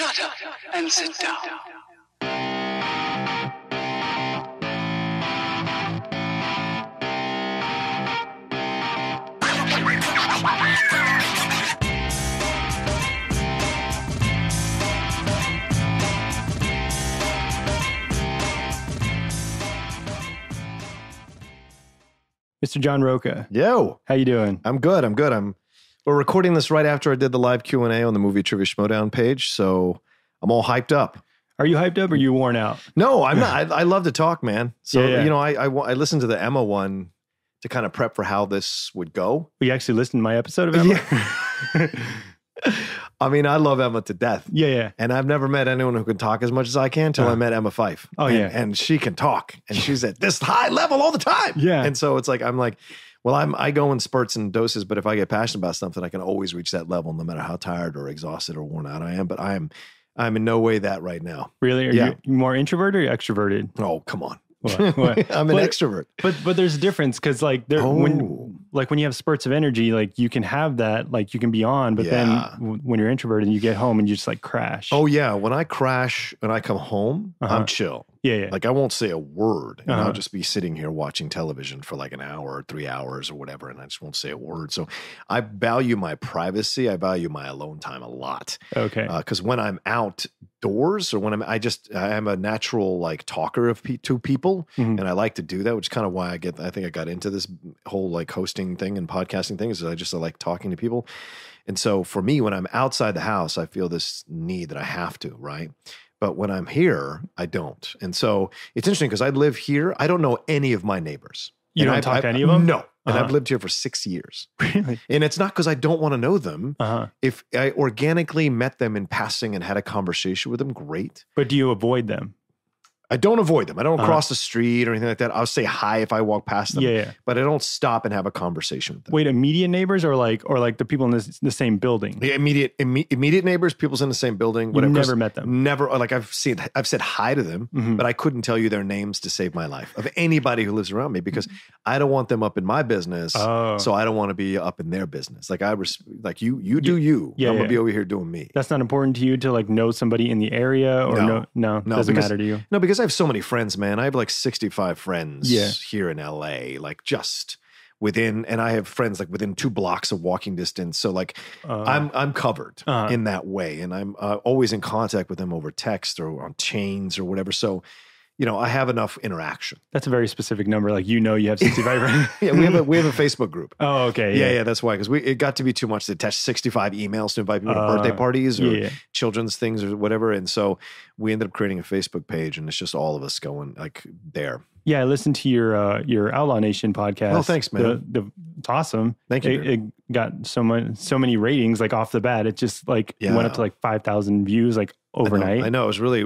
Shut up and sit down. Mr. John Rocha, Yo, how you doing? I'm good. I'm good. I'm. We're recording this right after I did the live Q and A on the movie Trivia Schmoedown page, so I'm all hyped up. Are you hyped up or are you worn out? No, I'm not. I, I love to talk, man. So Yeah, yeah. you know, I, I I listened to the Emma one to kind of prep for how this would go. We actually listened to my episode of Emma. Yeah. I mean, I love Emma to death. yeah, yeah. And I've never met anyone who can talk as much as I can until I Uh. met Emma Fyffe. Oh, And- yeah. and she can talk, and she's at this high level all the time. Yeah. and so it's like I'm like, well, I'm I go in spurts and doses, but if I get passionate about something, I can always reach that level, no matter how tired or exhausted or worn out I am. But I am, I'm in no way that right now. Really? Are Yeah. you more introverted or extroverted? Oh, come on, What? What? I'm an What? extrovert. But but there's a difference because like there when Oh. like when you have spurts of energy, like you can have that, like you can be on, but Yeah. then w- when you're introverted, you get home and you just like crash. Oh yeah, when I crash and I come home, Uh-huh. I'm chill. Yeah, yeah. Like I won't say a word, and Uh-huh. I'll just be sitting here watching television for like an hour or three hours or whatever, and I just won't say a word. So I value my privacy. I value my alone time a lot okay. because when I'm outdoors or when I'm, I just I am a natural like talker of pe- to people, Mhm. and I like to do that, which is kind of why I get. I think I got into this whole like hosting thing and podcasting thing is I just like talking to people. And so for me, when I'm outside the house, I feel this need that I have to, right? But when I'm here, I don't. And so it's interesting because I live here. I don't know any of my neighbors. You And don't I've- talk to I've- any of them? No. And Uh-huh. I've lived here for six years. really? And it's not because I don't want to know them. Uh huh. If I organically met them in passing and had a conversation with them, great. But do you avoid them? I don't avoid them. I don't Uh-huh. cross the street or anything like that. I'll say hi if I walk past them, Yeah, yeah. but I don't stop and have a conversation with them. Wait, immediate neighbors or like or like the people in this, the same building? The immediate imme- immediate neighbors, people's in the same building. Whatever. never met them. Never. Like I've seen, I've said hi to them, Mhm. but I couldn't tell you their names to save my life of anybody who lives around me because I don't want them up in my business. Oh, So I don't want to be up in their business. Like I res- like you, you do you. yeah, I'm gonna yeah. be over here doing me. that's not important to you to like know somebody in the area or no, No. no, No, doesn't because- matter to you. No, because I have so many friends, man. I have like 65 friends Yeah. here in LA, like just within, and I have friends like within two blocks of walking distance. So like Uh, I'm I'm covered Uh-huh. in that way, and I'm uh, always in contact with them over text or on chains or whatever. So, you know, I have enough interaction. that's a very specific number. Like you know, you have sixty five. Yeah, we have a we have a Facebook group. oh, okay. Yeah, yeah, that's why because we it got to be too much to attach 65 emails to invite people to Uh, birthday parties or yeah, yeah. children's things or whatever, and so we ended up creating a Facebook page, and it's just all of us going like there. Yeah, I listened to your uh, your Outlaw Nation podcast. Oh, thanks, man. The, the, it's awesome. Thank you. It, it got so much so many ratings like off the bat. It just like Yeah. went up to like five thousand views like I know- overnight. I know, It was really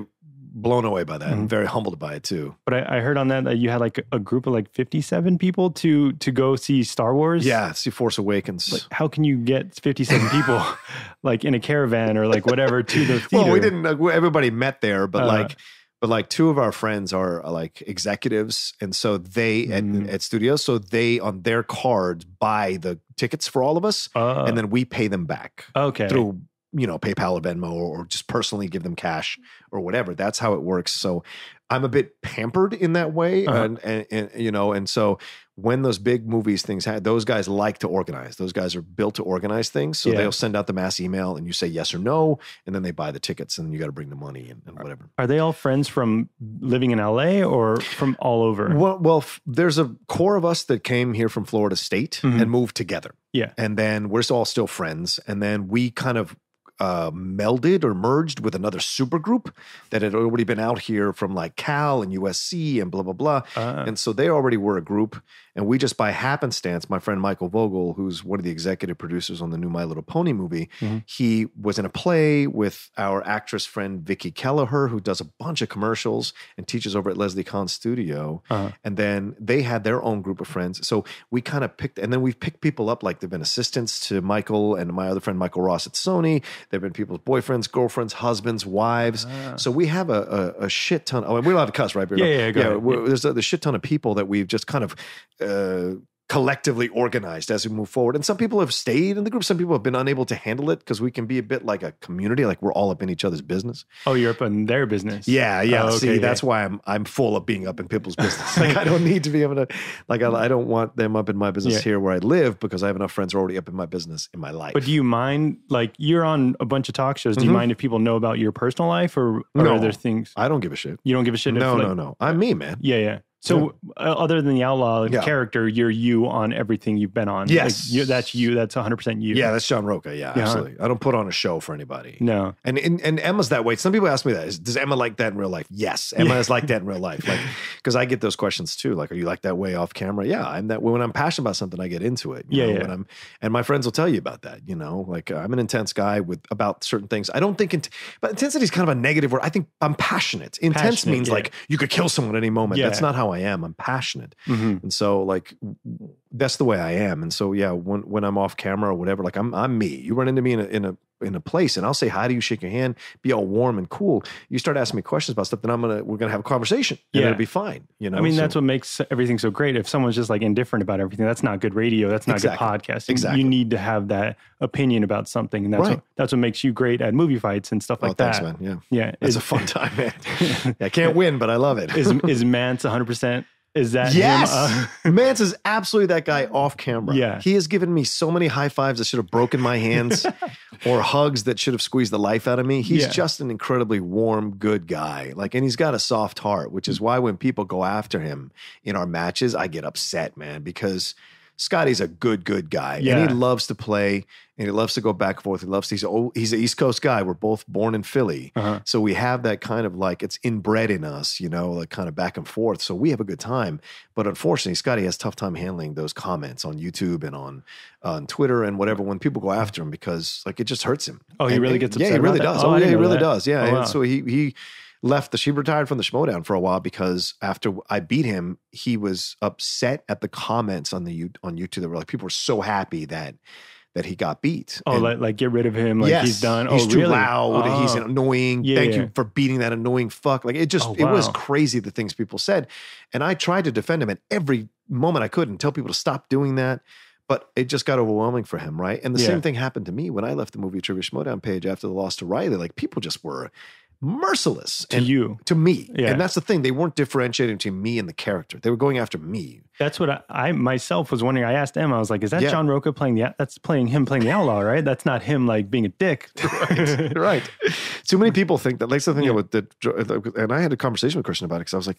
blown away by that Mhm. and very humbled by it too. But I, I heard on that that you had like a group of like fifty seven people to to go see Star Wars. Yeah, see Force Awakens. Like, how can you get 57 people like in a caravan or like whatever to the theater? well, we didn't. Everybody met there, but Uh. like, but like two of our friends are like executives, and so they Mhm. at, at studios, so they on their cards buy the tickets for all of us, Uh, and then we pay them back okay. through you know PayPal or Venmo or, or just personally give them cash or whatever. That's how it works. So I'm a bit pampered in that way, Uh-huh. and, and, and you know, and so when those big movies things happen, those guys like to organize. Those guys are built to organize things. So Yeah. they'll send out the mass email, and you say yes or no, and then they buy the tickets, and you got to bring the money and, and whatever. Are they all friends from living in LA or from all over? Well, well, f- there's a core of us that came here from Florida State Mhm. and moved together. Yeah. And then we're all still friends. And then we kind of uh, melded or merged with another super group that had already been out here from like Cal and USC and blah, blah, blah. Uh, And so they already were a group. And we just by happenstance, my friend Michael Vogel, who's one of the executive producers on the new My Little Pony movie, Mhm. he was in a play with our actress friend Vicky Kelleher, who does a bunch of commercials and teaches over at Leslie Kahn studio. uh, And then they had their own group of friends. So we kind of picked, and then we've picked people up like they've been assistants to Michael and my other friend Michael Ross at Sony. They've been people's boyfriends, girlfriends, husbands, wives. Ah. So we have a, a, a shit ton. Oh, and we're allowed to cuss, right? Beardo? Yeah, yeah, go ahead. we're- There's a, there's a shit ton of people that we've just kind of uh, collectively organized as we move forward. And some people have stayed in the group. Some people have been unable to handle it because we can be a bit like a community, like we're all up in each other's business. Oh, you're up in their business. Yeah, yeah. Oh, okay, See, yeah. that's why I'm I'm full of being up in people's business. Like I don't need to be able to like I, I don't want them up in my business Yeah. here where I live because I have enough friends who are already up in my business in my life. But do you mind, like, you're on a bunch of talk shows. Do you Mhm. mind if people know about your personal life or, or No. are there things I don't give a shit. you don't give a shit? if, No, like- no, no. I'm me, man. Yeah, yeah. So, uh, other than the outlaw Yeah. character, you're you on everything you've been on. Yes. Like, you, that's you. That's 100% you. Yeah, that's John Rocha. Yeah, Yeah. absolutely. I don't put on a show for anybody. No. And, and and Emma's that way. Some people ask me that. Is, does Emma like that in real life? Yes, Emma Yeah. is like that in real life. Like, because I get those questions too. Like, are you like that way off camera? Yeah, I'm that way. When I'm passionate about something, I get into it. you Yeah, know, yeah. When I'm, and my friends will tell you about that. You know, like uh, I'm an intense guy with about certain things. I don't think, int- but intensity is kind of a negative word. I think I'm passionate. Intense Passionate, means yeah. like you could kill someone at any moment. That's not how I am. I'm passionate. Mhm. And so like that's the way I am. And so yeah, when when I'm off camera or whatever, like I'm I'm me. You run into me in a in a in a place and I'll say hi to you, shake your hand, be all warm and cool. You start asking me questions about stuff, then I'm gonna we're gonna have a conversation. And Yeah. it'll be fine. You know. I mean, So- that's what makes everything so great. If someone's just like indifferent about everything, that's not good radio. That's not Exactly. good podcasting. Exactly. You need to have that opinion about something. And that's, Right. what, that's what makes you great at movie fights and stuff oh, like thanks, that. man. Yeah. Yeah. It's a fun time, man. I can't win, but I love it. is, is Mantz 100%? Is that? Yes, Uh, Mantz is absolutely that guy off camera. Yeah. he has given me so many high fives that should have broken my hands, or hugs that should have squeezed the life out of me. He's Yeah. just an incredibly warm, good guy. Like, and he's got a soft heart, which is why when people go after him in our matches, I get upset, man, because. Scotty's a good, good guy, and he loves to play, and he loves to go back and forth. He loves. He's a, he's an East Coast guy. We're both born in Philly, uh-huh. so we have that kind of like it's inbred in us, you know, like kind of back and forth. So we have a good time. But unfortunately, Scotty has tough time handling those comments on YouTube and on on Twitter and whatever when people go after him because like it just hurts him. Oh, he And- really gets Yeah, he really that? does. Oh, Oh, yeah, he really that. does. Yeah. Oh, and so he he left the she retired from the Schmoedown for a while because after I beat him, he was upset at the comments on the on YouTube that were like people were so happy that that he got beat. Oh, And- like, like get rid of him. Like he's done. Oh, he's oh, too really? loud. He's Oh. annoying. Yeah, Thank yeah. you for beating that annoying fuck. Like it just, Oh, it was crazy the things people said. And I tried to defend him at every moment I could and tell people to stop doing that. But it just got overwhelming for him, right? And the Yeah. same thing happened to me when I left the movie Trivia Schmoedown page after the loss to Riley. Like people just were merciless to and you. to me. Yeah. And that's the thing. They weren't differentiating between me and the character. They were going after me. That's what I, I myself was wondering. I asked Emma, I was like, is that Yeah. John Rocha playing the, that's playing him playing the outlaw, right? That's not him like being a dick. right, right. Too many people think that. Like something thing Yeah. with the, and I had a conversation with Christian about it because I was like,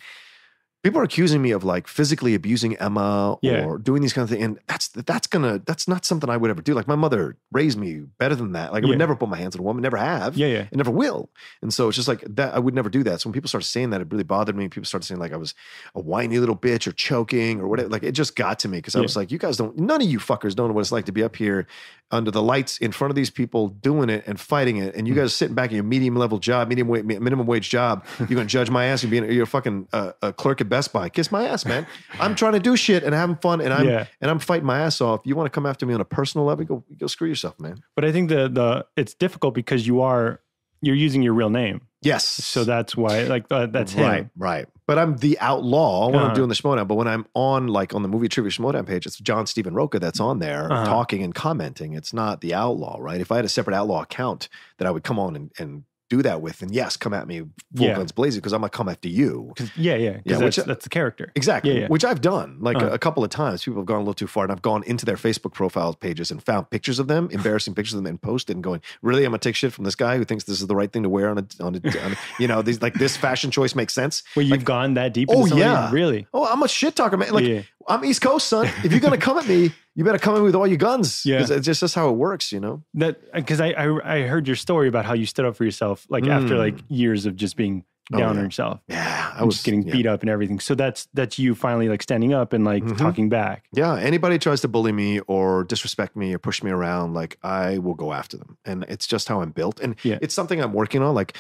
people are accusing me of like physically abusing Emma Yeah. or doing these kind of things, and that's that's gonna that's not something I would ever do. Like my mother raised me better than that. Like I Yeah. would never put my hands on a woman, never have, Yeah, yeah. and never will. And so it's just like that. I would never do that. So when people started saying that, it really bothered me. People started saying like I was a whiny little bitch or choking or whatever. Like it just got to me because I Yeah. was like, you guys don't. None of you fuckers don't know what it's like to be up here under the lights in front of these people doing it and fighting it, and you guys sitting back in your medium level job, medium wage, minimum wage job. You're gonna judge my ass and being you're a fucking uh, a clerk at Best Buy. Kiss my ass, man. I'm trying to do shit and having fun, and I'm Yeah. and I'm fighting my ass off. You want to come after me on a personal level? Go go screw yourself, man. But I think the the it's difficult because you are you're using your real name, Yes. so that's why like uh, that's him. Right, right. But I'm the outlaw when Uh-huh. I'm doing the Schmoedown. But when I'm on like on the movie trivia Schmoedown page, it's John Stephen Rocha that's on there Uh-huh. talking and commenting. It's not the outlaw, right? If I had a separate outlaw account that I would come on and, and do that with, and yes, come at me full Yeah. guns blazing because I'm gonna come after you. yeah, yeah, Yeah, that's, which- that's the character. Exactly, Yeah, yeah. which I've done like Uh-huh. a, a couple of times. People have gone a little too far, and I've gone into their Facebook profile pages and found pictures of them, embarrassing pictures of them, and posted and going, "Really, I'm gonna take shit from this guy who thinks this is the right thing to wear on a on a, on a you know, these like this fashion choice makes sense." Well, you've gone that deep. Oh, yeah. really? Oh, I'm a shit talker, man. Like Yeah. I'm East Coast, son. If you're gonna come at me, you better come in with all your guns. Yeah, it's just that's how it works, you know. That because I, I I heard your story about how you stood up for yourself, like after Mm. like years of just being Oh, down on yeah. yourself. Yeah, I was just getting yeah. beat up and everything. So that's that's you finally like standing up and like Mhm. talking back. Yeah, anybody tries to bully me or disrespect me or push me around, like I will go after them, and it's just how I'm built, and Yeah. it's something I'm working on. Like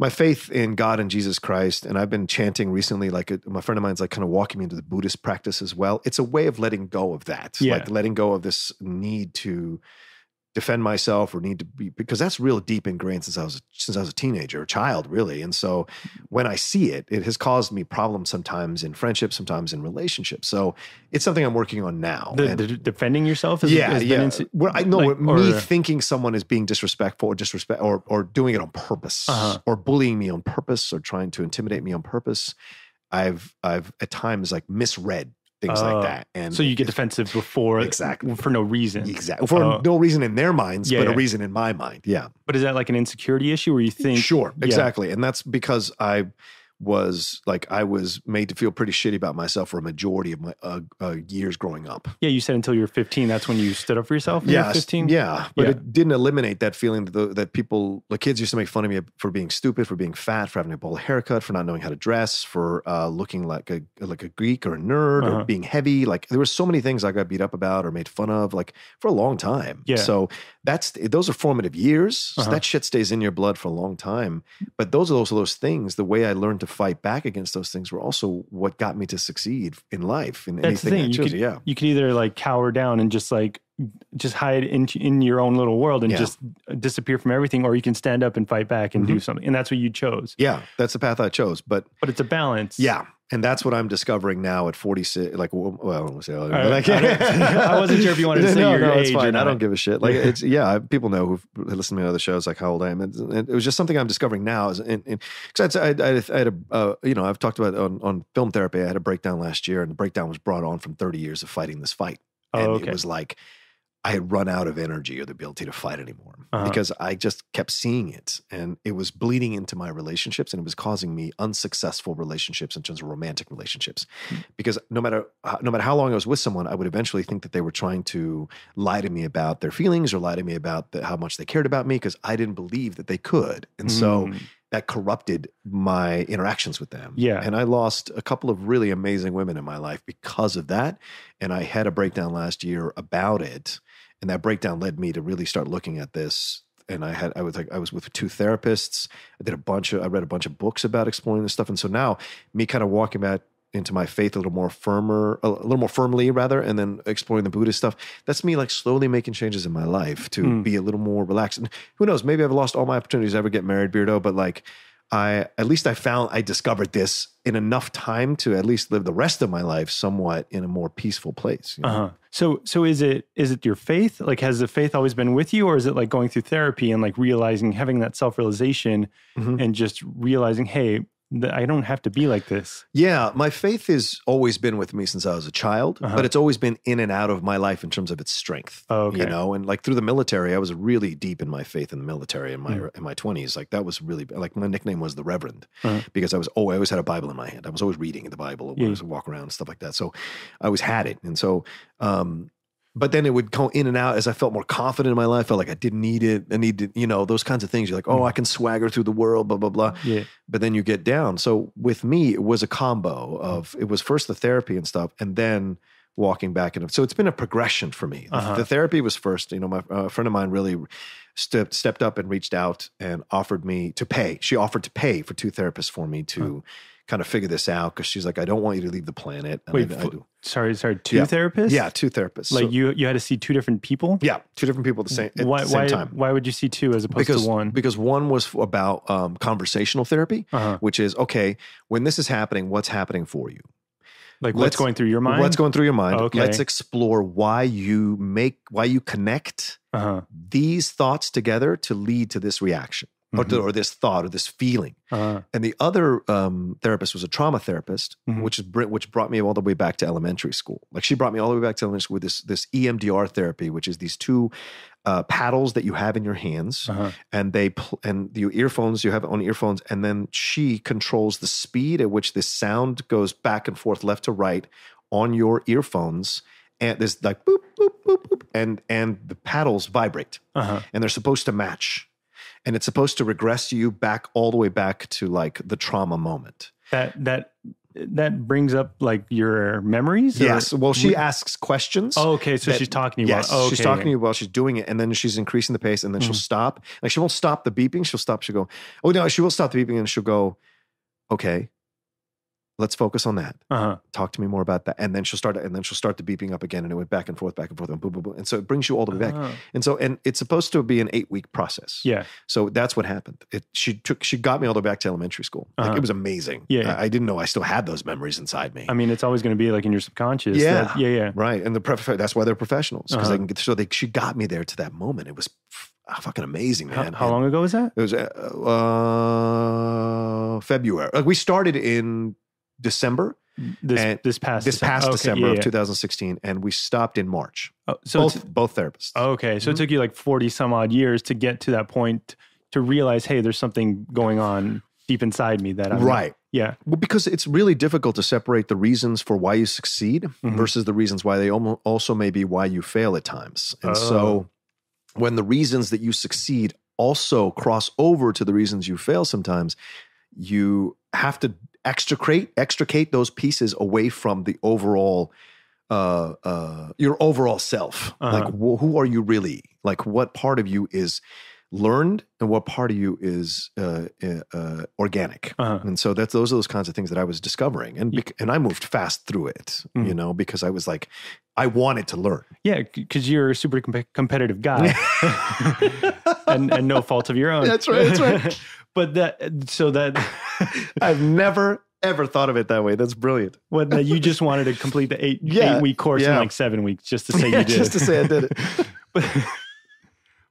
my faith in God and Jesus Christ, and I've been chanting recently. Like a, my friend of mine's like kind of walking me into the Buddhist practice as well. It's a way of letting go of that, Yeah. like letting go of this need to defend myself or need to be because that's real deep ingrained since I was since I was a teenager, a child, really. And so when I see it, it has caused me problems sometimes in friendships, sometimes in relationships. So it's something I'm working on now. The, And- the defending yourself is yeah, yeah. Where I know like, me or- thinking someone is being disrespectful or disrespect or or doing it on purpose Uh-huh. or bullying me on purpose or trying to intimidate me on purpose. I've I've at times like misread things Oh. like uh, that, and so you get defensive before Exactly. for no reason. exactly for Oh. no reason in their minds, Yeah, but a reason in my mind. Yeah, But is that like an insecurity issue where you think sure, yeah. exactly, and that's because I was like I was made to feel pretty shitty about myself for a majority of my uh, uh, years growing up. Yeah, you said until you were 15, that's when you stood up for yourself when you were Yeah, 15? Yeah, but Yeah. it didn't eliminate that feeling that, the, that people, the kids used to make fun of me for being stupid, for being fat, for having a bald haircut, for not knowing how to dress, for uh, looking like a like a Greek or a nerd, Uh-huh. or being heavy. Like there were so many things I got beat up about or made fun of, like for a long time. Yeah. So that's those are formative years. Uh-huh. that shit stays in your blood for a long time. But those are also those things. The way I learned to fight back against those things were also what got me to succeed in life in That's the anything thing. I You could, yeah. you could either like cower down and just like just hide in in your own little world and Yeah. just disappear from everything, or you can stand up and fight back and do Mm-hmm. something. And that's what you chose. Yeah, that's the path I chose. But But it's a balance. Yeah. And that's what I'm discovering now at 46. Like, well, I to say all that, All but right. like- I wasn't sure if you wanted to say no, your no, it's age fine. I don't give a shit. Like, it's, yeah, people know who've listened to me on other shows, like how old I am. And it was just something I'm discovering now. Is, and, and, cause I, I, I had a, uh, you know, I've talked about on, on film therapy. I had a breakdown last year, and the breakdown was brought on from 30 years of fighting this fight. And Oh, okay. it was like, I had run out of energy or the ability to fight anymore Uh-huh. because I just kept seeing it and it was bleeding into my relationships and it was causing me unsuccessful relationships in terms of romantic relationships. Hmm. Because no matter no matter how long I was with someone, I would eventually think that they were trying to lie to me about their feelings or lie to me about the, how much they cared about me because I didn't believe that they could. And so Mm. that corrupted my interactions with them. Yeah. And I lost a couple of really amazing women in my life because of that. And I had a breakdown last year about it. And that breakdown led me to really start looking at this. And I had I was like I was with two therapists. I did a bunch of I read a bunch of books about exploring this stuff. And so now me kind of walking back into my faith a little more firmer, a little more firmly rather, and then exploring the Buddhist stuff. That's me like slowly making changes in my life to Hmm. be a little more relaxed. And who knows, maybe I've lost all my opportunities to ever get married, Beardo, but like I at least I found I discovered this in enough time to at least live the rest of my life somewhat in a more peaceful place. you know? Uh-huh. So so is it is it your faith? Like has the faith always been with you or is it like going through therapy and like realizing having that self-realization Mhm. and just realizing, hey, I don't have to be like this. Yeah, my faith has always been with me since I was a child, Uh-huh. but it's always been in and out of my life in terms of its strength. Oh, okay. You know, and like through the military, I was really deep in my faith in the military in my Mm. in my twenties. Like that was really like my nickname was the Reverend Uh-huh. because I was oh I always had a Bible in my hand. I was always reading the Bible when Yeah. I was walk around stuff like that. So I always had it, and so. um but then it would go in and out as I felt more confident in my life. I felt like I didn't need it. I needed, you know, those kinds of things. You're like, oh, I can swagger through the world, blah, blah, blah Yeah. but then you get down. So with me, it was a combo of it was first the therapy and stuff, and then walking back and so it's been a progression for me. The, Uh-huh. the therapy was first. You know, my uh, friend of mine really stepped stepped up and reached out and offered me to pay. She offered to pay for two therapists for me to kind of figure this out because she's like, I don't want you to leave the planet. And Wait, I, I do. sorry, sorry, two Yeah. therapists? yeah, two therapists. Like So- you you had to see two different people? yeah, two different people at the same at why the same why time. why would you see two as opposed because to one? because one was about um, conversational therapy, Uh-huh. which is okay when this is happening, what's happening for you? Like let's- what's going through your mind? What's going through your mind? Okay. Let's explore why you make why you connect uh-huh. these thoughts together to lead to this reaction or, to, or this thought or this feeling. Uh-huh. And the other um, therapist was a trauma therapist, Mhm. which is which brought me all the way back to elementary school. Like she brought me all the way back to elementary school with this this EMDR therapy, which is these two uh, paddles that you have in your hands, Uh-huh. and they pl- and your earphones you have on earphones, and then she controls the speed at which the sound goes back and forth, left to right, on your earphones. And there's like boop boop boop boop, and and the paddles vibrate Uh-huh. and they're supposed to match and it's supposed to regress you back all the way back to like the trauma moment That that that brings up like your memories? or- yes well she asks questions Oh, okay. So that- she's talking to you. yes while, oh, she's okay. Mm-hmm. talking to you while she's doing it and then she's increasing the pace and then she'll stop like she won't stop the beeping she'll stop she'll go oh no she will stop the beeping and she'll go okay let's focus on that. Uh huh. Talk to me more about that. And then she'll start, and then she'll start the beeping up again, and it went back and forth, back and forth, and boom, boom, boom. And so it brings you all the way back. Oh. And so, and it's supposed to be an eight week process. Yeah. So that's what happened. It, she took, she got me all the way back to elementary school. Uh-huh. it was amazing. Yeah. I, I didn't know I still had those memories inside me. I mean, it's always going to be like in your subconscious. Yeah. that- yeah. Yeah. right. And the prof- that's why they're professionals because Uh-huh. they can get, so they, she got me there to that moment. It was fucking amazing, man. how And long ago was that? It was, uh, February. Like we started in December, This And this past this past okay, December yeah, of yeah. 2016, and we stopped in March. Oh, so both both therapists. okay, so Mhm. it took you like forty some odd years to get to that point to realize, hey, there's something going on deep inside me that I'm right. Yeah. Well, because it's really difficult to separate the reasons for why you succeed Mhm. versus the reasons why they also may be why you fail at times. And Oh. so when the reasons that you succeed also cross over to the reasons you fail sometimes, you have to extricate extricate those pieces away from the overall uh uh your overall self. Uh-huh. Like wh- who are you really? Like what part of you is learned and what part of you is uh, uh, uh, organic. Uh-huh. And so that's those are those kinds of things that I was discovering, and bec- and I moved fast through it, Mhm. you know, because I was like, I wanted to learn. Yeah, because you're a super comp- competitive guy, and and no fault of your own. That's right, that's right. but that so that I've never ever thought of it that way. That's brilliant. what that you just wanted to complete the eight Yeah, eight week course in like seven weeks just to say Yeah, you did. just to say I did it. but,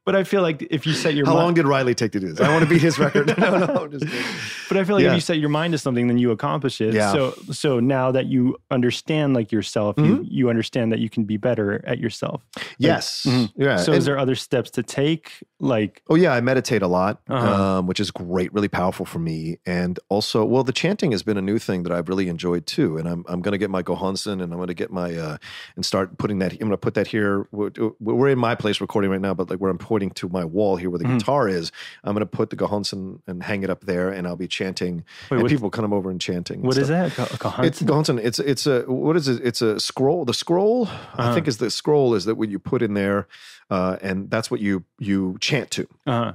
but I feel like if you set your How mi- long did Riley take to do this? I want to beat his record. no, no, just kidding. But I feel like Yeah. if you set your mind to something, then you accomplish it. Yeah. So so now that you understand like yourself, Mm-hmm. you you understand that you can be better at yourself. Yes. Mhm. Yeah. So and- is there other steps to take? Like Oh yeah, I meditate a lot, Uh-huh. um, which is great, really powerful for me. And also, well, the chanting has been a new thing that I've really enjoyed too. And I'm I'm going to get my Gohonzon, and I'm going to get my uh, and start putting that. I'm going to put that here. We're, we're in my place recording right now, but like where I'm pointing to my wall here, where the Mhm. guitar is, I'm going to put the Gohonzon and hang it up there, and I'll be chanting. Wait, and people come over and chanting. and what is that? Kahansa? It's. It's it's a what is it? It's a scroll. The scroll, I Uh-huh. think, is the scroll is that what you put in there, uh, and that's what you you chant to uh,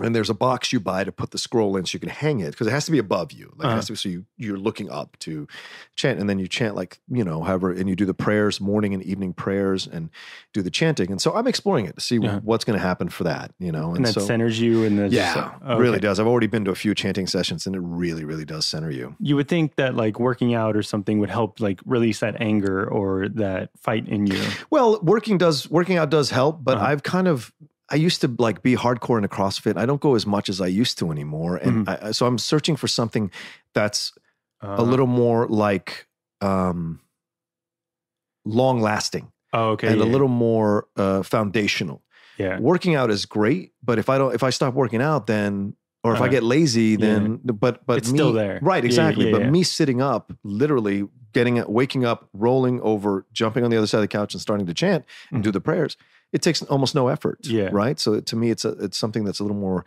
and there's a box you buy to put the scroll in so you can hang it because it has to be above you like Uh-huh. has to be so you you're looking up to chant and then you chant like you know however and you do the prayers morning and evening prayers and do the chanting and so i'm exploring it to see Uh-huh. what's going to happen for that you know and that so centers you in the yeah okay. really does i've already been to a few chanting sessions and it really really does center you You would think that like working out or something would help like release that anger or that fight in you. well working does working out does help but Uh-huh. i've kind of I used to like be hardcore into CrossFit. I don't go as much as I used to anymore, and Mm-hmm. I, so I'm searching for something that's Uh, a little more like um, long lasting oh, okay, and a little more uh, foundational. yeah. Working out is great, but if I don't, if I stop working out, then or if I Uh, get lazy, then but but It's me, still there. right? Exactly. yeah, but yeah. me sitting up, literally getting waking up, rolling over, jumping on the other side of the couch, and starting to chant and do the prayers. It takes almost no effort. Yeah. Right. So to me, it's a, it's something that's a little more.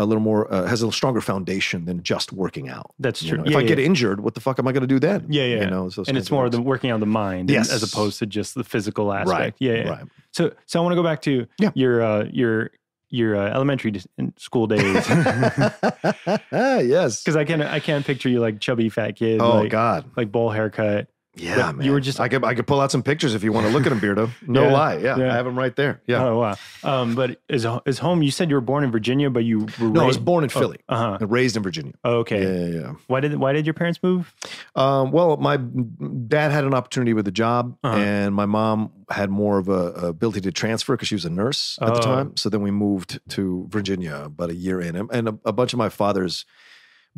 A little more uh, has a stronger foundation than just working out. That's You true. know, if Yeah, I get yeah. injured, what the fuck am I going to do then? Yeah, yeah. You know, and it's more the working on the mind Yes. as opposed to just the physical aspect. right. Yeah, yeah. Right. So, so I want to go back to your uh, your your uh, elementary school days yes. because I can I can't picture you like chubby fat kid, Oh like God. like bowl haircut. Yeah, man. you were just- I could I could pull out some pictures if you want to look at them, Beardo. No Yeah, lie. Yeah, yeah. I have them right there. Yeah. Oh wow. Um, but is is home? You said you were born in Virginia, but you were no, I was born in Philly, Uh huh. raised in Virginia. Okay. Yeah, yeah, yeah. Why did why did your parents move? Um, well, my dad had an opportunity with a job, Uh-huh. and my mom had more of a, a ability to transfer because she was a nurse at the Oh. time. So then we moved to Virginia about a year in, and- and a, a bunch of my father's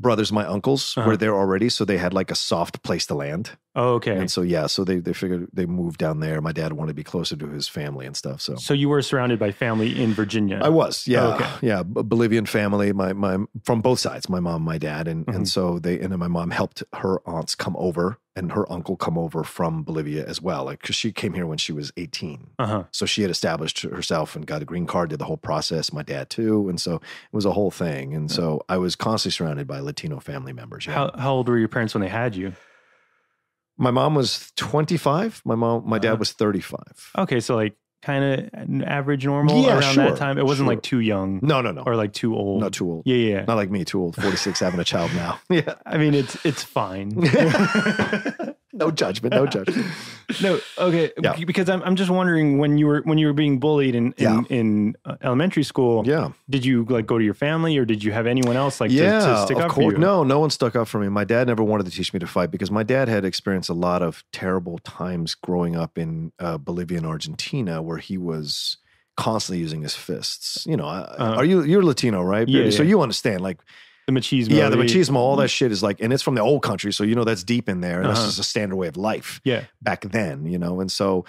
brothers, my uncles, Uh-huh. were there already, so they had like a soft place to land. Oh, okay. And so yeah, so they they figured they moved down there. My dad wanted to be closer to his family and stuff. So So you were surrounded by family in Virginia. I was, yeah, Okay. yeah, Bolivian family. My my from both sides, my mom, my dad, and Mhm. and so they and then my mom helped her aunts come over and her uncle come over from Bolivia as well, like because she came here when she was eighteen. Uh huh. So she had established herself and got a green card, did the whole process. My dad too, and so it was a whole thing. And so I was constantly surrounded by Latino family members. Yeah. How how old were your parents when they had you? my mom was twenty five. My mom, my dad Uh-huh. was thirty five. Okay, so like kind of average normal Yeah, around sure, that time? It wasn't sure. like too young No, no, no. or like too old. Not too old. Yeah, yeah. Not like me, too old. 46, having a child now. Yeah. I mean, it's it's fine. no judgment. No judgment. no, okay, Yeah. because I'm I'm just wondering when you were when you were being bullied in in, Yeah. in uh, elementary school. Yeah. Did you like go to your family or did you have anyone else like yeah, to, to stick of up course. for you? No, no one stuck up for me. My dad never wanted to teach me to fight because my dad had experienced a lot of terrible times growing up in uh, Bolivia and Argentina, where he was constantly using his fists. You know, uh, are you you're Latino, right? Yeah, So you understand, like, the machismo. yeah, the machismo, all that shit is like, and it's from the old country, so you know that's deep in there, and Uh-huh. that's just a standard way of life Yeah, back then. You know, and so.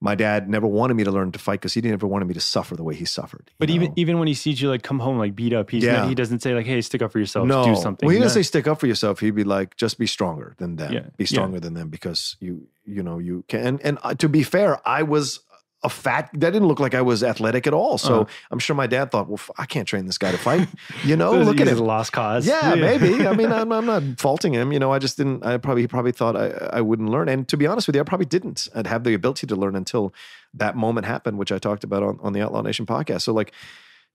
My dad never wanted me to learn to fight because he never wanted me to suffer the way he suffered. but even know? even when he sees you like come home like beat up, he's Yeah. not, he doesn't say like, "Hey, stick up for yourself, no, do something." Well, he No. didn't say stick up for yourself. He'd be like, just be stronger than them. Yeah, Be yeah. stronger than them because you, you know, you can. And, and uh, to be fair, I was a fat. That didn't look like I was athletic at all. So Uh-huh. I'm sure my dad thought, well, I can't train this guy to fight. You know, So look at him. a lost cause. Yeah, maybe. I mean, I'm, I'm not faulting him. You know, I just didn't. I probably he probably thought I, I wouldn't learn. And to be honest with you, I probably didn't. I'd have the ability to learn until that moment happened, which I talked about on, on the Outlaw Nation podcast. So, like,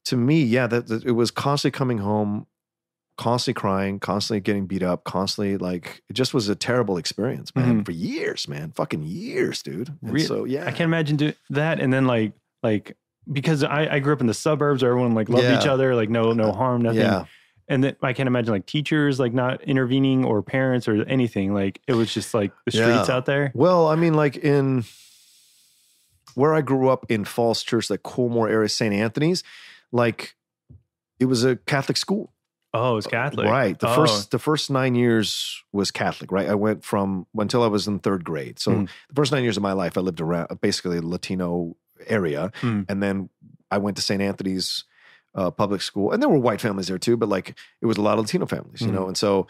to me, yeah, that, that it was constantly coming home, constantly crying, constantly getting beat up, constantly like it just was a terrible experience, man, Mhm. for years, man, fucking years, dude. Really? So yeah, I can't imagine do that. And then like like because I, I grew up in the suburbs where everyone like loved Yeah. each other, like no no harm, nothing. Yeah, And then I can't imagine like teachers like not intervening or parents or anything. Like it was just like the streets Yeah. out there. Well, I mean, like in where I grew up in Falls Church, like Culmore area, St. Anthony's, like it was a Catholic school. Oh, it's Catholic. Right. The Oh. first the first nine years was Catholic, right? I went from until I was in third grade. So Mhm. the first nine years of my life I lived around basically a Latino area. Mm. And then I went to St. Anthony's uh, public school. And there were white families there too, but like it was a lot of Latino families, you Mhm. know. And so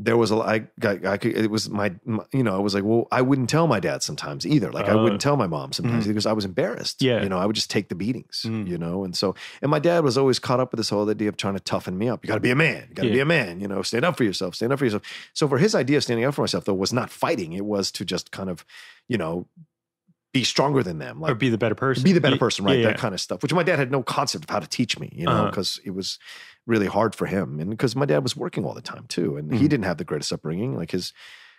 there was a I got I could it was my, my you know I was like well I wouldn't tell my dad sometimes either like I Oh. wouldn't tell my mom sometimes Mhm. because I was embarrassed Yeah. you know I would just take the beatings Mm. you know and so and my dad was always caught up with this whole idea of trying to toughen me up you got to be a man you got to be a man you know stand up for yourself stand up for yourself so for his idea of standing up for myself though was not fighting it was to just kind of you know be stronger than them like or be the better person. be the better Ye- person, right? Yeah, That kind of stuff, which my dad had no concept of how to teach me, you know, Uh-huh. because it was really hard for him, and because my dad was working all the time too, and he Mhm. didn't have the greatest upbringing. Like his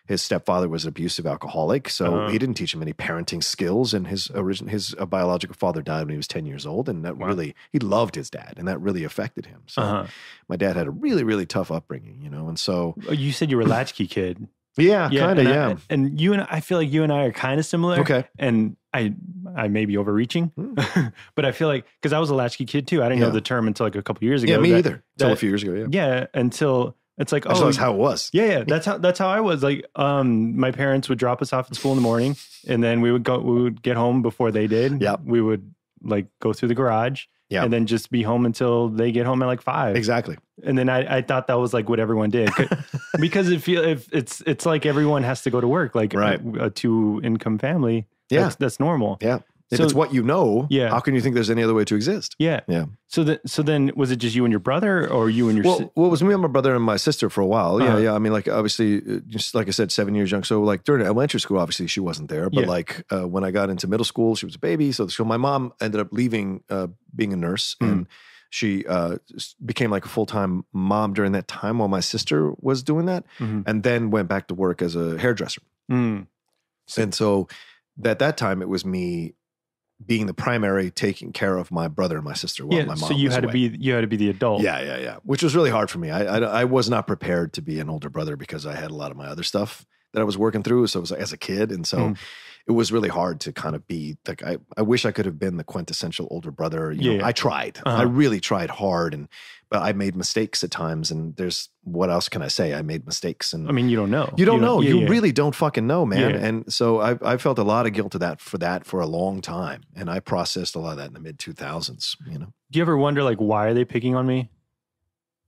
his stepfather was an abusive alcoholic, so Uh-huh. he didn't teach him any parenting skills. And his origin, his uh, biological father died when he was ten years old, and that Wow. really he loved his dad, and that really affected him. So Uh-huh. my dad had a really really tough upbringing, you know, and so Oh, You said you were a latchkey kid. yeah, kind of and I- yeah. and you and I feel like you and I are kind of similar. Okay. And I I may be overreaching, but I feel like because I was a latchkey kid too. I didn't know Hmm. The term until like a couple years ago. Yeah, me that- either. Until a few years ago, yeah. Yeah, until it's like I just thought oh that's how it was. yeah, yeah. That's how that's how I was. Like, um, my parents would drop us off at school in the morning, and then we would go. We would get home before they did. Yeah, We would like go through the garage. Yeah. And then just be home until they get home at like five. Exactly. And then I, I thought that was like what everyone did because it feel if it's it's like everyone has to go to work like Right. a, a two income family. Yeah. That's, that's normal. Yeah. If So- it's what you know, Yeah. how can you think there's any other way to exist? Yeah. Yeah. So that so then was it just you and your brother or you and your Well, si- well, it was me and my brother and my sister for a while. Yeah, Uh-huh. yeah. I mean, like obviously, uh, just like I said, seven years young. So like during elementary school, obviously she wasn't there. But Yeah. like uh, when I got into middle school, she was a baby. So, so my mom ended up leaving, uh, being a nurse, Mm. and she uh, became like a full time mom during that time while my sister was doing that, Mhm. and then went back to work as a hairdresser. Mm. And so at that time, it was me being the primary taking care of my brother and my sister while yeah. my mom So you had away. to be you had to be the adult. Yeah, yeah, yeah. Which was really hard for me. I, I I was not prepared to be an older brother because I had a lot of my other stuff that I was working through. So it was as a kid, and so Mm. it was really hard to kind of be like I. I wish I could have been the quintessential older brother. You know, Yeah. I tried. Uh-huh. I really tried hard, and but I made mistakes at times. And there's what else can I say? I made mistakes, and I mean, you don't know. you don't know. yeah, you yeah. really don't fucking know, man. And so I, I felt a lot of guilt to that for that for a long time, and I processed a lot of that in the mid two thousands. You know, Do you ever wonder like why are they picking on me?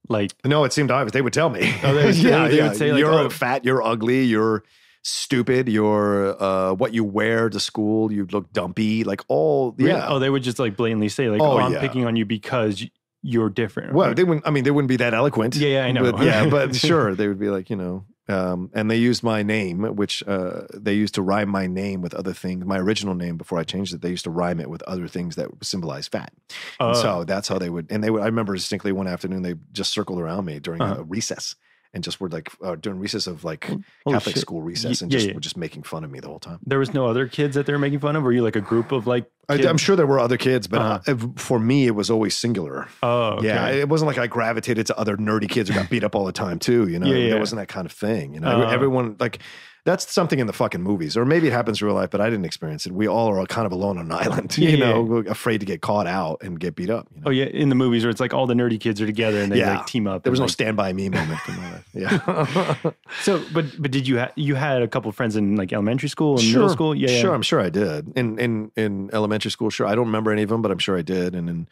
Like no, it seemed obvious. They would tell me. Oh, they would- yeah, they yeah. would say, like, you're oh. fat, you're ugly, you're stupid, you're uh, what you wear to school, you look dumpy, like all. really? Yeah. Oh, they would just like blatantly say like, Oh, "Oh, I'm yeah. picking on you because you're different." well, they wouldn't. I mean, they wouldn't be that eloquent. Yeah, yeah, I know. But, yeah, but sure, they would be like, you know, Um, and they used my name, which uh, they used to rhyme my name with other things. My original name before I changed it, they used to rhyme it with other things that symbolize fat. And Uh, so that's how they would. And they would. I remember distinctly one afternoon they just circled around me during Uh-huh. a recess and just were like uh, during recess of like holy Catholic shit. school recess and yeah, just yeah. were just making fun of me the whole time. there was no other kids that they were making fun of. Were you like a group of like? I, I'm sure there were other kids, but Uh-huh. uh, for me, it was always singular. Oh, okay. Yeah, it wasn't like I gravitated to other nerdy kids who got beat up all the time too. You know, Yeah, yeah. there wasn't that kind of thing. You know, Uh-huh. everyone like that's something in the fucking movies, or maybe it happens in real life, but I didn't experience it. We all are kind of alone on an island. Yeah, you yeah. know, afraid to get caught out and get beat up. You know? Oh yeah, in the movies where it's like all the nerdy kids are together and they Yeah. like team up. There was no like- stand by me moment in my life. Yeah. So, but but did you ha- you had a couple of friends in like elementary school and middle school? Yeah, yeah. Sure, I'm sure I did. In in in elementary school, sure. I don't remember any of them, but I'm sure I did. And in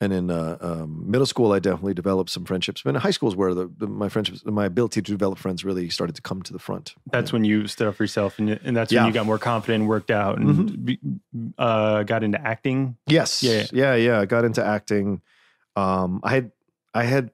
and in uh, um, middle school, I definitely developed some friendships. But in high school is where the, the my friendships, my ability to develop friends, really started to come to the front. That's when you stood up for yourself, and and that's Yeah. when you got more confident, and worked out, and be, uh, got into acting. Yes. Yeah. Yeah. Yeah. I got into acting. Um, I had I had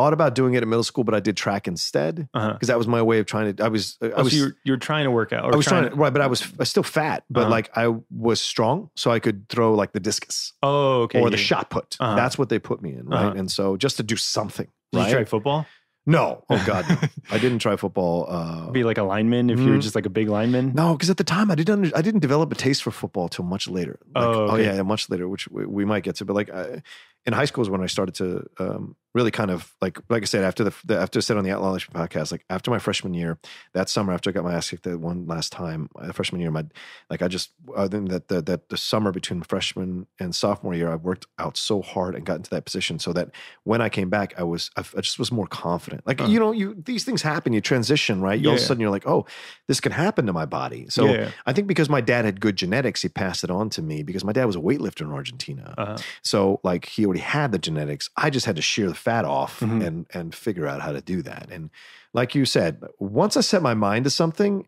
thought about doing it in middle school, but I did track instead Uh-huh. because that was my way of trying to. I was. I Oh, was. so you're you're trying to work out. Or I was trying to, right, but I was, I was still fat, but Uh-huh. like I was strong, so I could throw like the discus Oh, okay. or the shot put. Uh-huh. That's what they put me in, right? Uh-huh. And so just to do something, Did right? you try football? no, oh god, no. I didn't try football. Uh, Be like a lineman if you were Mhm. just like a big lineman. no, because at the time I didn't. Under, I didn't develop a taste for football till much later. Like, Oh, okay. yeah, yeah, much later, which we, we might get to. But like I, in high school is when I started to um, really kind of like, like I said, after the, the after I said on the Outlaw Nation podcast, like after my freshman year, that summer after I got my ass kicked that one last time, uh, freshman year, my like I just uh, then that that that the summer between freshman and sophomore year, I worked out so hard and got into that position so that when I came back, I was I, I just was more confident. Like Uh. you know, you these things happen, you transition, right? You all of a sudden you're like, oh, this can happen to my body. So Yeah. I think because my dad had good genetics, he passed it on to me because my dad was a weightlifter in Argentina. Uh, So like he already had the genetics. I just had to shear the fat off Mhm. and and figure out how to do that. And like you said, once I set my mind to something,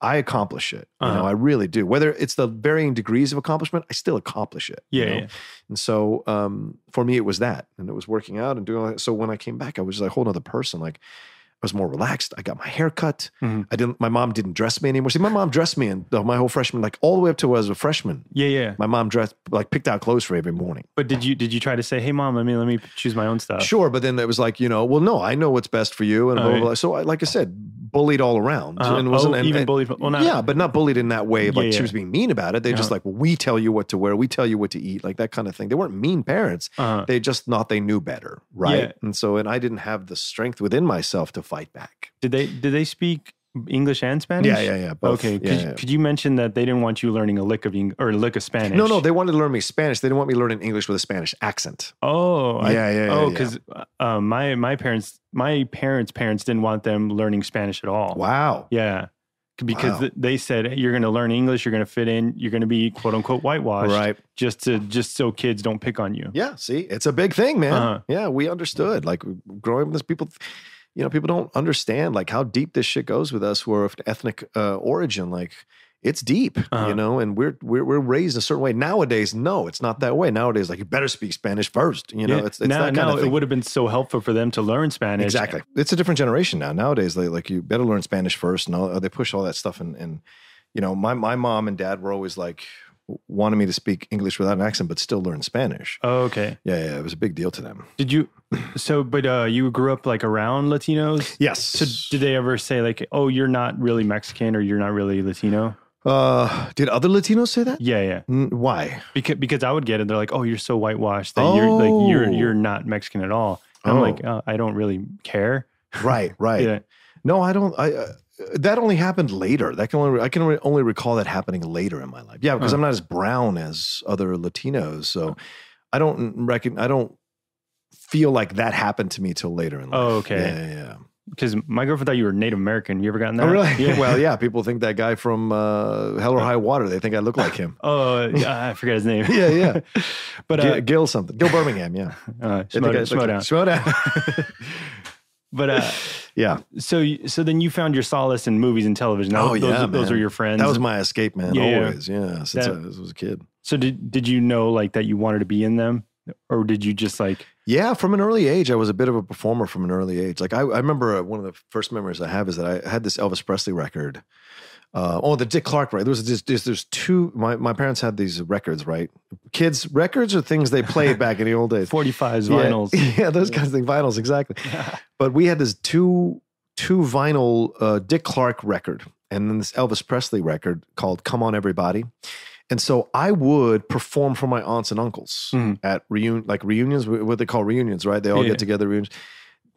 I accomplish it. You know, Uh-huh. I really do. Whether it's the varying degrees of accomplishment, I still accomplish it. you yeah, know? yeah. And so um, for me, it was that, and it was working out and doing all that. So when I came back, I was like a whole other person. Like I was more relaxed. I got my hair cut. Mhm. I didn't. My mom didn't dress me anymore. See, my mom dressed me in the, my whole freshman, like all the way up to when I was a freshman. Yeah, yeah. My mom dressed like picked out clothes for every morning. But did you did you try to say, "Hey, mom, let me let me choose my own stuff"? Sure, but then it was like you know, well, no, I know what's best for you, and Oh, blah, blah, blah. so I, like I said, bullied all around, Uh-huh. and wasn't oh, and- even and- bullied. Well, not, yeah, but not bullied in that way. of Like Yeah, she was being mean about it. They just Uh-huh. like, well, we tell you what to wear, we tell you what to eat, like that kind of thing. They weren't mean parents. Uh, They just thought they knew better, right? Yeah. And so, and I didn't have the strength within myself to fight back. did they did they speak English and Spanish? Yeah, yeah, yeah. both. Okay. Yeah, Could, yeah. could you mention that they didn't want you learning a lick of Eng- or a lick of Spanish? No, no, they wanted to learn me Spanish. They didn't want me learning English with a Spanish accent. Oh, I- Yeah, yeah, yeah, Oh, yeah. because um, my my parents my parents' parents didn't want them learning Spanish at all. Wow. Yeah, because Wow. they said "Hey, you're going to learn English, you're going to fit in, you're going to be quote unquote whitewashed, Right. Just to just so kids don't pick on you. Yeah. See, it's a big thing, man. Uh-huh. Yeah, we understood. Like growing up with this, people, you know, people don't understand like how deep this shit goes with us who are of ethnic uh, origin. Like it's deep, Uh-huh. you know, and we're, we're we're raised a certain way. Nowadays, no, it's not that way. Nowadays, like you better speak Spanish first. You know, Yeah. it's, it's now, that kind now of it would have been so helpful for them to learn Spanish. Exactly. It's a different generation now. Nowadays, they like you better learn Spanish first, and all, they push all that stuff. And, and you know, my my mom and dad were always like wanting me to speak English without an accent, but still learn Spanish. Oh, okay. Yeah, yeah, it was a big deal to them. Did you? So, but uh, you grew up like around Latinos. Yes. So, did they ever say like, "Oh, you're not really Mexican" or "You're not really Latino"? uh, did other Latinos say that? Yeah, yeah. Mm, Why? Because because I would get it. They're like, "Oh, you're so whitewashed that you're like you're Oh. you're not Mexican at all." I'm Oh. like, oh, I don't really care. Right, right. Yeah. No, I don't. I uh, that only happened later. That can only I can only recall that happening later in my life. Yeah, because. I'm not as brown as other Latinos, so I don't reckon. I don't feel like that happened to me till later in life. Oh, okay. Yeah, yeah. yeah. Because my girlfriend thought you were Native American. You ever gotten that? Oh, really? Yeah. well, yeah. People think that guy from uh, Hell or High Water. They think I look like him. Oh, yeah, I forget his name. Yeah, yeah. but Gil, uh, Gil something. Gil Birmingham. Yeah. uh, They think Schmo, I look Schmo like- down. But uh, yeah. so so then you found your solace in movies and television. Oh, those, yeah, those man. are your friends. That was my escape, man. Yeah, yeah. Always. Yeah. Since That- I was a kid. so did did you know like that you wanted to be in them? or did you just like Yeah, from an early age, I was a bit of a performer from an early age. Like I, I remember uh, one of the first memories I have is that I had this Elvis Presley record. Uh, oh, the Dick Clark record. There was just, just there's two. My, my parents had these records, right? Kids records are things they played back in the old days. 45s Yeah, vinyls? Yeah, those kinds of things, vinyls, exactly. but we had this two two vinyl uh, Dick Clark record and then this Elvis Presley record called "Come On Everybody." And so I would perform for my aunts and uncles Mhm. at reunion, like reunions, what they call reunions, right? They all Yeah. get together reunions.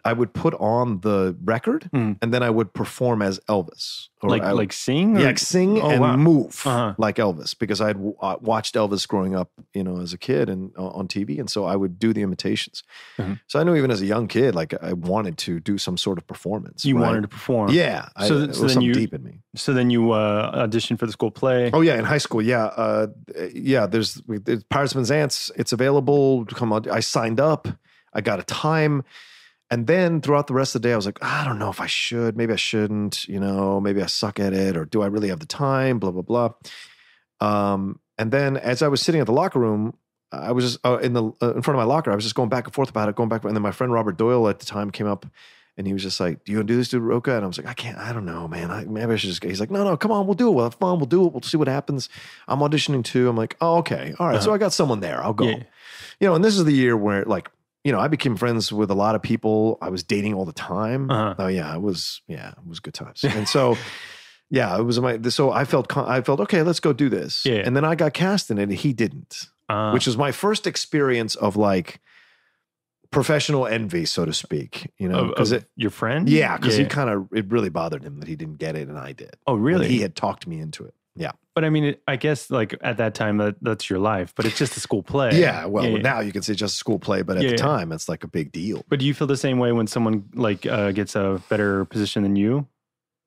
I would put on the record Mhm. and then I would perform as Elvis. Or like I, like sing? or- yeah, like sing Oh, and wow. move Uh-huh. like Elvis because I'd w- uh, watched Elvis growing up, you know, as a kid and uh, on TV, and so I would do the imitations. Mhm. So I knew even as a young kid, like I wanted to do some sort of performance. you right? wanted to perform. yeah. I, So th- was so then you- deep in me. So then you uh, auditioned for the school play. Oh yeah, in high school, yeah, uh, yeah. There's, there's Pirates of Penzance. It's available. Come on, I signed up. I got a time, and then throughout the rest of the day, I was like, I don't know if I should. Maybe I shouldn't. You know, maybe I suck at it, or do I really have the time? Blah blah blah. Um, and then as I was sitting at the locker room, I was just uh, in the uh, in front of my locker. I was just going back and forth about it, going back. And then my friend Robert Doyle at the time came up. And he was just like, "Do you want to do this, to Rocha?" And I was like, "I can't. I don't know, man. I, maybe I should just." He's like, "No, no, come on. We'll do it. We'll have fun. We'll do it. We'll see what happens." I'm auditioning too. I'm like, "Oh, okay, all right." So I got someone there. I'll go. Yeah. You know, and this is the year where, like, you know, I became friends with a lot of people. I was dating all the time. Uh-huh. Oh yeah, it was yeah, it was good times. And so, yeah, it was my. So I felt I felt okay. Let's go do this. Yeah. And then I got cast in it. and He didn't Uh, which was my first experience of like professional envy, so to speak. You know, because it, your friend? yeah, because he kind of it really bothered him that he didn't get it and I did. Oh, And really? he had talked me into it. Yeah, but I mean, it, I guess like at that time that that's your life, but it's just a school play. yeah. Well, Yeah, yeah. now you can say just a school play, but at Yeah, the time, it's like a big deal. But do you feel the same way when someone like uh, gets a better position than you?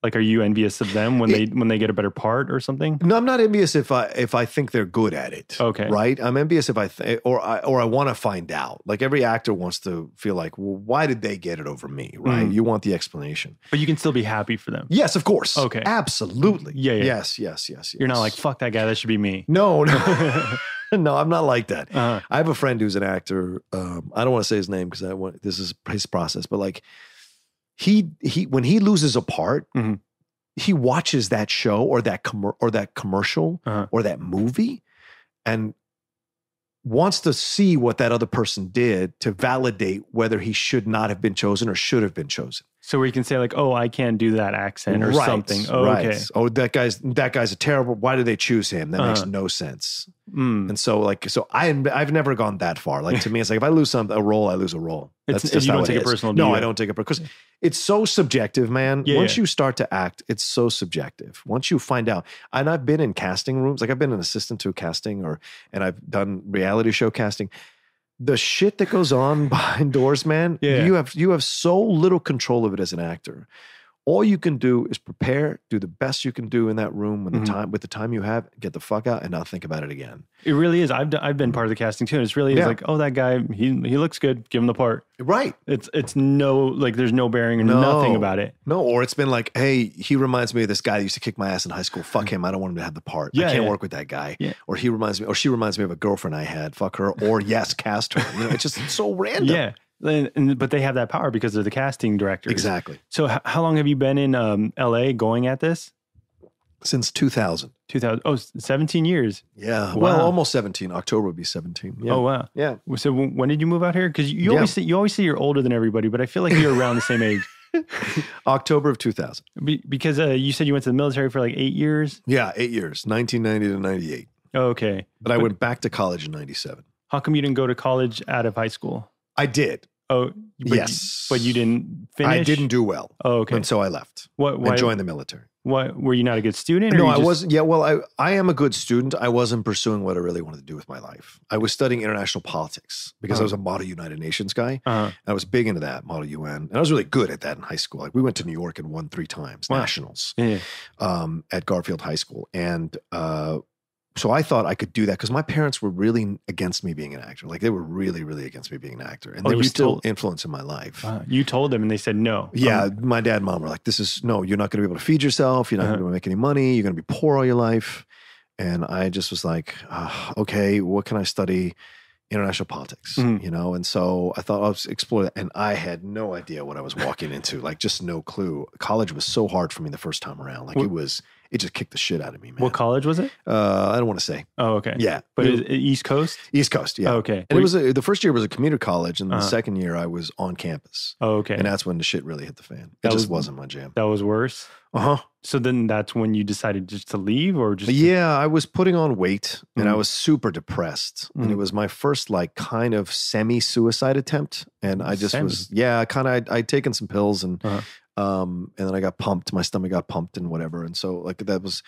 Like, are you envious of them when they when they get a better part or something? No, I'm not envious if I if I think they're good at it. Okay. right. I'm envious if I th- or I or I want to find out. Like every actor wants to feel like, well, why did they get it over me? Right. Mhm. You want the explanation. But you can still be happy for them. Yes, of course. Okay. Absolutely. Yeah, yeah. Yes. Yes. Yes. You're not like fuck that guy. That should be me. No, no, no. I'm not like that. Uh, I have a friend who's an actor. Um, I don't want to say his name because I want this is his process, but like he he when he loses a part, Mhm. he watches that show or that commer- or that commercial Uh-huh. or that movie, and wants to see what that other person did to validate whether he should not have been chosen or should have been chosen. so where you can say like, oh, I can't do that accent or Right, something. Oh, right. okay. Oh, that guy's that guy's a terrible. Why did they choose him? That makes Uh-huh. no sense. Mm. And so, like, so I I've never gone that far. Like to me, it's like if I lose some a role, I lose a role. It's- just you don't take it is. personal, No, you? I don't take it because it's so subjective, man. Yeah, Once yeah. you start to act, it's so subjective. Once you find out, and I've been in casting rooms, like I've been an assistant to casting, or and I've done reality show casting. The shit that goes on behind doors, man. Yeah. You have you have so little control of it as an actor. All you can do is prepare, do the best you can do in that room when Mhm. the time with the time you have, get the fuck out and not think about it again. It really is. I've I've been part of the casting too, and it's really is Yeah. like, oh, that guy, he he looks good. Give him the part. Right. It's it's no like there's no bearing or nothing about it. No, or it's been like, hey, he reminds me of this guy that used to kick my ass in high school. Fuck him. I don't want him to have the part. Yeah, I can't yeah. work with that guy. Yeah. Or he reminds me, or she reminds me of a girlfriend I had. Fuck her. Or yes, cast her. You know, it's just so random. Yeah, and, and- but they have that power because they're the casting directors. Exactly. So h- how long have you been in um, L.A. going at this? Since 2000. 2000. Oh, 17 years. Yeah. Wow. Well, almost 17. October would be 17. Yeah. Oh wow. yeah. So w- when did you move out here? Because you Yeah. always say, you always say you're older than everybody, but I feel like you're around the same age. October of 2000. Be- because uh, you said you went to the military for like eight years. Yeah. Eight years, 1990 to 98. Oh, okay. But I went back to college in 97. How come you didn't go to college out of high school? I did. Oh, but yes. You, but you didn't finish. I didn't do well. Oh, okay. And so I left what? Why? and joined the military. Why were you not a good student? No, I just- wasn't. Yeah, well, I, I am a good student. I wasn't pursuing what I really wanted to do with my life. I was studying international politics because I Oh. was a Model United Nations guy. Uh-huh. I was big into that Model UN, and I was really good at that in high school. Like we went to New York and won three times Wow. nationals Yeah. um, at Garfield High School, and uh, so I thought I could do that because my parents were really against me being an actor. Like they were really, really against me being an actor, and Oh, they were still told- influencing my life. Uh, you told them, and they said no. Yeah, Um, my dad and mom were like, "This is no, you're not going to be able to feed yourself. You're not Uh-huh. going to make any money. You're going to be poor all your life." And I just was like, uh, "Okay, what can I study?" international politics, Mhm. you know, and so I thought I'll explore that, and I had no idea what I was walking into, like just no clue. College was so hard for me the first time around, like What- it was, it just kicked the shit out of me, man. What college was it? uh, I don't want to say, Oh, okay. yeah, But It- it East Coast? East Coast, yeah. Oh, okay. And Were it was a, the first year was a commuter college, and the Uh-huh. second year I was on campus, oh, okay. and that's when the shit really hit the fan. It That just was- not my jam. that was worse. Uh huh. So then that's when you decided just to leave or just Yeah, I was putting on weight and I Mhm. was super depressed. And Mhm. it was my first like kind of semi suicide attempt. And I just Semi? was, yeah, kind of, I'd, I'd taken some pills and, Uh-huh. Um, and then I got pumped. My stomach got pumped and whatever. And so like that was,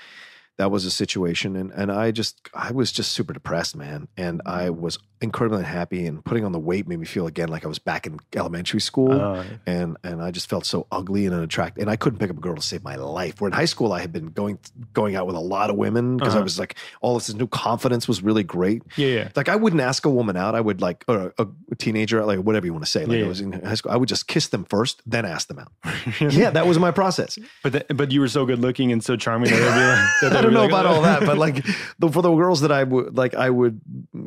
that was a situation. And, and I just, I was just super depressed, man. And I was incredibly unhappy and putting on the weight made me feel again like I was back in elementary school Uh, and and I just felt so ugly and unattractive. And I couldn't pick up a girl to save my life. Where in high school, I had been going going out with a lot of women because I Uh-huh. was like, all this new confidence was really great. yeah, yeah. Like I wouldn't ask a woman out. I would like or a, a teenager, like whatever you want to say. Like Yeah, I was in high school, I would just kiss them first, then ask them out. yeah, that was my process. But the, but you were so good looking and so charming that they'd be like, that I they'd don't know like, about all that, but like the, for the girls that I would like, I would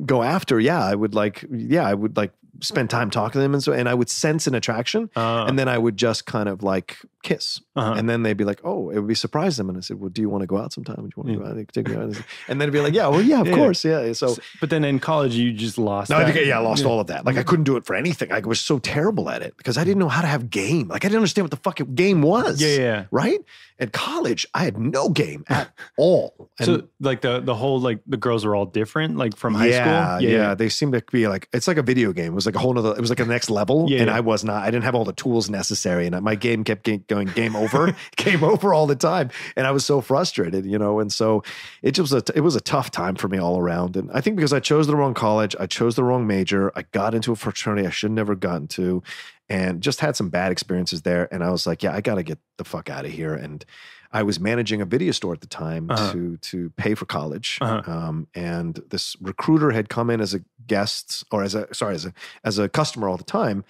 go after. Yeah, I would like. Yeah, I would like spend time talking to them, and so and I would sense an attraction, Uh, and then I would just kind of like kiss, uh-huh. and then they'd be like, "Oh, it would be surprise them," and I said, "Well, do you want to go out sometime? Do you want to Yeah. go out? Take me out?" And then it'd be like, "Yeah, well, yeah, of Yeah. course, yeah." So. but then in college you just lost. No, I that. think, yeah, I lost all of that. Like I couldn't do it for anything. I was so terrible at it because I didn't know how to have game. Like I didn't understand what the fuck game was. Yeah, yeah. Right? At college, I had no game at all. And so like the the whole like the girls were all different like from high yeah, school. Yeah, They seemed to be like it's like a video game. It was like a whole nother. It was like a next level, Yeah, and yeah. I was not. I didn't have all the tools necessary, and my game kept ga- going game over, game over all the time, and I was so frustrated, you know. And so it just was a it was a tough time for me all around. And I think because I chose the wrong college, I chose the wrong major, I got into a fraternity I should never gotten to, and just had some bad experiences there. And I was like, yeah, I got to get the fuck out of here. And I was managing a video store at the time Uh-huh. to to pay for college, Uh-huh. um, and this recruiter had come in as a guest or as a sorry as a as a customer all the time.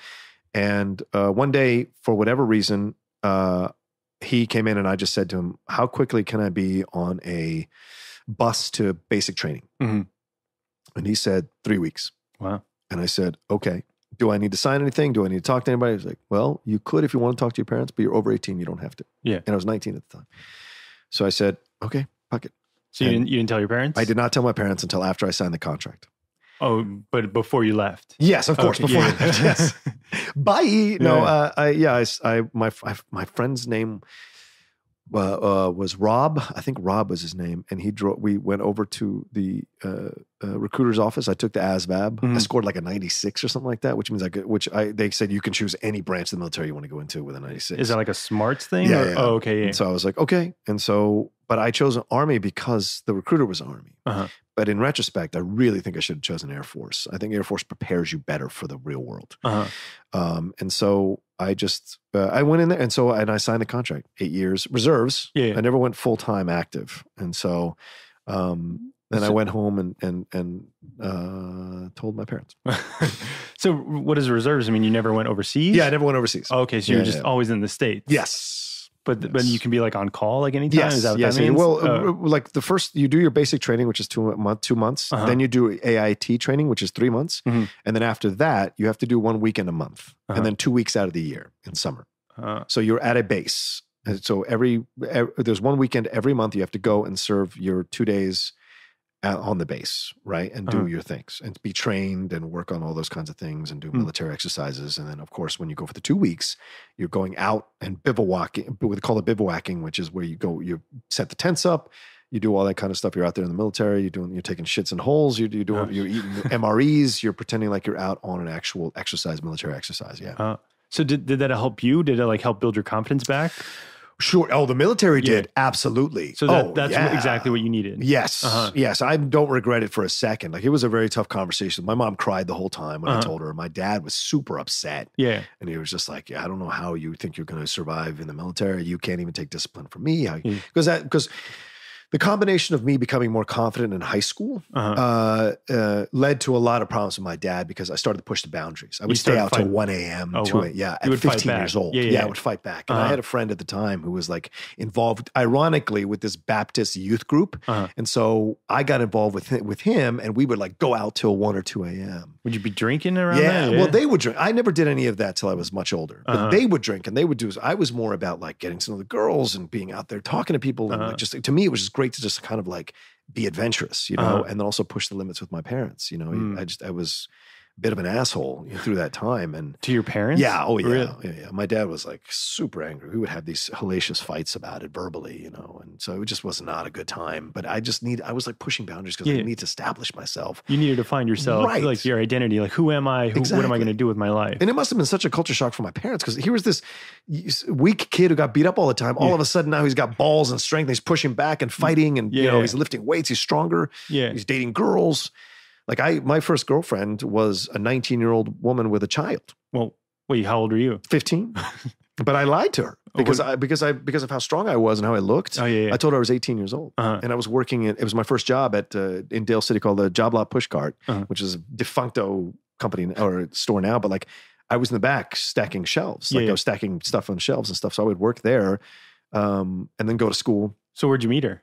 And uh, one day, for whatever reason, uh, he came in and I just said to him, "How quickly can I be on a bus to basic training?" Mhm. And he said, three weeks." Wow. And I said, "Okay." Do I need to sign anything? Do I need to talk to anybody? He's like, Well, you could if you want to talk to your parents, but you're over 18, you don't have to. Yeah. And I was 19 at the time. So I said, Okay, fuck it. So you And didn't you didn't tell your parents? I did not tell my parents until after I signed the contract. Oh, but before you left. Yes, of course. Okay, Before yeah. I left, yes. Bye. No, Yeah. uh, I yeah, I, I- my I, my friend's name uh, uh, was Rob. I think Rob was his name, and he drove. We went over to the uh, uh, recruiter's office. I took the ASVAB. I Mhm. scored like a ninety six or something like that, which means I could, which I they said you can choose any branch of the military you want to go into with a ninety six. Is that like a smarts thing? Yeah, or- yeah. Oh, okay. Yeah. And so I was like, okay. And so, but I chose an army because the recruiter was army. Uh-huh. But in retrospect, I really think I should have chosen Air Force. I think Air Force prepares you better for the real world. uh-huh. Um, and so I just uh, I went in there, and so and I signed the contract, eight years reserves. Yeah, yeah. I never went full time active, and so um, then I went home and and and uh, told my parents. so what is reserves? I mean, you never went overseas? Yeah, I never went overseas. Oh, okay, so you're Yeah, just yeah. always in the states. Yes, but Yes. you can be like on call like anytime. Yes, is that what yes. that means? Well, Oh. like the first, you do your basic training, which is two month, two months. Uh-huh. Then you do AIT training, which is three months, Mhm. and then after that, you have to do one weekend a month, Uh-huh. and then two weeks out of the year in summer. Uh, So you're at a base. So every, ev there's one weekend every month you have to go and serve your two days on the base, right, and do Uh-huh. your things and be trained and work on all those kinds of things and do Hmm. military exercises. And then, of course, when you go for the two weeks, you're going out and bivouacking. what We call it bivouacking, which is where you go, you set the tents up. You do all that kind of stuff. You're out there in the military. You're doing. You're taking shits in holes. You're, you're doing. Nice. You're eating MREs. You're pretending like you're out on an actual exercise, military exercise. Yeah. uh, so did did that help you? Did it like help build your confidence back? Sure. Oh, the military Yeah. did absolutely. So that, oh, that's yeah. exactly what you needed. Yes, Uh-huh. yes. I don't regret it for a second. Like it was a very tough conversation. My mom cried the whole time when I Uh-huh. told her. My dad was super upset, Yeah. and he was just like, "Yeah, I don't know how you think you're going to survive in the military. You can't even take discipline from me because that because." The combination of me becoming more confident in high school Uh-huh. uh, uh, led to a lot of problems with my dad because I started to push the boundaries. I would stay out till 1 a.m. Oh, 2 wow. a- yeah, at 15 years old. Yeah, Yeah, yeah. I would fight back. And Uh-huh. I had a friend at the time who was like involved, ironically, with this Baptist youth group. Uh-huh. And so I got involved with with him, and we would like go out till 1 or 2 a.m. Would you be drinking around Yeah, well, they would drink. I never did any of that till I was much older. But Uh-huh. they would drink, and they would do. I was more about like getting to know the girls and being out there talking to people, and Uh-huh. like just to me, it was just great to just kind of like be adventurous, you know, Uh-huh. and then also push the limits with my parents. You know, Mm. I just I was bit of an asshole through that time, and to your parents? yeah, oh yeah, Really? yeah, yeah. My dad was like super angry. We would have these hellacious fights about it verbally, you know, and so it just was not a good time. But I just need. I was like pushing boundaries because Yeah. I need to establish myself. You needed to find yourself, Right. like your identity. Like, who am I? Who, What am I going to do with my life? And it must have been such a culture shock for my parents because here was this weak kid who got beat up all the time. All Yeah. of a sudden now he's got balls and strength. He's pushing back and mm, fighting, and you know he's lifting weights. He's stronger. yeah. He's dating girls. Like I, my first girlfriend was a 19 year old woman with a child, Well, wait, how old are you? 15. but I lied to her Oh, because what- I because I because of how strong I was and how I looked. Oh, yeah. yeah. I told her I was 18 years old. uh-huh. And I was working in, it was my first job at uh, in Dale City called the Job Lot Push Cart, Uh-huh. which is a defuncto company or store now. But like I was in the back stacking shelves, like Yeah, I was stacking stuff on shelves and stuff. So I would work there um, and then go to school. So, where'd you meet her?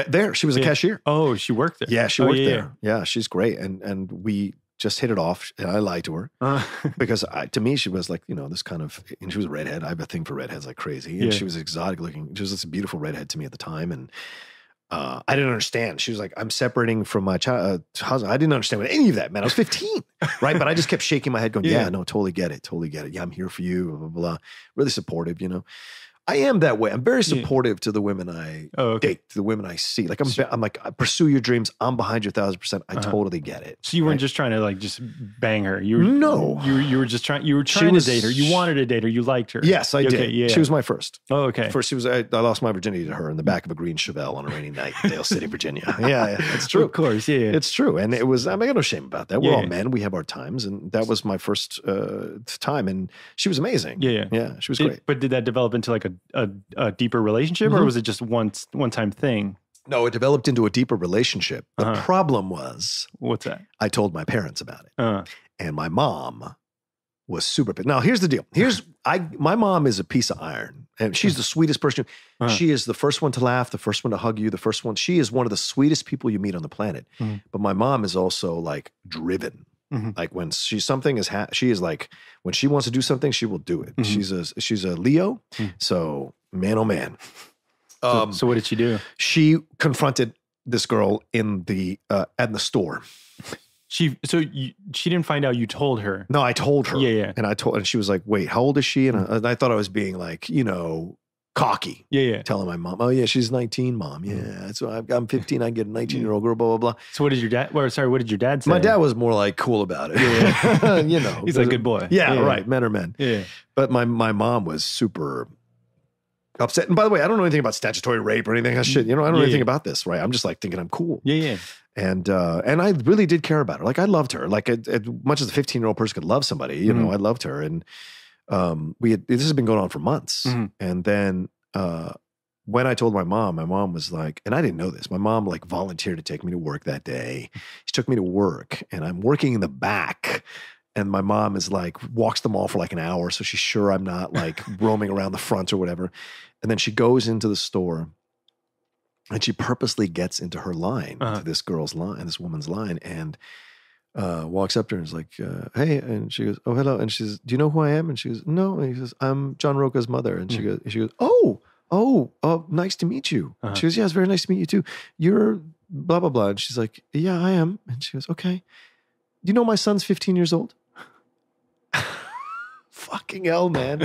Uh, there, she was a Yeah. cashier. Oh, she worked there. Yeah, she Oh, worked yeah, there. Yeah. she's great. And and we just hit it off. And I lied to her Uh, because I, to me she was like you know this kind of and she was a redhead. I have a thing for redheads like crazy, and Yeah. she was exotic looking. She was this beautiful redhead to me at the time, and uh, I didn't understand. She was like, "I'm separating from my child uh, husband." I didn't understand what any of that meant. I was 15, right? But I just kept shaking my head, going, "Yeah, Yeah. no, totally get it, totally get it. Yeah, I'm here for you." Blah blah blah. Really supportive, you know. I am that way. I'm very Yeah. supportive to the women I oh, okay. date, to the women I see. Like I'm, I'm like, I pursue your dreams. I'm behind you a thousand percent. I Uh-huh. totally get it. So you weren't right? just trying to like just bang her. You were No. You were, you were just trying. You were trying was- to date her. You wanted to date her. You liked her. Yes, I Okay, did. yeah. She was my first. Oh, okay. First, she was. I, I lost my virginity to her in the back of a green Chevelle on a rainy night in Dale City, Virginia. Yeah, yeah, it's true. Of course. Yeah. yeah. It's true, and it was. I mean, I got no shame about that. We're all men. We have our times, and that was my first uh, time, and she was amazing. yeah. Yeah. yeah, she was great. but did that develop into like a, a, a deeper relationship, or Mhm. was it just one one time thing? No, it developed into a deeper relationship. The Uh-huh. problem was, What's that? I told my parents about it, Uh, and my mom was super pissed. Now, here's the deal. Here's I. My mom is a piece of iron, and she's the sweetest person. Uh-huh. She is the first one to laugh, the first one to hug you, the first one. She is one of the sweetest people you meet on the planet. Mhm. But my mom is also like driven. Mhm. Like when she something is ha- she is like when she wants to do something, she will do it. Mhm. She's a she's a Leo. Mhm. So man, oh man. so, Um, so what did she do? she confronted this girl in the uh, at the store. She so you, she didn't find out you told her. No, I told her. Yeah, yeah. And I told, and she was like, "Wait, how old is she?" And I, and I thought I was being like, you know, cocky, Yeah, yeah. telling my mom, "Oh yeah, she's 19, mom. Yeah, so I'm, I'm 15. I get a 19 year old girl. Blah blah blah." So what did your dad? Well, sorry, what did your dad say? My dad was more like cool about it. Yeah. you know, He's like good boy. Yeah, right. Men are men. Yeah. But my my mom was super upset. And by the way, I don't know anything about statutory rape or anything. That shit. You know, I don't know Yeah, anything yeah. about this. Right? I'm just like thinking I'm cool. Yeah, yeah. and uh, and I really did care about her. Like I loved her. Like as much as a 15 year old person could love somebody, you know, Mhm. I loved her. And um, we had this has been going on for months. Mhm. And then uh, when I told my mom, my mom was like, and I didn't know this. My mom like volunteered to take me to work that day. She took me to work, and I'm working in the back. And my mom is like walks the mall for like an hour, so she's sure I'm not like roaming around the front or whatever. And then she goes into the store and she purposely gets into her line Uh-huh. to this girl's line this woman's line and uh, walks up to her and is like uh, hey and she goes oh hello and she says do you know who i am? And she goes no and he says i'm john rocha's mother and she Mm. goes she goes oh oh oh nice to meet you. Uh-huh. she goes yeah it's very nice to meet you too. You're blah blah blah and she's like yeah i am and she goes okay. Do you know my son's 15 years old fucking hell man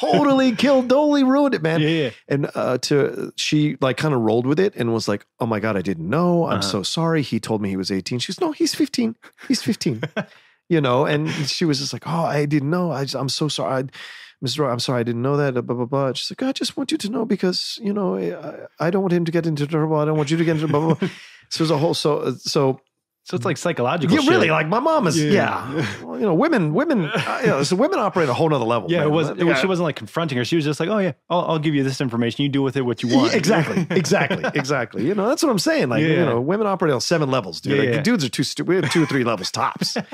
totally killed totally ruined it man yeah, yeah. and uh, to she like kind of rolled with it and was like, "Oh my god, I didn't know. I'm Uh-huh. so sorry. He told me he was 18." She's "No, he's 15. He's 15." you know, and she was just like, "Oh, I didn't know. I, am so sorry, I, Mr. Roy, I'm sorry, I didn't know that." Blah blah blah. She's like, "I just want you to know because you know I, I don't want him to get into trouble. I don't want you to get into blah blah." blah. so there's a whole so so So it's like psychological. yeah, really like my mom is Yeah. yeah. Well, you know, women women uh, you know, so women operate at a whole nother level. Yeah, man. it was. It was she wasn't like confronting her. She was just like, "Oh yeah, I'll, I'll give you this information. You do with it what you want." Exactly, exactly, exactly. You know, that's what I'm saying. Like, you know, women operate on seven levels, dude. Yeah, like, dudes are two, stu- we have two or three levels tops.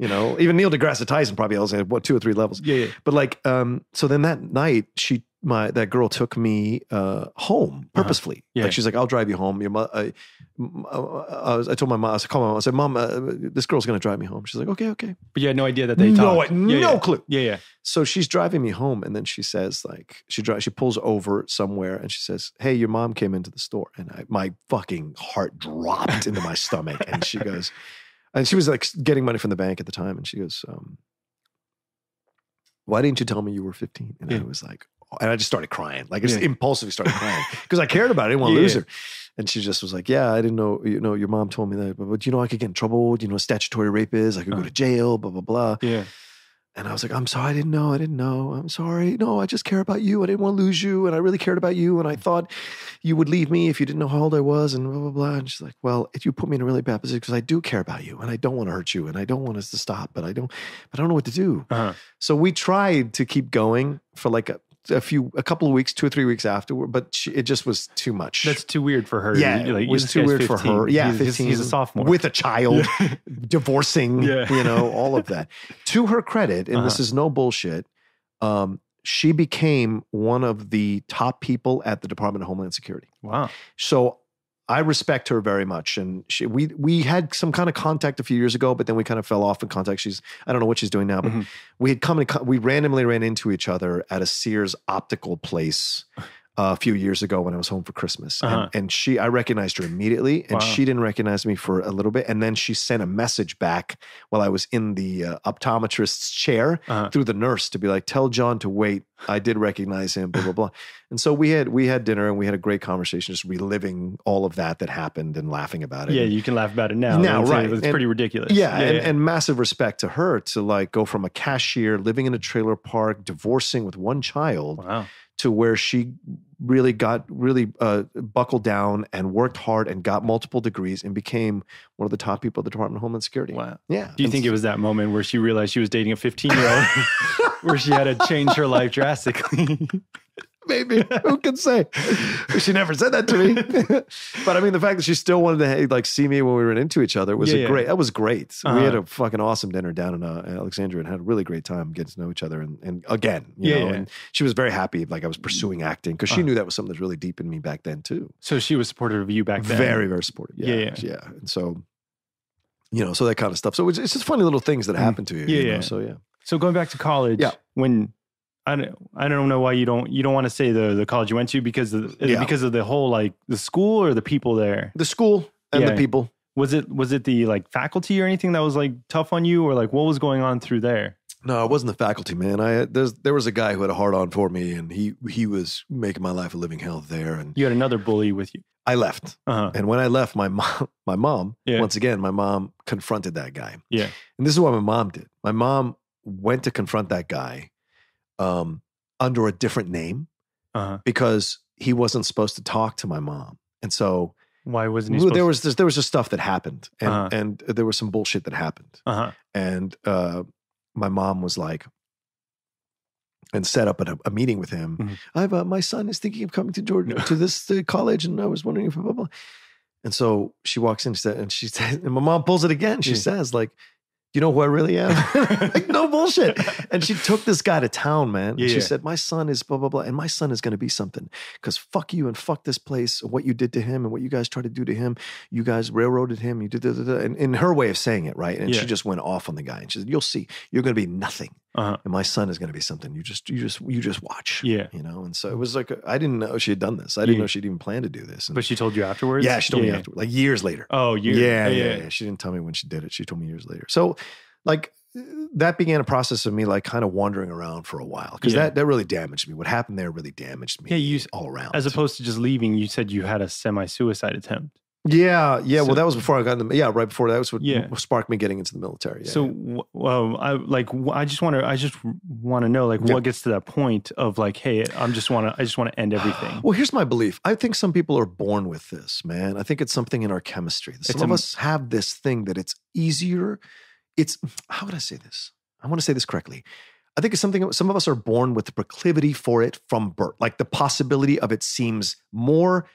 You know, even Neil deGrasse Tyson probably also had what two or three levels. yeah, yeah. But like, um, so then that night she my that girl took me uh, home purposefully. Yeah. Like she's like, "I'll drive you home." Your mo- I, m- uh, I, was, I told my mom, I called my mom. I said, "Mom, uh, this girl's gonna drive me home." She's like, "Okay, okay." But you had no idea that they No, talked. no yeah, yeah. clue. Yeah, yeah. So she's driving me home, and then she says, like, she drives, she pulls over somewhere, and she says, "Hey, your mom came into the store," and I, my fucking heart dropped into my stomach, and she goes, and she was like getting money from the bank at the time, and she goes, um, "Why didn't you tell me you were 15?" And I was like, and I just started crying, like, I just Yeah. impulsively started crying because I cared about it. I didn't want to Yeah, lose her. And she just was like, "Yeah, I didn't know. You know, your mom told me that, but, but you know, I could get in trouble. You know, statutory rape is. I could go Uh-huh. to jail. Blah blah blah." Yeah. And I was like, I'm sorry, I didn't know. I didn't know. I'm sorry. No, I just care about you. I didn't want to lose you. And I really cared about you. And I thought you would leave me if you didn't know how old I was and blah, blah, blah. And she's like, Well, if you put me in a really bad position because I do care about you and I don't want to hurt you and I don't want us to stop, but I don't, but I don't know what to do. Uh-huh. So we tried to keep going for like a, a few, a couple of weeks, two or three weeks afterward, but she, it just was too much. That's too weird for her. yeah, like, it was too weird for her. Yeah, he's, he's- 15, he's a sophomore. with a child, divorcing, Yeah. you know, all of that. to her credit, and this Uh-huh. is no bullshit, um, she became one of the top people at the Department of Homeland Security. wow. So I respect her very much, and she, we we had some kind of contact a few years ago, but then we kind of fell off in contact. She's I don't know what she's doing now, but Mhm. we had come and we randomly ran into each other at a Sears optical place. Uh, a few years ago when I was home for Christmas, and, Uh-huh. and she, I recognized her immediately, and Wow. she didn't recognize me for a little bit, and then she sent a message back while I was in the uh, optometrist's chair Uh-huh. through the nurse to be like, "Tell John to wait. I did recognize him." Blah blah blah. And so we had we had dinner and we had a great conversation, just reliving all of that that happened and laughing about it. Yeah, And- you can laugh about it now. Now, It's, right. It's And- pretty ridiculous. yeah, and, and massive respect to her to like go from a cashier living in a trailer park, divorcing with one child, wow. to where she really got really uh, buckled down and worked hard and got multiple degrees and became one of the top people at the Department of Homeland Security. Wow. Yeah. Do you think it was that moment where she realized she was dating a 15 year old, where she had to change her life drastically? maybe who can say? she never said that to me. but I mean, the fact that she still wanted to like see me when we ran into each other was Yeah, a yeah. great. That was great. We Uh-huh. had a fucking awesome dinner down in uh, Alexandria and had a really great time getting to know each other. And, and again, you Yeah, know, and she was very happy like I was pursuing acting because she Uh-huh. knew that was something that's really deep in me back then too. so she was supportive of you back then. Very, very supportive. Yeah, Yeah, yeah, And so, you know, so that kind of stuff. So it's, it's just funny little things that Mm. happen to you. Yeah, you know? yeah. So yeah. So going back to college, Yeah. when I don't, I don't know why you don't you don't want to say the the college you went to because of, is Yeah. because of the whole like the school or the people there. The school and Yeah. the people. Was it was it the like faculty or anything that was like tough on you or like what was going on through there? No, it wasn't the faculty, man. I there's there was a guy who had a hard on for me, and he he was making my life a living hell there. And You had another bully with you. I left, Uh-huh. and when I left, my mom, my mom, Yeah. once again, my mom confronted that guy. Yeah. and this is what my mom did. My mom went to confront that guy, um, under a different name Uh-huh. because he wasn't supposed to talk to my mom, and so Why wasn't he supposed there was this, there was just stuff that happened, and Uh-huh. and there was some bullshit that happened uh-huh. and uh, my mom was like, and set up a, a meeting with him. Mhm. I've uh, my son is thinking of coming to Jordan to this uh, college, and I was wondering if blah blah. blah. And so she walks in, she said, and she says, and my mom pulls it again. She Yeah. says, like, you know who I really am? like, no bullshit. And she took this guy to town, man. And Yeah, she yeah. said, my son is blah, blah, blah. And my son is going to be something because fuck you and fuck this place, what you did to him and what you guys tried to do to him. You guys railroaded him. You did, da, da, da. And in her way of saying it, right? And Yeah. she just went off on the guy. And she said, you'll see, you're going to be nothing. Uh-huh. And my son is going to be something. You just, you just, you just watch. Yeah. You know? And so it was like, I didn't know she had done this. I didn't Yeah. know she'd even planned to do this. And But she told you afterwards? yeah, she told me Yeah. after, like years later. Oh, you Yeah, yeah, yeah, She didn't tell me when she did it. She told me years later. So, like, that began a process of me like kind of wandering around for a while because Yeah. that that really damaged me. What happened there really damaged me. Yeah, you- all around. As opposed to just leaving, you said you had a semi-suicide attempt. Yeah, yeah. So- well, that was before I got in the yeah, right before that was what Yeah. sparked me getting into the military. Yeah, so, yeah. well, I like. I just want to. I just want to know, like, Yeah. what gets to that point of like, hey, I'm just want to. I just want to end everything. Well, here's my belief. I think some people are born with this, man. I think it's something in our chemistry. Some It's of a- us have this thing that it's easier. It's how would I say this? I want to say this correctly. I think it's something some of us are born with the proclivity for it from birth. Like the possibility of it seems more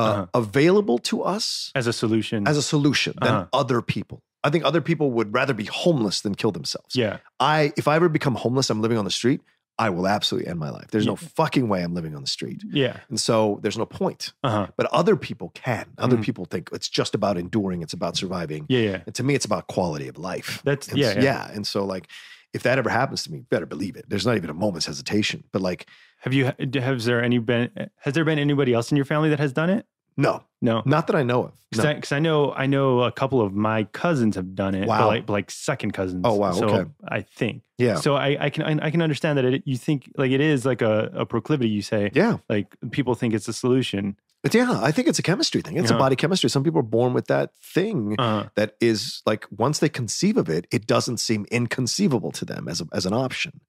uh, Uh-huh. available to us As a solution. as a solution than Uh-huh. other people. I think other people would rather be homeless than kill themselves. yeah. I if I ever become homeless, I'm living on the street. I will absolutely end my life. There's no fucking way I'm living on the street. Yeah. And so there's no point. Uh huh. But other people can. Other Mhm. people think it's just about enduring, it's about surviving. Yeah. Yeah. And to me, it's about quality of life. That's And yeah. yeah. And so, like, if that ever happens to me, better believe it. There's not even a moment's hesitation. But like, Have you? Has there any been? Has there been anybody else in your family that has done it? no, No. not that I know of. Because No. I, I know I know a couple of my cousins have done it. Wow. like like second cousins. Oh, wow, So okay. I think. Yeah. So I, I can I, I can understand that it, you think like it is like a, a proclivity. You say Yeah. like people think it's a solution. But yeah, I think it's a chemistry thing. It's Yeah. a body chemistry. Some people are born with that thing Uh, that is like once they conceive of it, it doesn't seem inconceivable to them as a, as an option.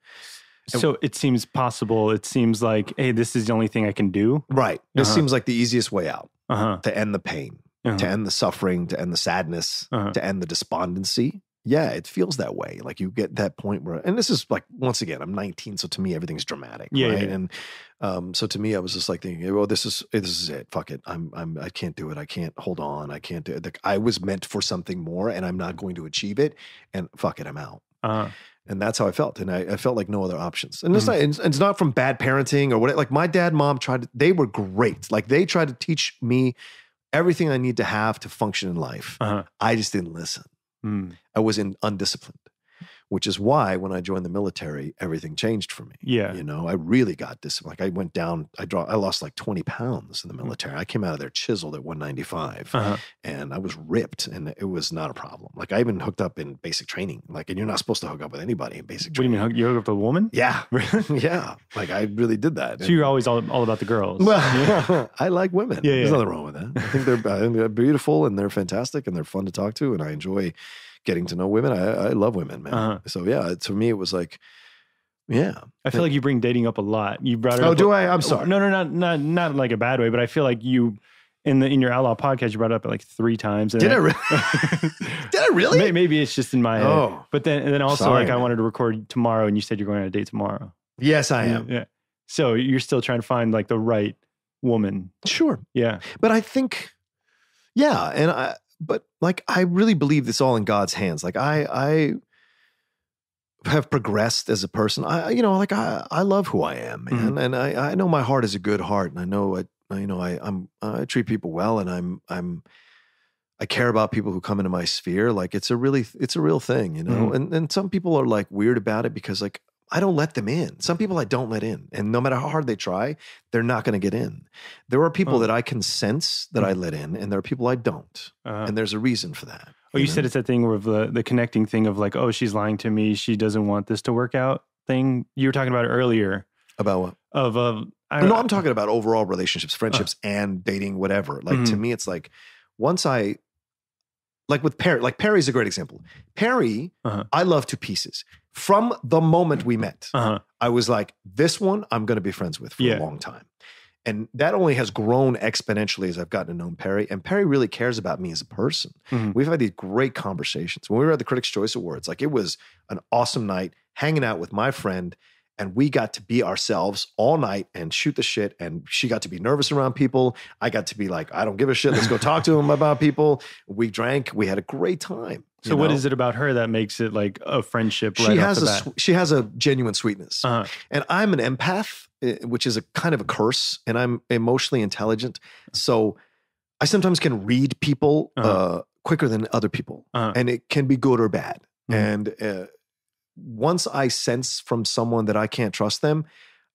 So it seems possible. It seems like hey, this is the only thing I can do. Right. This Uh-huh. seems like the easiest way out Uh huh. to end the pain, Uh-huh. to end the suffering, to end the sadness, Uh-huh. to end the despondency. Yeah, it feels that way. Like you get that point where, and this is like once again, I'm 19, so to me everything's dramatic, Yeah, right? yeah. And um, so to me, I was just like thinking, well, this is this is it. Fuck it. I'm I'm I can't do it. I can't hold on. I can't do it. Like, I was meant for something more, and I'm not going to achieve it. And fuck it, I'm out. Uh, And that's how I felt. And I, I felt like no other options. And it's, Mhm. not, it's, it's not from bad parenting or what. Like my dad, mom tried to, they were great. Like they tried to teach me everything I need to have to function in life. uh-huh. I just didn't listen. Mm. I was in undisciplined, which is why when I joined the military, everything changed for me. Yeah. You know, I really got disciplined. Like I went down, I draw, I lost like 20 pounds in Mm. the military. I came out of there chiseled at 195 Uh-huh. and I was ripped and it was not a problem. Like I even hooked up in basic training. Like, and you're not supposed to hook up with anybody in basic What do you mean? You hook up with a woman? Yeah. Yeah. Like I really did that. So you're always all, all about the girls. well, I like women. Yeah, yeah, There's nothing wrong with that. I think they're, I think they're beautiful and they're fantastic and they're fun to talk to. And I enjoy getting to know women. I, I love women, man. Uh-huh. So yeah, to me, it was like, yeah. I feel like you bring dating up a lot. You brought it Oh, up. do I? I'm sorry. No, no, not not not like a bad way, but I feel like you in the in your outlaw podcast you brought it up like three times. Did I then- really? Did I really? Maybe it's just in my head. Oh. But then and then also Sorry, like I wanted to record tomorrow, and you said you're going on a date tomorrow. Yes, I am. Yeah. So you're still trying to find like the right woman. Sure. Yeah. But I think, yeah, and I, but like I really believe it's all in God's hands. Like I, I have progressed as a person. I, you know, like I, I love who I am, man, and I, I know my heart is a good heart, and I know I, you know, I, I'm, I treat people well, and I'm, I'm. I care about people who come into my sphere. Like it's a really, it's a real thing, you know. Mhm. And and some people are like weird about it because like I don't let them in. Some people I don't let in, and no matter how hard they try, they're not going to get in. There are people Oh. that I can sense that I let in, and there are people I don't, Uh, and there's a reason for that. oh, you know? said it's that thing with the the connecting thing of like, oh, she's lying to me. She doesn't want this to work out. Thing you were talking about earlier about what? of of I No, I'm talking about overall relationships, friendships, and dating, whatever. Like to Mhm. me, it's like once I, like with Perry, like Perry's a great example. Perry, Uh-huh. I love to pieces. From the moment we met, Uh huh. I was like, this one I'm going to be friends with for Yeah. a long time. And that only has grown exponentially as I've gotten to know Perry. And Perry really cares about me as a person. Mhm. We've had these great conversations. When we were at the Critics' Choice Awards, like it was an awesome night hanging out with my friend. And we got to be ourselves all night and shoot the shit. And she got to be nervous around people. I got to be like, I don't give a shit. Let's go talk to him about people. We drank. We had a great time. So what is it about her that makes it like a friendship? Right She off has a sw- she has a genuine sweetness. Uh-huh. And I'm an empath, eh, which is a kind of a curse, and I'm emotionally intelligent. So I sometimes can read people uh Uh-huh. quicker than other people, Uh-huh. and it can be good or bad. Mhm. And uh, once I sense from someone that I can't trust them,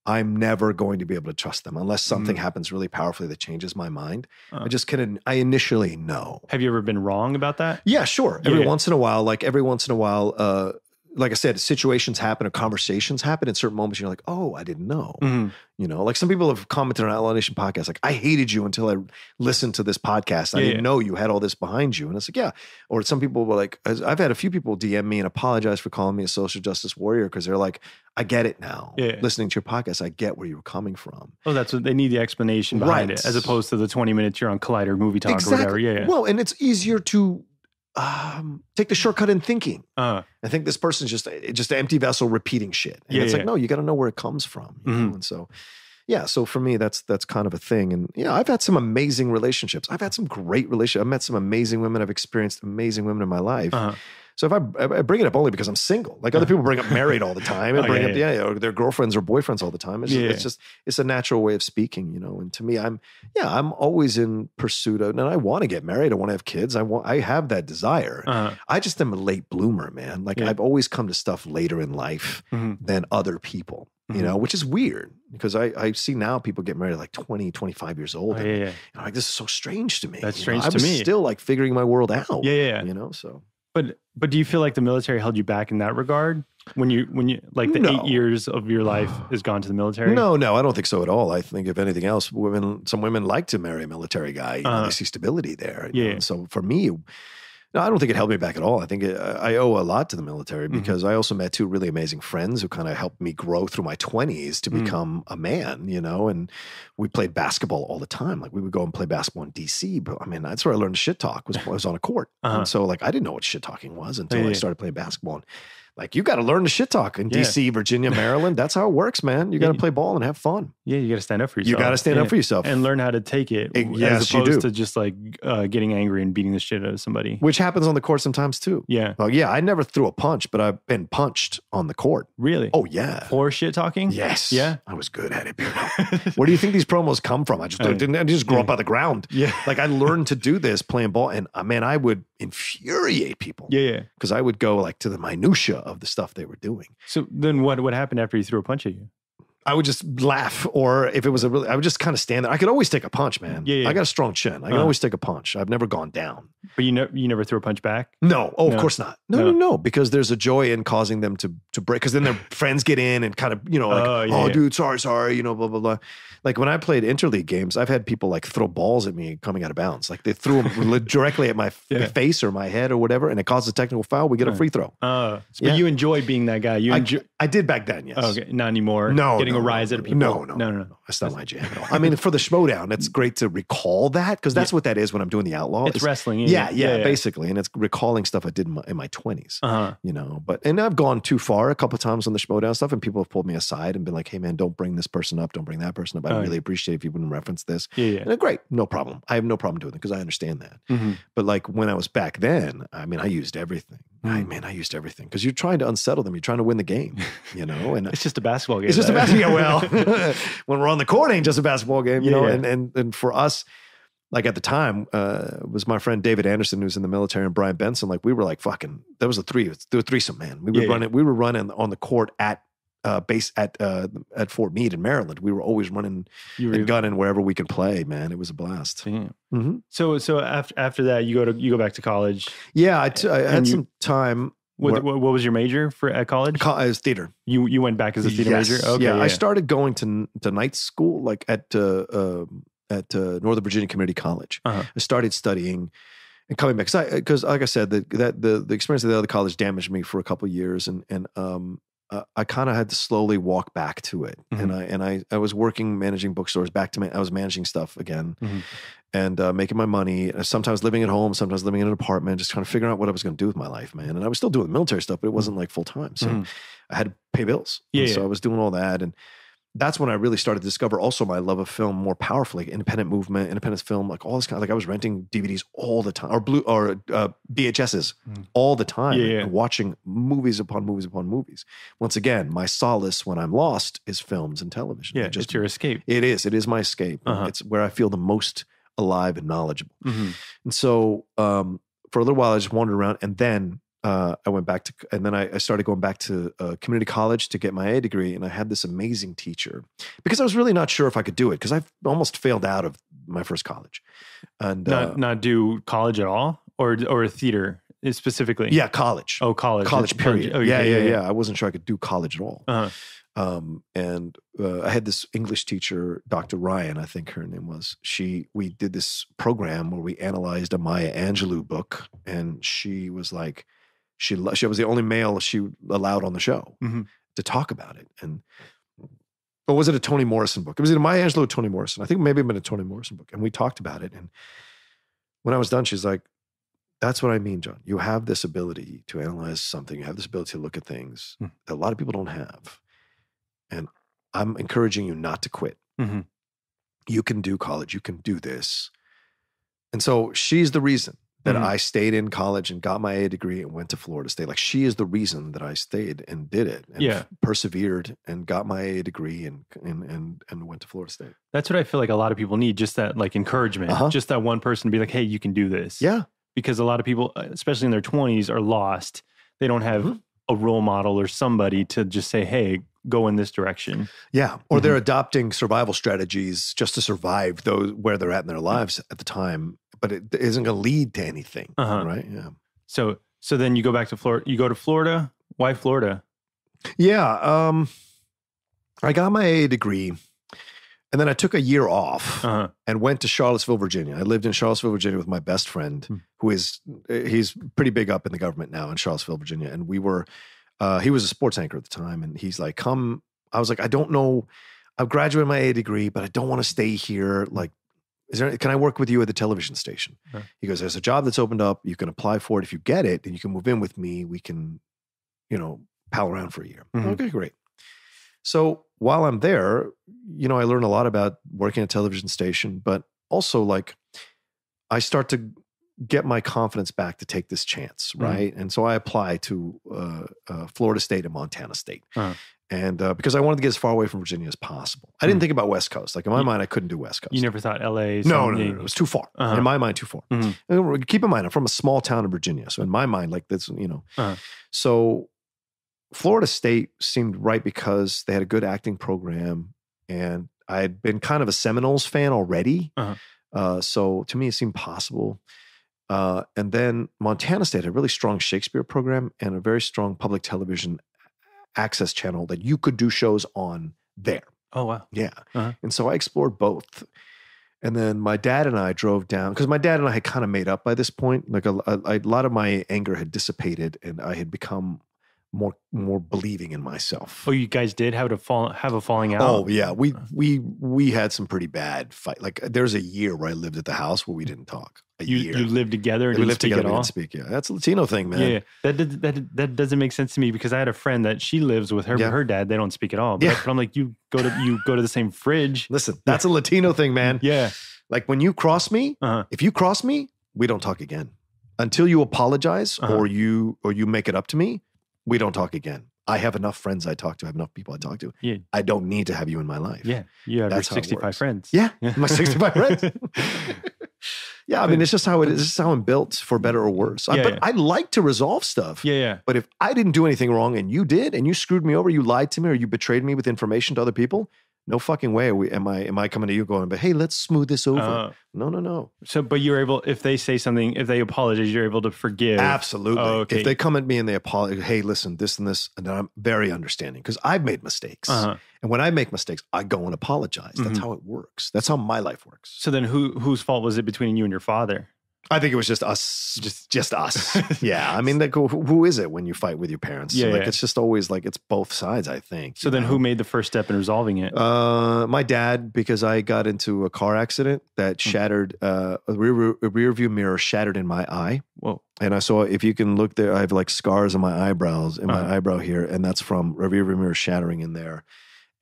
I'm never going to be able to trust them unless something Mm. happens really powerfully that changes my mind. Uh-huh. I just can. I initially know. Have you ever been wrong about that? Yeah, sure. Every Yeah. once in a while, like every once in a while, uh, like I said, situations happen or conversations happen at certain moments. You're like, oh, I didn't know. Mhm. You know, like some people have commented on Outlaw Nation podcast, like, I hated you until I listened to this podcast. I Yeah, didn't yeah. know you had all this behind you. And it's like, yeah. Or some people were like, as- I've had a few people DM me and apologize for calling me a social justice warrior because they're like, I get it now. Yeah. Listening to your podcast, I get where you were coming from. Oh, that's what they need the explanation behind Right. it, as opposed to the 20 minutes you're on Collider movie talk or whatever. Yeah, yeah. Well, and it's easier to um, take the shortcut in thinking. Uh, I think this person's just just an empty vessel repeating shit. And Yeah, it's yeah. like, no, you got to know where it comes from. Mhm. And so, yeah. So for me, that's that's kind of a thing. And yeah, I've had some amazing relationships. I've had some great relationships. I've met some amazing women. I've experienced amazing women in my life. uh, So if I, I bring it up only because I'm single, like other people bring up married all the time and Oh, bring yeah, up, yeah, yeah, or their girlfriends or boyfriends all the time. It's, Yeah. it's just, it's a natural way of speaking, you know? And to me, I'm, yeah, I'm always in pursuit of, and I want to get married. I want to have kids. I want, I have that desire. Uh, I just am a late bloomer, man. Like Yeah. I've always come to stuff later in life mhm. than other people, you Mhm. know, which is weird because I, I see now people get married like 20, 25 years old. Oh, and, yeah, yeah, you know, like, this is so strange to me. That's you know? strange I to was me. still like figuring my world out. yeah, yeah, yeah. You know, so. But but do you feel like the military held you back in that regard when you when you like the No. eight years of your life is gone to the military? No, no, I don't think so at all. I think if anything else, women, some women like to marry a military guy. You know, Uh-huh. they see stability there. know, Yeah. so for me, no, I don't think it held me back at all. I think it, I owe a lot to the military Mhm. because I also met two really amazing friends who kind of helped me grow through my twenties to Mm. become a man. You know, and we played basketball all the time. Like we would go and play basketball in DC. But I mean, that's where I learned shit talk was I was on a court. Uh-huh. And so like I didn't know what shit talking was until Yeah, I started playing basketball. And like you got to learn to shit talk in Yeah. DC, Virginia, Maryland. That's how it works, man. You got to Yeah. play ball and have fun. Yeah, you got to stand up for yourself. You got to stand up for yourself. and learn how to take it, as yes, you opposed to just like uh, getting angry and beating the shit out of somebody. which happens on the court sometimes too. Yeah, Well, yeah, I never threw a punch, but I've been punched on the court. really. Oh yeah, for shit talking. yes, Yeah. I was good at it. Where do you think these promos come from? I just Uh, didn't. I just grow yeah. up out of the ground. yeah, Like I learned to do this playing ball, and uh, man, I would infuriate people yeah, yeah. because I would go like to the minutia of the stuff they were doing. So then, what what happened after he threw a punch at you? I would just laugh, or if it was a really, I would just kind of stand there. I could always take a punch, man. Yeah, yeah. I got a strong chin. I can Uh. always take a punch. I've never gone down. But you never you never threw a punch back. No, oh, No. of course not. No, No. no, no, because there's a joy in causing them to to break. Because then their friends get in and kind of, you know, like, Oh, oh, yeah, yeah. dude, sorry, sorry, you know, blah blah blah. Like when I played interleague games, I've had people like throw balls at me coming out of bounds. Like they threw them directly at my Yeah. face or my head or whatever, and it caused a technical foul. We get a free throw. Uh, so Yeah. but you enjoy being that guy. You I, enjoy. I did back then, yes. Oh, okay, not anymore. No, getting no, a rise out of people. No, no, no, no. no. That's not my jam at all. I mean, for the Schmoedown, it's great to recall that because that's what that is when I'm doing the outlaw. It's wrestling. yeah, yeah, basically, and it's recalling stuff I did in my, in my 20s. Uh huh. you know but and i've gone too far a couple of times on the schmoedown stuff and people have pulled me aside and been like hey man don't bring this person up don't bring that person up i Oh, really appreciate if you wouldn't reference this Yeah, yeah. and great no problem i have no problem doing it because i understand that hmm but like when i was back then i mean i used everything I Mm. man i used everything because you're trying to unsettle them you're trying to win the game you know and It's just a basketball game. it's just a basketball. game. well when we're on the court it ain't just a basketball game you Yeah, know yeah. and and and for us like at the time uh was my friend David Anderson who's in the military and Brian Benson like we were like fucking that was a three there were threesome man we would Yeah, run it we were running on the court at uh base at uh at Fort Meade in Maryland we were always running You were, and gunning wherever we could play man it was a blast Damn. hmm So so after after that, you go to you go back to college. yeah I, t- I had you- some time What, where- what, was your major for at college? co- as theater you you went back as a theater Yes. major. Okay, yeah, yeah, I started going to to night school like at uh, um at uh, Northern Virginia Community College. Uh-huh. I started studying and coming back because like I said the, that the the experience of the other college damaged me for a couple of years and and um uh, I kind of had to slowly walk back to it and Mm-hmm. I and I I was working managing bookstores back to ma- I was managing stuff again Mhm. and uh, making my money sometimes living at home sometimes living in an apartment just trying to figure out what I was going to do with my life man and I was still doing military stuff but it wasn't like full time so Mhm. I had to pay bills. Yeah, And so. I was doing all that. And that's when I really started to discover also my love of film more powerfully, like independent movement, independent film, like all this kind of like I was renting DVDs all the time or blue or uh, VHSs Mm. all the time Yeah, yeah. and watching movies upon movies upon movies. Once again, my solace when I'm lost is films and television. yeah. It Just your escape. it is. It is my escape. Uh-huh. It's where I feel the most alive and knowledgeable. Mhm. And so um, for a little while, I just wandered around, and then uh, I went back to, and then I, I started going back to uh, community college to get my A degree, and I had this amazing teacher because I was really not sure if I could do it because I almost failed out of my first college, and Not uh, not do college at all, or or theater specifically. yeah, college, Oh, college. college period. Oh, yeah, okay, yeah, yeah, I wasn't sure I could do college at all. Uh-huh. um, and uh, I had this English teacher, Dr. Ryan, I think her name was. She we did this program where we analyzed a Maya Angelou book, and she was like, she she was the only male she allowed on the show Mhm. to talk about it. And or was it a Toni Morrison book? It was either Maya Angelou or Toni Morrison. I think maybe it been a Toni Morrison book, and we talked about it. And when I was done, she's like. That's what I mean, John. You have this ability to analyze something. You have this ability to look at things Hmm. that a lot of people don't have. And I'm encouraging you not to quit. Mhm. You can do college, you can do this. And so she's the reason that Mhm. I stayed in college and got my A degree and went to Florida State. Like she is the reason that I stayed and did it and Yeah. persevered and got my A degree and and and, and went to Florida State. That's what I feel like a lot of people need just that like encouragement, Uh-huh. just that one person to be like, hey, you can do this. Yeah. Because a lot of people, uh, especially in their 20s, are lost. They don't have Mhm. a role model or somebody to just say, hey, go in this direction. Yeah. Or Mm-hmm. they're adopting survival strategies just to survive those where they're at in their lives at the time, but it isn't going to lead to anything. Uh-huh. Right. Yeah. So, so then you go back to Florida. You go to Florida. Why Florida? Yeah. Um, I got my A degree and then I took a year off Uh-huh. and went to Charlottesville, Virginia. I lived in Charlottesville, Virginia with my best friend, Hmm. who is, he's pretty big up in the government now in Charlottesville, Virginia. And we were, uh, he was a sports anchor at the time. And he's like, come, I was like, I don't know. I've graduated my A degree, but I don't want to stay here. Like, is there, can I work with you at the television station? Huh. He goes, there's a job that's opened up. You can apply for it. If you get it and you can move in with me, we can, you know, pal around for a year. Mhm. Okay, great. So while I'm there, you know, I learn a lot about working at a television station, but also like I start to get my confidence back to take this chance, Mhm. right? And so I apply to uh, uh, Florida State and Montana State. Uh-huh. And uh, because I wanted to get as far away from Virginia as possible, I didn't Mhm. think about West Coast. Like in my You- mind, I couldn't do West Coast. You never thought LA? no, no, no, no, it was too far. Uh-huh. In my mind, too far. Mhm. And Keep in mind, I'm from a small town in Virginia, so in my mind, like this, you know. Uh-huh. So Florida State seemed right because they had a good acting program, and I had been kind of a Seminoles fan already. Uh-huh. Uh, so to me, it seemed possible. Uh, and then Montana State had a really strong Shakespeare program and a very strong public television access channel that you could do shows on there. Oh wow. Yeah. Uh-huh. And so I explored both. And then my dad and I drove down because my dad and I had kind of made up by this point. Like a, a, a lot of my anger had dissipated and I had become more more believing in myself. Oh, you guys did have to fall have a falling out. Oh yeah, we we we had some pretty bad fight. Like there's a year where I lived at the house where we didn't talk. A you year. you lived together and we lived speak together. didn't speak. Yeah, that's a Latino thing, man. Yeah, yeah. that did, that that doesn't make sense to me because I had a friend that she lives with her Yeah. her dad. They don't speak at all. But, Yeah. but I'm like, you go to you go to the same fridge. Listen, that's a Latino thing, man. Yeah. Like when you cross me, Uh-huh. if you cross me, we don't talk again until you apologize Uh-huh. or you or you make it up to me. We don't talk again. I have enough friends I talk to. I have enough people I talk to. Yeah. I don't need to have you in my life. Yeah. You have That's your 65 friends. Yeah, my 65 friends. yeah, I mean, it's just how it is. This is how I'm built for better or worse. I, Yeah, but yeah. I like to resolve stuff. Yeah. Yeah. But if I didn't do anything wrong and you did, and you screwed me over, you lied to me, or you betrayed me with information to other people, no fucking way we, am I am I coming to you going, but hey, let's smooth this over. Uh, no, no, no. so, but you're able, if they say something, if they apologize, you're able to forgive. Absolutely. Oh, okay. If they come at me and they apologize, hey, listen, this and this, and I'm very understanding because I've made mistakes. Uh-huh. And when I make mistakes, I go and apologize. That's Mhm. how it works. That's how my life works. So then, who whose fault was it between you and your father? I think it was just us, just just us. yeah, I mean, like, who, who is it when you fight with your parents? Yeah, like yeah. it's just always like it's both sides. I think. So then, know? who made the first step in resolving it? Uh, my dad, because I got into a car accident that Hmm. shattered uh, a rear a rear view mirror shattered in my eye. Whoa. And I saw if you can look there, I have like scars on my eyebrows in my Uh-huh. eyebrow here, and that's from a rear view mirror shattering in there.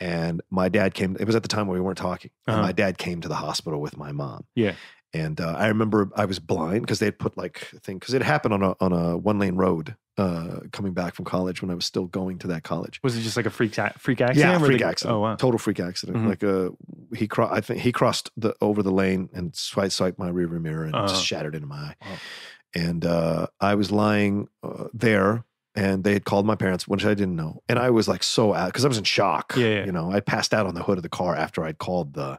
And my dad came. It was at the time when we weren't talking. Uh-huh. my dad came to the hospital with my mom. Yeah. And uh, I remember I was blind because they had put like a thing because it happened on a on a one lane road uh, coming back from college when I was still going to that college. Was it just like a freak freak accident? Yeah, freak they- accident. Oh wow. Total freak accident. Mhm. Like uh he cro- I think he crossed the over the lane and swiped, swiped my rearview mirror and Uh-huh. just shattered into my eye. Wow. And uh, I was lying uh, there, and they had called my parents, which I didn't know, and I was like so out because I was in shock. Yeah, yeah. You know, I passed out on the hood of the car after I'd called the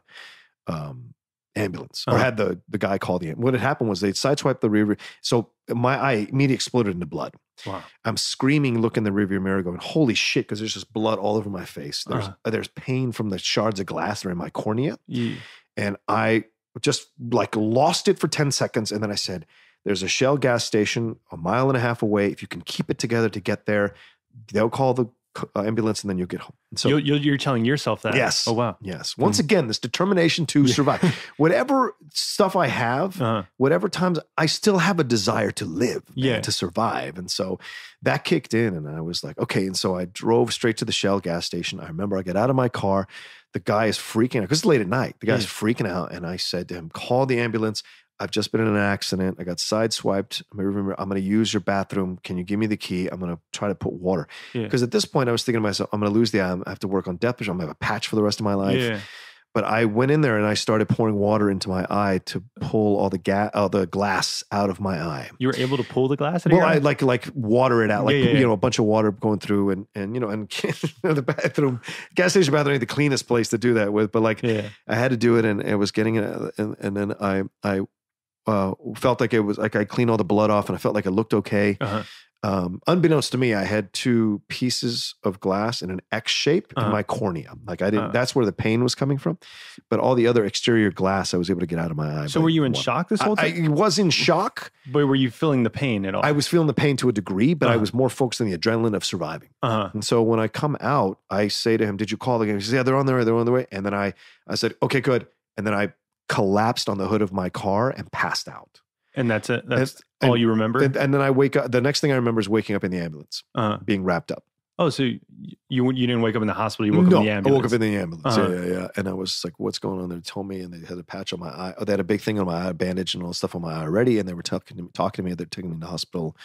um, ambulance or Uh-huh. had the the guy call the. ambulance. What had happened was they sideswiped the rear. So my eye immediately exploded into blood. Wow. I'm screaming, look in the rearview mirror, going, "Holy shit!" Because there's just blood all over my face. There's Uh-huh. there's pain from the shards of glass that are in my cornea, You- and I just like lost it for ten seconds, and then I said, "There's a Shell gas station a mile and a half away. If you can keep it together to get there, they'll call the ambulance, and then you'll get home." And so you're, you're, you're telling yourself that. Yes. Oh wow. yes, once again, this determination to survive. Whatever stuff I have, Uh-huh. whatever times I still have a desire to live, Yeah. to survive. And so that kicked in, and I was like, okay. And so I drove straight to the Shell gas station. I remember I got out of my car. the guy is freaking out because it's late at night. The guy's Yeah. freaking out. And I said to him, call the ambulance. I've just been in an accident. I got sideswiped. I remember, I'm going to use your bathroom. Can you give me the key? I'm going to try to put water. Yeah. Because at this point, I was thinking to myself, I'm going to lose the eye. I have to work on depth vision. I'm going to have a patch for the rest of my life. yeah. But I went in there and I started pouring water into my eye to pull all the ga- all the glass out of my eye. You were able to pull the glass out of Well, I like like water it out, like Yeah, yeah, yeah. you know, a bunch of water going through, and and you know, and the bathroom, gas station bathroom ain't the cleanest place to do that with, but like yeah. I had to do it, and it was getting it, and and then I I uh, felt like it was like I cleaned all the blood off, and I felt like it looked okay. Uh-huh. Um, unbeknownst to me, I had two pieces of glass in an X shape Uh-huh. in my cornea. Like I didn't. Uh-huh. That's where the pain was coming from, but all the other exterior glass, I was able to get out of my eye. So were you in water. shock this I, whole I time? was in shock. but were you feeling the pain at all? I was feeling the pain to a degree, but I Uh-huh. was more focused on the adrenaline of surviving. uh-huh. And so when I come out, I say to him, "Did you call the game?" He says, "Yeah, they're on their way. They're on their way." And then I, I said, "Okay, good." And then I collapsed on the hood of my car and passed out. And that's it. That's And- all you remember? And, and then I wake up. The next thing I remember is waking up in the ambulance, uh-huh. being wrapped up. Oh, so you, you you didn't wake up in the hospital. You woke no, up in the ambulance. I woke up in the ambulance. Uh-huh. Yeah, yeah, yeah. And I was like, "What's going on?" They told me, and they had a patch on my eye. Oh, they had a big thing on my eye, a bandage, and all stuff on my eye already. And they were talking to me, talking to me. They're taking me to the hospital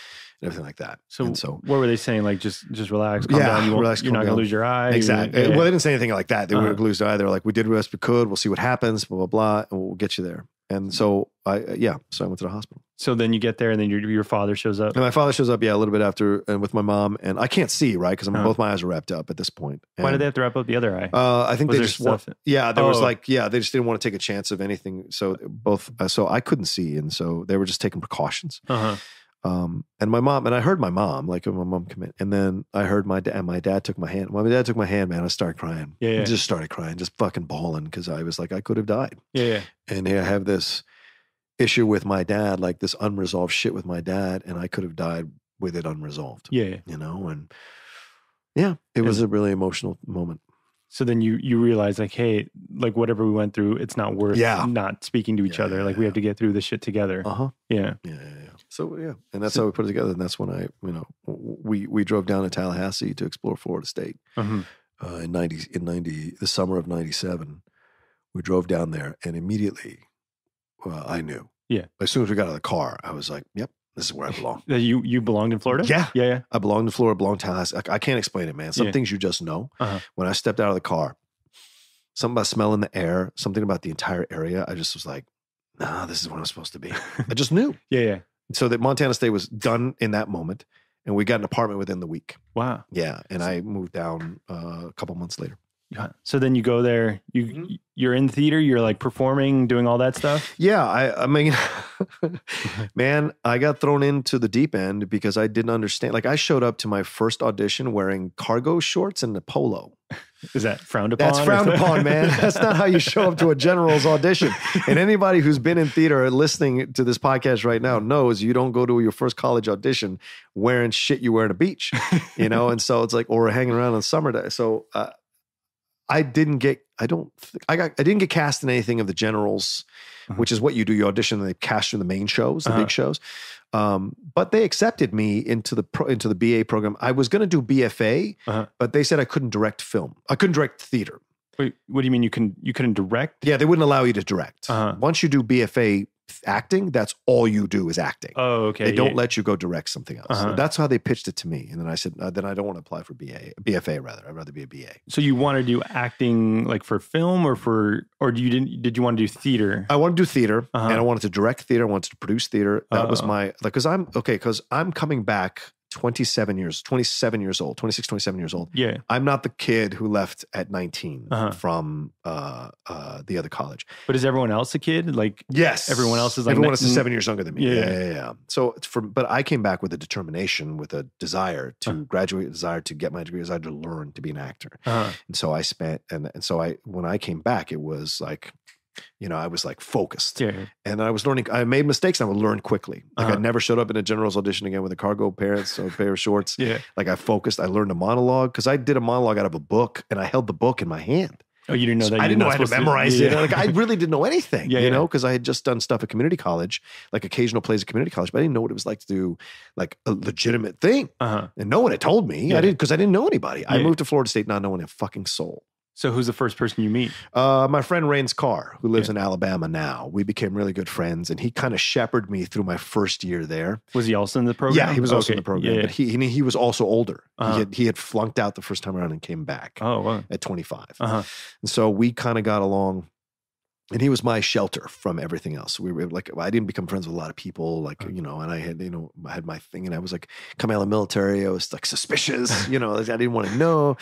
and everything like that. so, and so what were they saying? Like, just just relax, calm Yeah, down. You won't, relax, you're not going to lose your eye. Exactly. Yeah. Well, they didn't say anything like that. They Uh-huh. were glued to eye. They were like, "We did the best we could. We'll see what happens." Blah blah blah, and we'll get you there. And so I, uh, yeah, so I went to the hospital. So then you get there, and then your your father shows up. And my father shows up, yeah, a little bit after, and with my mom, and I can't see, right, because Uh-huh. both my eyes are wrapped up at this point. Why did they have to wrap up the other eye? Uh, I think was they just want, yeah, there was Oh. like, yeah, they just didn't want to take a chance of anything. So both, uh, so I couldn't see, and so they were just taking precautions. Uh-huh. Um, and my mom, and I heard my mom, like my mom come in, and then I heard my dad, my dad took my hand. When my dad took my hand, man, I started crying. Yeah, yeah. just started crying, just fucking bawling because I was like, I could have died. Yeah, yeah. and I have this issue with my dad, like this unresolved shit with my dad, and I could have died with it unresolved. Yeah, yeah. You know, and yeah, it was a really emotional moment. So then you you realize like, hey, like whatever we went through, it's not worth Yeah. not speaking to each Yeah, other. Like we have to get through this shit together. Uh huh. Yeah, yeah. So yeah, and that's So- how we put it together. And that's when I, you know, we we drove down to Tallahassee to explore Florida State Mhm. uh, in ninety in ninety the summer of ninety seven. We drove down there, and immediately, I knew. Yeah. As soon as we got out of the car, I was like, "Yep, this is where I belong." You you belonged in Florida? Yeah. Yeah, yeah. I belong in Florida, belong to Tallahassee. I, I can't explain it, man. Some Yeah. things you just know. Uh-huh. When I stepped out of the car, something about smelling the air, something about the entire area. I just was like, nah, this is what I'm supposed to be. I just knew. Yeah, yeah. So that Montana State was done in that moment. And we got an apartment within the week. Wow. Yeah. And I moved down uh, a couple months later. Yeah. So then you go there, you Mhm. you're in theater, you're like performing, doing all that stuff. Yeah, I, I mean, man, I got thrown into the deep end because I didn't understand. Like, I showed up to my first audition wearing cargo shorts and a polo. Is that frowned upon? That's frowned upon, man. That's not how you show up to a general's audition. And anybody who's been in theater or listening to this podcast right now knows you don't go to your first college audition wearing shit you wear on a beach, you know. And so it's like, or hanging around on summer day. So uh, I didn't get. I don't. Think, I got. I didn't get cast in anything of the generals, Which is what you do. You audition and they cast you in the main shows, the Uh-huh. big shows. Um, but they accepted me into the pro, into the BA program. I was going to do BFA, Uh-huh. but they said I couldn't direct film. I couldn't direct theater. Wait, what do you mean you can you couldn't direct? Yeah, they wouldn't allow you to direct. Uh-huh. Once you do BFA acting, that's all you do is acting. Oh, okay. they don't yeah. let you go direct something else. Uh-huh. That's how they pitched it to me. And then I said, uh, then I don't want to apply for BA, BFA rather. I'd rather be a BA. So you want to do acting like for film or for or do you didn't did you want to do theater? I want to do theater Uh-huh. and I wanted to direct theater. I wanted to produce theater. That was Uh-oh. my, like, cause I'm, okay, cause I'm coming back 27 years, 27 years old, 26, 27 years old. yeah. I'm not the kid who left at 19 Uh-huh. from uh, uh, the other college. But is everyone else a kid? Like Yes. Everyone else is like everyone ne- else is seven years younger than me. Yeah. Yeah, yeah, yeah. So it's for, but I came back with a determination, with a desire to Uh-huh. graduate, a desire to get my degree, a desire to learn to be an actor. uh, And so I spent, and, and so I, when I came back, it was like, you know, I was like focused yeah. and I was learning. I made mistakes and I would learn quickly. Like Uh-huh. I never showed up in a general's audition again with a cargo pants or a pair of shorts. Yeah. Like I focused. I learned a monologue because I did a monologue out of a book and I held the book in my hand. Oh, you didn't know So that. I didn't know how to memorize yeah. it. Like I really didn't know anything, Yeah, you know, because I had just done stuff at community college, like occasional plays at community college, but I didn't know what it was like to do like a legitimate thing. Uh-huh. And no one had told me. I didn't because I didn't know anybody. I moved to Florida State not knowing a fucking soul. So who's the first person you meet? Uh, my friend Rains Carr, who lives in Alabama now, we became really good friends, and he kind of shepherded me through my first year there. Was he also in the program? Yeah, he was also in the program, Yeah. but he he he was also older. Uh-huh. He had he had flunked out the first time around and came back oh, wow. at 25. Uh-huh. And so we kind of got along. And he was my shelter from everything else. We were like, I didn't become friends with a lot of people, like, you know, and I had, you know, I had my thing and I was like, coming out of the military, I was like suspicious, you know, I didn't want to know,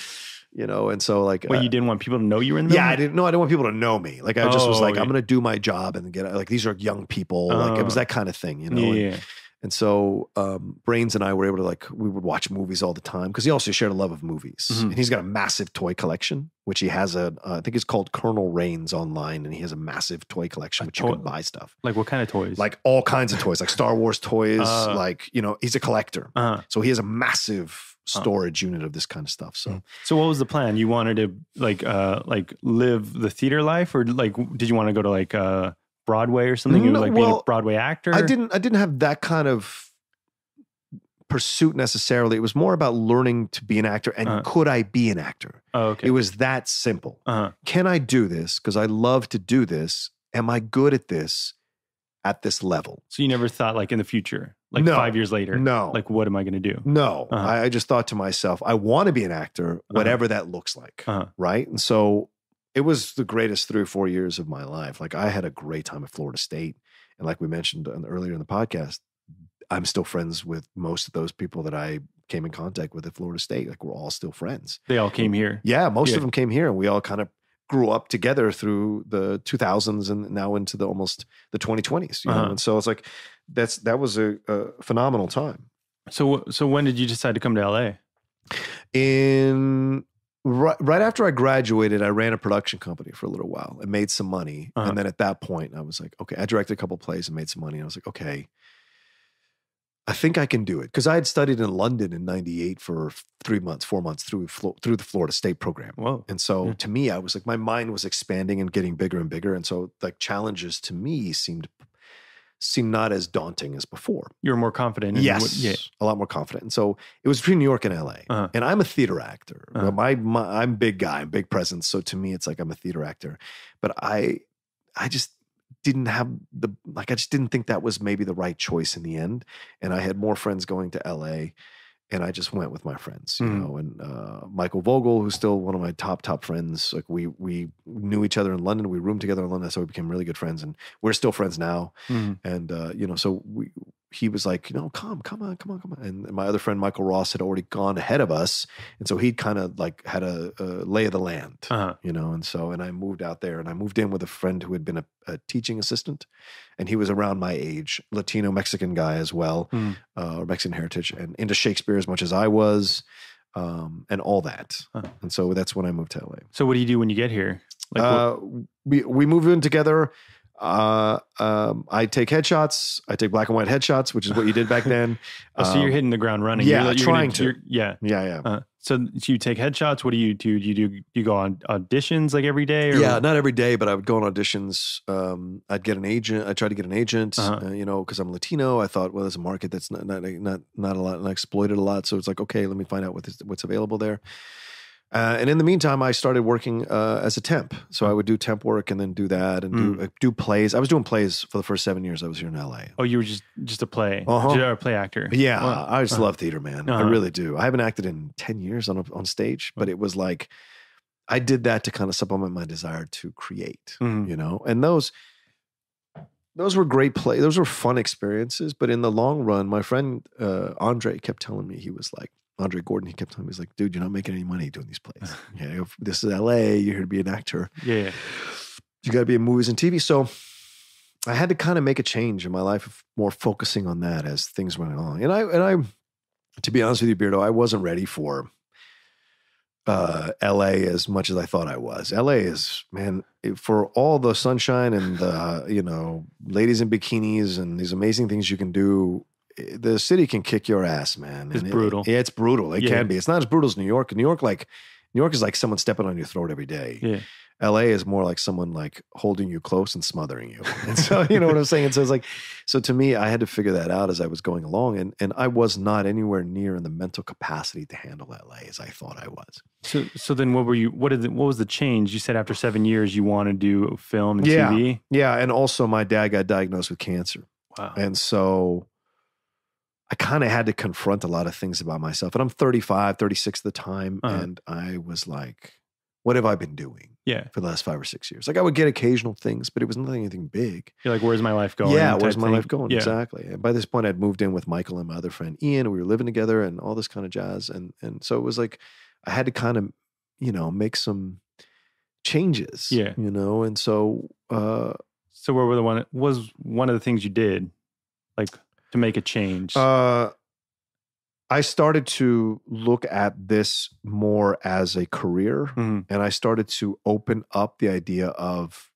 you know, and so like, Well, uh, you didn't want people to know you were in the yeah, I didn't know. I didn't want people to know me. Like, I just was Oh, like, okay. I'm going to do my job and get like, these are young people. like, it was Oh. that kind of thing, you know? Yeah, And- and so um, Brains and I were able to like we would watch movies all the time because he also shared a love of movies. Mhm. And he's got a massive toy collection, which he has a uh, I think it's called Colonel Reigns online, and he has a massive toy collection, A which you toy- can buy stuff Like what kind of toys? like all kinds of toys, like Star Wars toys. Uh. like you know, he's a collector, uh-huh. so he has a massive storage unit of this kind of stuff. So Mm. So what was the plan? You wanted to like uh like live the theater life or like did you want to go to like uh Broadway or something? You No, like being a Broadway actor? I didn't I didn't have that kind of pursuit necessarily. It was more about learning to be an actor and Uh. could I be an actor? Oh, okay. It was that simple. uh-huh. Can I do this? Because I love to do this. Am I good at this at this level? So you never thought like in the future, like No. five years later, No. like what am I going to do? no. Uh-huh. I, I just thought to myself, I want to be an actor, whatever that looks like. Uh-huh. Right. And so it was the greatest three or four years of my life. Like I had a great time at Florida State. And like we mentioned earlier in the podcast, I'm still friends with most of those people that I came in contact with at Florida State. Like we're all still friends. They all came here. Yeah, most Yeah. of them came here, and we all kind of grew up together through the 2000s and now into the almost the 2020s. You know, Uh-huh. and so it's like that's that was a, a phenomenal time. So so when did you decide to come to LA? In right, right after I graduated, I ran a production company for a little while and made some money. Uh-huh. And then at that point, I was like, okay, I directed a couple plays and made some money. And I was like, okay. I think I can do it because I had studied in London in '98 for three months, four months through through the Florida State program. Whoa. And so Yeah. to me, I was like, my mind was expanding and getting bigger and bigger. And so like challenges to me seemed seemed not as daunting as before. You were more confident. yes. what- yeah. A lot more confident. And so it was between New York and LA. Uh-huh. And I'm a theater actor. Uh-huh. My, my I'm big guy, I'm big presence. So to me, it's like I'm a theater actor. But I I just didn't have the like I just didn't think that was maybe the right choice in the end. And I had more friends going to LA and I just went with my friends, you Mhm. know. And uh, Michael Vogel, who's still one of my top top friends, like we we knew each other in London. We roomed together in London, so we became really good friends, and we're still friends now. Mhm. And uh, you know, so we he was like, you know, come, come on, come on, come on. And my other friend Michael Ross had already gone ahead of us, and so he'd kind of like had a, a lay of the land, Uh-huh. you know. And so, and I moved out there, and I moved in with a friend who had been a, a teaching assistant, and he was around my age, Latino Mexican guy as well, Mhm. uh, or Mexican heritage, and into Shakespeare as much as I was, um, and all that. Huh. And so that's when I moved to LA. So what do you do when you get here? Like Uh, we we move in together. Uh, um, I take headshots. I take black and white headshots, which is what you did back then. oh, so you're Um, hitting the ground running. yeah, you're, you're trying gonna, to. yeah. Yeah, yeah, Uh, so, you take headshots. What do you do? Do you do you go on auditions like every day? Or, yeah. Not every day, but I would go on auditions. Um, I'd get an agent. I tried to get an agent. Uh-huh. Uh, you know, because I'm Latino. I thought, well, there's a market that's not not not not a lot, not exploited a lot. So it's like, okay, let me find out what is, what's available there. Uh, and in the meantime, I started working uh, as a temp. So I would do temp work and then do that and do uh, do plays. I was doing plays for the first seven years I was here in LA. Oh, you were just just a play. Uh-huh. You're a play actor. Yeah, Wow. I just Uh-huh. love theater, man. I Uh-huh. really do. I haven't acted in ten years on a, on stage, but it was like I did that to kind of supplement my desire to create. Mhm. You know, and those those were great play. Those were fun experiences. But in the long run, my friend uh, Andre kept telling me he was like Andre Gordon. He kept telling me he's like, dude, you're not making any money doing these plays. yeah, if this is L.A. You're here to be an actor Yeah. you got to be in movies and TV. So I had to kind of make a change in my life of more focusing on that as things went along. And I, and I, to be honest with you, Beardo, I wasn't ready for uh, LA as much as I thought I was. LA is, man, for all the sunshine and the, you know, ladies in bikinis and these amazing things you can do. The city can kick your ass, man. It's And brutal. yeah, it's brutal. It Yeah. can be. It's not as brutal as New York. New York, like New York, is like someone stepping on your throat every day Yeah. LA is more like someone like holding you close and smothering you. And so, you know what I'm saying? And so it's like, so to me, I had to figure that out as I was going along. And, and I was not anywhere near in the mental capacity to handle LA as I thought I was. So, so then what were you, what did, the, what was the change? You said after seven years, you want to do film and Yeah. TV. Yeah. And also, my dad got diagnosed with cancer. Wow. And so I kind of had to confront a lot of things about myself. And I'm 35, 36 at the time. Uh-huh. And I was like, what have I been doing Yeah. for the last five or six years? Like I would get occasional things, but it was nothing anything big. You're like, where's my life going? yeah, where's my thing. life going? Yeah. Exactly. And by this point, I'd moved in with Michael and my other friend Ian, we were living together and all this kind of jazz. And and so it was like I had to kind of, you know, make some changes. Yeah. You know, and so uh So what were the one, was one of the things you did like to make a change? uh I started to look at this more as a career Mhm. and I started to open up the idea of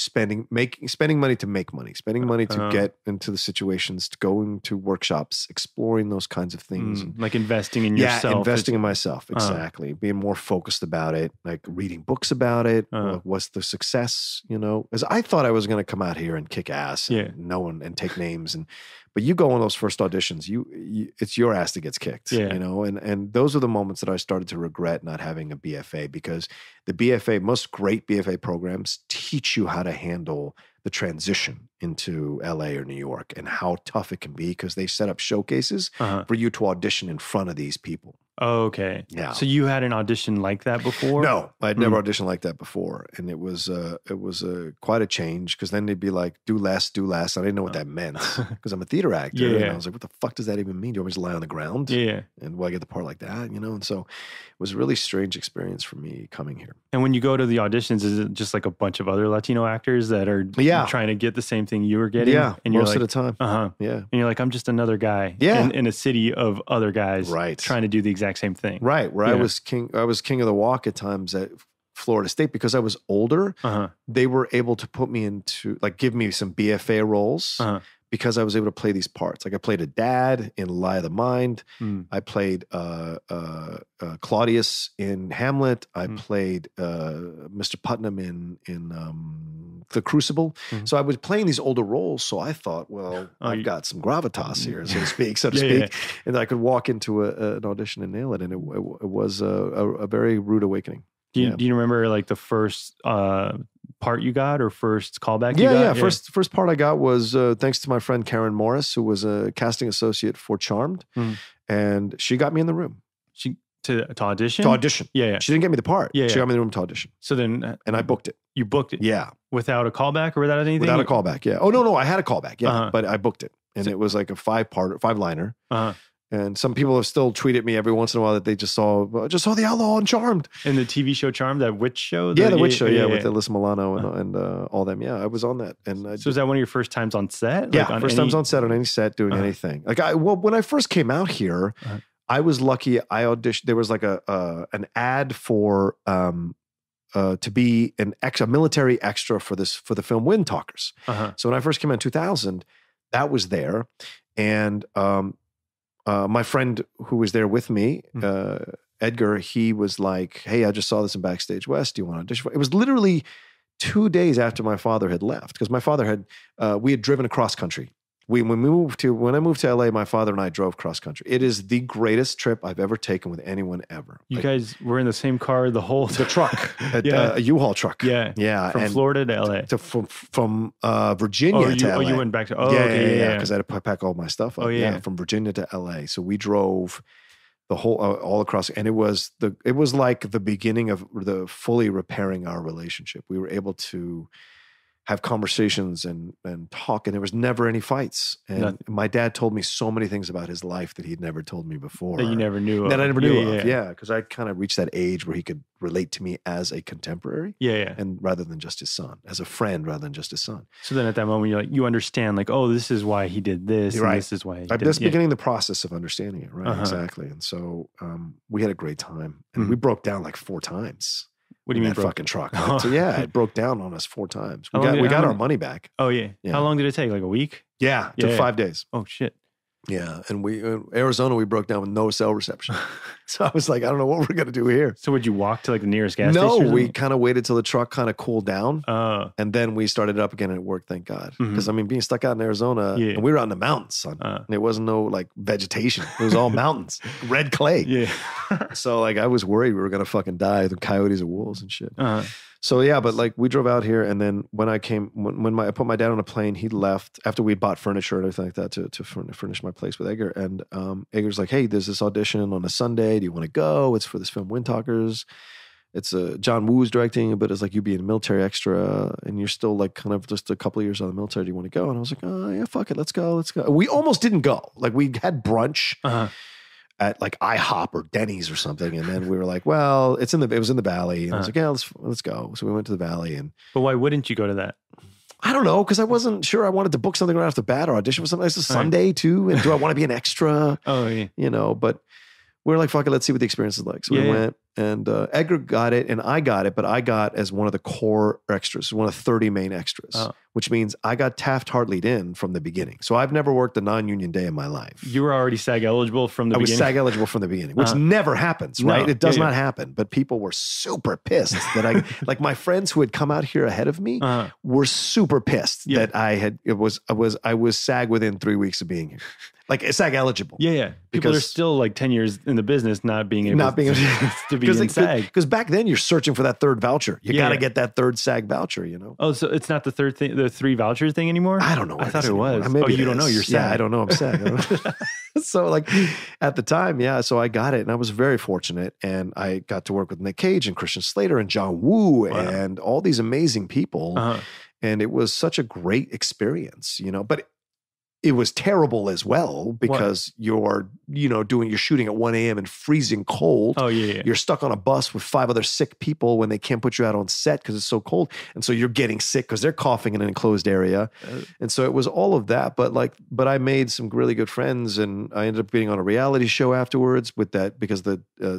spending making spending money to make money, spending money to Uh-huh. get into the situations, to going to workshops, exploring those kinds of things. Mm, like investing in yeah, yourself. investing in myself Uh-huh. exactly. Being more focused about it, like reading books about it. Uh-huh. What was the success? You know, because I thought I was going to come out here and kick ass, and Yeah. no one and take names, and but you go on those first auditions, you, you it's your ass that gets kicked. Yeah. you know, and and those are the moments that I started to regret not having a BFA because the BFA, most great BFA programs teach you how to handle the transition into LA or New York and how tough it can be because they set up showcases Uh-huh. for you to audition in front of these people. Oh, okay. Yeah. So you had an audition like that before? No, I'd never Mm. auditioned like that before, and it was uh, it was uh, quite a change because then they'd be like, "Do less, do less." I didn't know what that meant because I'm a theater actor, and Yeah. I was like, "What the fuck does that even mean? Do you want me to lie on the ground?" Yeah. And will I get the part like that? You know, and so it was a really strange experience for me coming here. And when you go to the auditions, is it just like a bunch of other Latino actors that are Yeah. trying to get the same thing you were getting? yeah, And you're most like, of the time. uh huh. Yeah, And you're like, I'm just another guy. Yeah. In, in a city of other guys. Right. Trying to do the exact same thing. right. Where I was king, I was king of the walk at times at Florida State because I was older. Uh huh. They were able to put me into like give me some BFA roles. Uh-huh. Because I was able to play these parts. Like I played a dad in Lie of the Mind. Mm. I played uh, uh, uh, Claudius in Hamlet. I Mm. played uh, Mr. Putnam in in um, The Crucible. Mhm. So I was playing these older roles. So I thought, well, Oh, I've you- got some gravitas here, so to speak, so to Yeah, yeah, speak, and I could walk into a, an audition and nail it. And it, it, it was a, a, a very rude awakening. Do you, Yeah. do you remember like the first uh, part you got or first callback you Yeah, got? yeah. First, first part I got was uh, thanks to my friend Karen Morris, who was a casting associate for Charmed, Mhm. and she got me in the room She, to, to audition? to audition. Yeah, yeah. She didn't get me the part. Yeah, she yeah. got me in the room to audition, So then uh, and I booked it. you booked it Yeah, without a callback or without anything? without a callback. Yeah. Oh no, no, I had a callback. Yeah, Uh-huh. but I booked it, and So- it was like a five part, five liner. Uh-huh. And some people have still tweeted me every once in a while that they just saw, just saw the Outlaw on Charmed. In the TV show Charmed, that witch show? yeah, the witch show. Yeah, with Alyssa Milano and, Uh-huh. and uh, all them. Yeah, I was on that, and I, So is that one of your first times on set? Yeah, Like, on first any- times on set on any set doing Uh-huh. anything. Like I well, when I first came out here, Uh-huh. I was lucky. I auditioned. There was like a uh, an ad for um uh to be an ex a military extra for this for the film Windtalkers. Uh-huh. So when I first came out in 2000, that was there, and um uh my friend who was there with me. Mhm. Uh, Edgar, he was like, "Hey, I just saw this in Backstage West. Do you want to audition?" It was literally two days after my father had left because my father had uh, we had driven across country. We when we moved to when I moved to LA, my father and I drove cross country. It is the greatest trip I've ever taken with anyone ever. You Like, guys were in the same car the whole the truck, a, Yeah. a U-Haul truck. Yeah. yeah, From and Florida to LA. to, from from uh, Virginia oh, you, to oh, LA. you went back to. Oh, yeah, okay. yeah, Yeah, yeah. Because I had to pack all my stuff up. Oh, yeah. from Virginia to LA. So we drove the whole uh, all across, and it was the it was like the beginning of the fully repairing our relationship. We were able to have conversations and and talk, and there was never any fights. And my dad told me so many things about his life that he'd never told me before. that you never knew. that of. I never knew yeah, of. Yeah. Yeah, because I kind of reached that age where he could relate to me as a contemporary. Yeah, yeah. And rather than just his son, as a friend rather than just his son. So then at that moment, you're like, you understand, like, oh, this is why he did this. Right. This is why he I'm did just yeah. beginning the process of understanding it, right? Uh-huh. Exactly. And so um, we had a great time, and Mhm. we broke down like four times. What do you mean, that bro? fucking truck? right? so yeah, it broke down on us four times. We How got did- we got our money back. Oh, yeah. Yeah. How long did it take? Like a week? Yeah, it took Yeah. five days. Oh, shit. Yeah, and we in Arizona we broke down with no cell reception. so I was like, I don't know what we're gonna do here. So would you walk to like the nearest gas no, station? we kind of waited till the truck kind of cooled down, Uh, and then we started it up again, and it worked. Thank God, because I mean, being stuck out in Arizona, Yeah. and we were out in the mountains, son. uh, and it wasn't no like vegetation; it was all mountains, red clay. yeah. So like, I was worried we were gonna fucking die the coyotes or wolves and shit. uh, So yeah, but like we drove out here, and then when I came, when, when my I put my dad on a plane, he left after we bought furniture and everything like that to to furnish my place with Edgar. And um, Edgar's like, "Hey, there's this audition on a Sunday. Do you want to go? It's for this film, Windtalkers. It's uh, John Woo's directing, but it's like you being a military extra, and you're still like kind of just a couple of years out of the military. Do you want to go?" And I was like, "Oh yeah, fuck it, let's go, let's go." We almost didn't go. Like we had brunch uh, at like IHOP or Denny's or something, and then we were like, "Well, it's in the it was in the valley," and I was Uh-huh. like, "Yeah, let's let's go." So we went to the valley and. but why wouldn't you go to that? I don't know because I wasn't sure I wanted to book something right off the bat or audition for something. It's a Right. Sunday too, and do I want to be an extra? Oh yeah. You know, but we are like, fuck it, let's see what the experience is like. So Yeah, we yeah. And uh, Edgar got it, and I got it, but I got as one of the core extras, one of thirty main extras, Oh. which means I got Taft Hartley'd in from the beginning. So I've never worked a non-union day in my life. You were already SAG eligible from the beginning. I was. SAG eligible from the beginning, which Uh-huh. never happens, right? No. It does Yeah, not happen. But people were super pissed that I, like my friends who had come out here ahead of me, uh, were super pissed Yeah. that I had it was I was I was SAG within three weeks of being here, like SAG eligible. yeah, yeah. People are still like ten years in the business, not being able, Not being to, to be in SAG. because back then you're searching for that third voucher. You Yeah, got to yeah. get that third SAG voucher. You know. Oh, so it's not the third thing, the three vouchers thing anymore. I don't know. I thought it anymore. was. Maybe oh, it you don't know. You're SAG. Yeah, I don't know. I'm SAG. So like at the time, yeah. So I got it, and I was very fortunate, and I got to work with Nick Cage and Christian Slater and John Woo Wow. and all these amazing people. Uh-huh. and it was such a great experience you know but it was terrible as well because you're you know doing you're shooting at 1 a.m and freezing cold Oh yeah, yeah. you're stuck on a bus with five other sick people when they can't put you out on set because it's so cold and so you're getting sick because they're coughing in an enclosed area Uh, and so it was all of that but like but i made some really good friends and i ended up being on a reality show afterwards with that because the uh,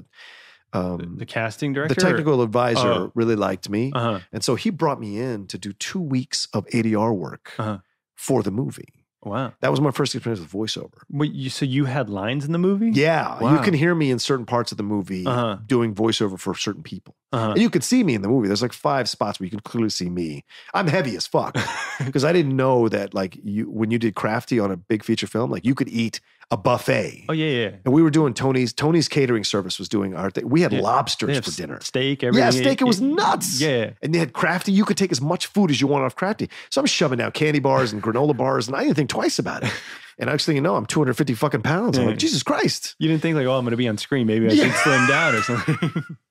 um, the, the casting director, the technical advisor Oh. really liked me Uh huh. and so he brought me in to do two weeks of ADR work Uh-huh. for the movie. Wow. That was my first experience with voiceover. Wait, you, so you had lines in the movie? Yeah, you can hear me in certain parts of the movie Uh-huh. doing voiceover for certain people. Uh-huh. And you could see me in the movie. There's like five spots where you can clearly see me. I'm heavy as fuck because I didn't know that like you when you did Crafty on a big feature film, like you could eat a buffet. oh yeah, yeah. And we were doing Tony's Tony's catering service was doing our thing. We had Yeah. Lobsters for dinner. Steak, everything. Yeah, steak. It was nuts. Yeah. And they had crafty. You could take as much food as you want off crafty. So I'm shoving down candy bars and granola bars, and I didn't think twice about it. And next thing you know, I'm 250 fucking pounds. I'm like, Jesus Christ. You didn't think like, oh, I'm going to be on screen. Maybe I Yeah. should slim down or something.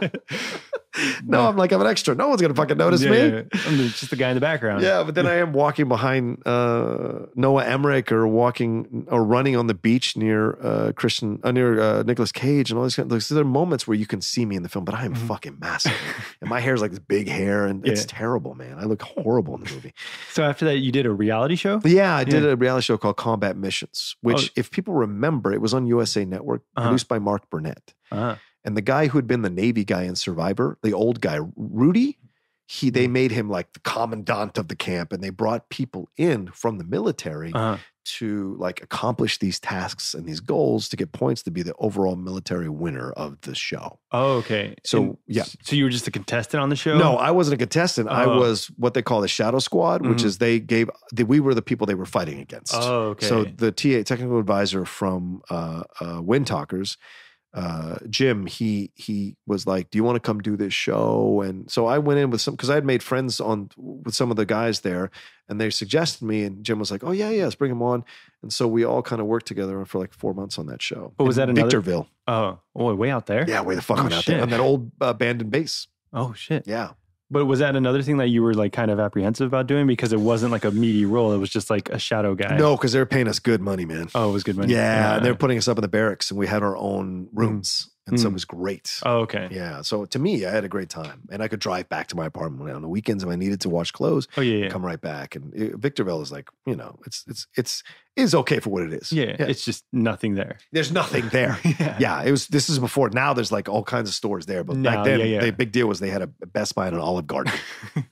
No, I'm like, I'm an extra. No one's gonna fucking notice yeah, me. yeah. I'm just the guy in the background. Yeah, but then I am walking behind uh, Noah Emmerich or walking or running on the beach near uh, Christian, uh, near uh, Nicolas Cage and all these kind of, so there are moments where you can see me in the film, but I am Mhm. fucking massive. and my hair is like this big hair and it's terrible, man. I look horrible in the movie. So after that, you did a reality show. Yeah, I did a reality show called Combat Missions, which, Oh. if people remember, it was on USA Network, Uh-huh. produced by Mark Burnett. Uh-huh. And the guy who had been the Navy guy in Survivor, the old guy, Rudy, he they Mm-hmm. made him like the commandant of the camp, and they brought people in from the military Uh-huh. to like accomplish these tasks and these goals to get points to be the overall military winner of the show. Oh, okay. So, And yeah. So you were just a contestant on the show? No, I wasn't a contestant. I Oh. was what they call the Shadow Squad, which Mhm. is they gave the, we were the people they were fighting against. Oh, okay. So the TA technical advisor from uh, uh, Windtalkers, uh, Jim, he he was like, "Do you want to come do this show?" And so I went in with some because I had made friends on with some of the guys there, and they suggested me, and Jim was like, "Oh yeah, yeah, let's bring him on." And so we all kind of worked together for like four months on that show. But was In that another- Victorville? oh, oh, way out there. Yeah, way the fuck Oh, out there on that old uh, abandoned base. Oh shit. Yeah. But was that another thing that you were like kind of apprehensive about doing because it wasn't like a meaty role? It was just like a shadow guy. No, because they're paying us good money, man. Oh, it was good money. Yeah, and they're putting us up in the barracks, and we had our own mm-hmm. rooms, and so it Mm. was great. Oh, okay. Yeah, so to me, I had a great time, and I could drive back to my apartment on the weekends if I needed to wash clothes. Oh yeah, yeah. Come right back, and it, Victorville is like you know, it's it's it's is okay for what it is. yeah. It's just nothing there. there's nothing there. yeah. yeah, it was. This is before. Now there's like all kinds of stores there, but back then yeah, yeah. the big deal was they had a Best Buy and an Olive Garden.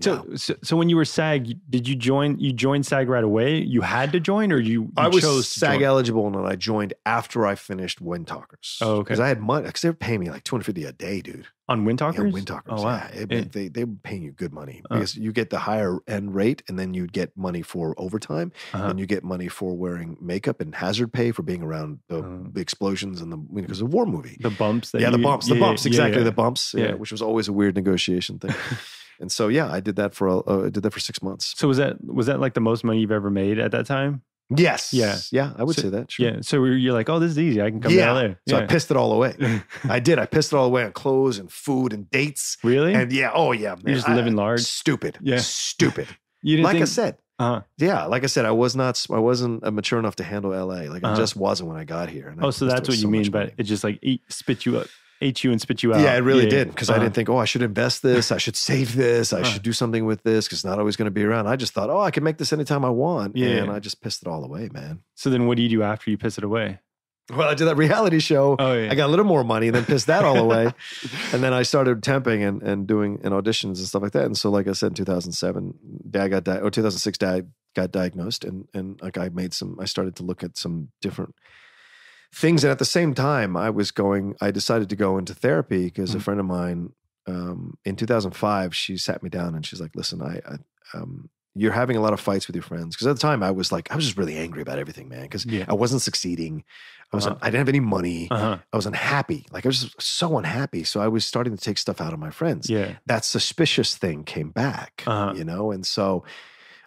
So, so, so when you were SAG, did you join? You joined SAG right away. You had to join, or you, you I was chose SAG eligible and then I joined after I finished Windtalkers. Oh, okay. Because I had money, because they were paying me like 250 a day, dude. on Wind Yeah, Talkers. Windtalkers. Oh wow. Yeah, it- Yeah. they, they were paying you good money Uh. because you get the higher end rate and then you'd get money for overtime Uh-huh. and you get money for wearing makeup and hazard pay for being around the, Uh. the explosions and the, because of a war movie. The bumps. Yeah, the you- bumps, the yeah, bumps, yeah, exactly yeah. the bumps, yeah, Yeah. which was always a weird negotiation thing. and so, yeah, I did that for a, uh, I did that for six months. So was that was that like the most money you've ever made at that time? Yes, Yeah. yeah, I would So- say that. Sure. Yeah. So you're like, oh, this is easy. I can come yeah. to LA. So I pissed it all away. I did. I pissed it all away on clothes and food and dates. really? And yeah, oh yeah, man. You're just I- living large? Stupid. Yeah. Stupid. you didn't like I said, uh yeah, like I said, I was not. I wasn't uh, mature enough to handle LA. Like I Uh-huh. just wasn't when I got here. And I Oh, so that's what you so mean, but it just like eat, spit you up, ate you and spit you out. yeah, it really did because I Uh-huh. didn't think, oh, I should invest this. I should save this. I Uh-huh. should do something with this because it's not always going to be around. I just thought, oh, I can make this anytime I want. Yeah. and I just pissed it all away, man. So then, what do you do after you piss it away? Well, I did that reality show. Oh yeah. I got a little more money, and then pissed that all away. and then I started temping and, and doing and auditions and stuff like that. And so, like I said, in 2007, dad got di- or 2006, dad got diagnosed, and and like I made some. I started to look at some different things, and at the same time, I was going. I decided to go into therapy because a Mhm. friend of mine um, in 2005, she sat me down and she's like, "Listen, I." I um, you're having a lot of fights with your friends because at the time I was like I was just really angry about everything, man. Because Yeah. I wasn't succeeding, I was Uh-huh. I didn't have any money. Uh huh. I was unhappy. Like I was just so unhappy. So I was starting to take stuff out of my friends. Yeah. That suspicious thing came back, Uh-huh. you know? And so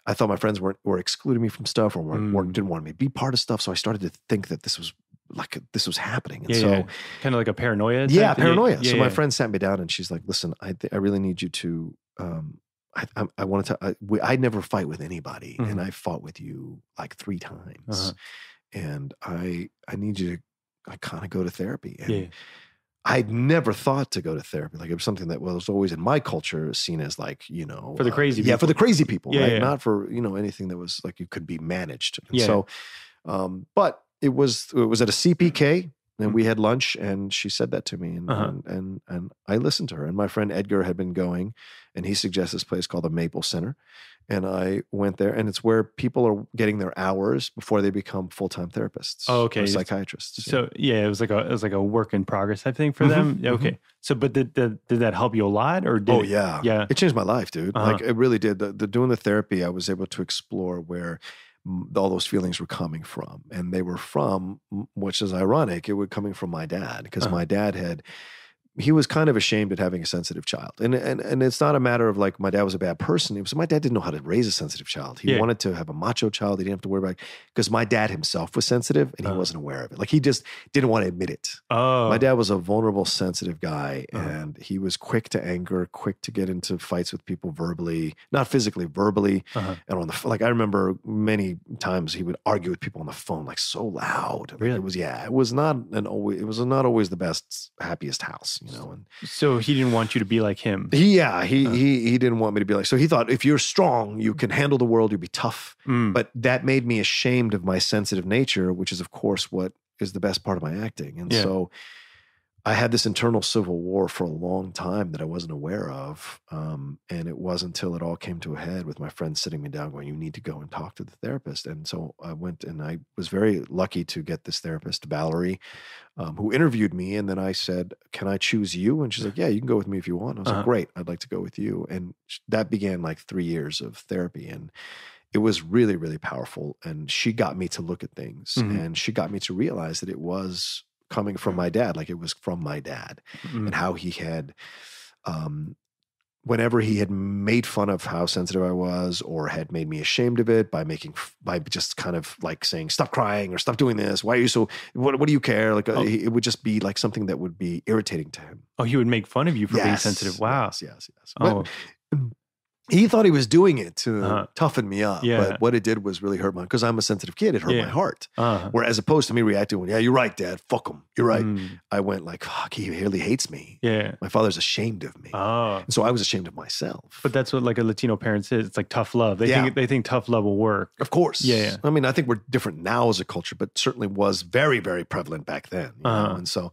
I thought my friends weren't were excluding me from stuff or weren't, weren't Mm. didn't want me to be part of stuff. So I started to think that this was like this was happening. And Yeah. so yeah. Kind of like a paranoia. yeah, paranoia. Yeah, so my friend sat me down and she's like, "Listen, I th- I really need you to um I I, I wanted to I, we, I never fight with anybody Mhm. and I fought with you like 3 times. Uh-huh. And I I need you to I kind of go to therapy. And Yeah. I'd never thought to go to therapy. Like it was something that was always in my culture seen as like, you know, For the uh, crazy Yeah, for the crazy people, Yeah, right? Not for, you know, anything that was like you could be managed. And Yeah. So um, but it was it was at a CPK and Mhm. we had lunch and she said that to me and, Uh-huh. and and and I listened to her. And my friend Edgar had been going and he suggests this place called the Maple Center. And I went there and it's where people are getting their hours before they become full-time therapists. Oh, or okay. psychiatrists. So yeah, it was like a it was like a work in progress type thing for Mhm, them. Yeah, mhm. Okay. So, but did, did did that help you a lot, or did oh it- yeah, yeah. It changed my life, dude. Uh-huh. Like it really did. The, the doing the therapy, I was able to explore where all those feelings were coming from, and they were from, which is ironic. It was coming from my dad because Uh-huh. my dad had. He was kind of ashamed at having a sensitive child, and and and it's not a matter of like my dad was a bad person. It was my dad didn't know how to raise a sensitive child. He Yeah. wanted to have a macho child. He didn't have to worry about because my dad himself was sensitive and he Uh-huh. wasn't aware of it. Like he just didn't want to admit it. Oh, My dad was a vulnerable, sensitive guy, Uh-huh. and he was quick to anger, quick to get into fights with people verbally, not physically, verbally, Uh-huh. and on the like. I remember many times he would argue with people on the phone, like so loud. Like, It was yeah. It was not an always. It was not always the best, happiest house, you know. And So he didn't want you to be like him. he, yeah, he Uh. he he didn't want me to be like. So he thought if you're strong, you can handle the world. You'll be tough. Mm. But that made me ashamed of my sensitive nature, which is, of course, what is the best part of my acting. And Yeah. so I had this internal civil war for a long time that I wasn't aware of. Um, and it wasn't until it all came to a head with my friend sitting me down going, You need to go and talk to the therapist. And so I went and I was very lucky to get this therapist, Valerie, um, who interviewed me. And then I said, Can I choose you? And she's like, Yeah, you can go with me if you want. I was Uh-huh. like, Great, I'd like to go with you. And that began like three years of therapy. And it was really, really powerful. And she got me to look at things Mhm. and she got me to realize that it was coming from my dad, like it was from my dad Mm. and how he had, um, whenever he had made fun of how sensitive I was or had made me ashamed of it by making, by just kind of like saying, stop crying or stop doing this. Why are you so, what, what do you care? Like, uh, Oh. it would just be like something that would be irritating to him. Oh, he would make fun of you for being sensitive. Wow. Yes, yes, yes. But Oh, he thought he was doing it to Uh-huh. toughen me up. Yeah. But what it did was really hurt my, because I'm a sensitive kid, it hurt Yeah. my heart. uh, Where as opposed to me reacting, when, yeah, you're right, dad. Fuck him. You're right. mm, I went like, fuck, he really hates me. yeah. My father's ashamed of me. Oh, and so I was ashamed of myself. but that's what like a Latino parent says. It's like tough love. They Yeah. think they think tough love will work. of course. Yeah, yeah. I mean, I think we're different now as a culture, but certainly was very, very prevalent back then. You? Uh-huh. And so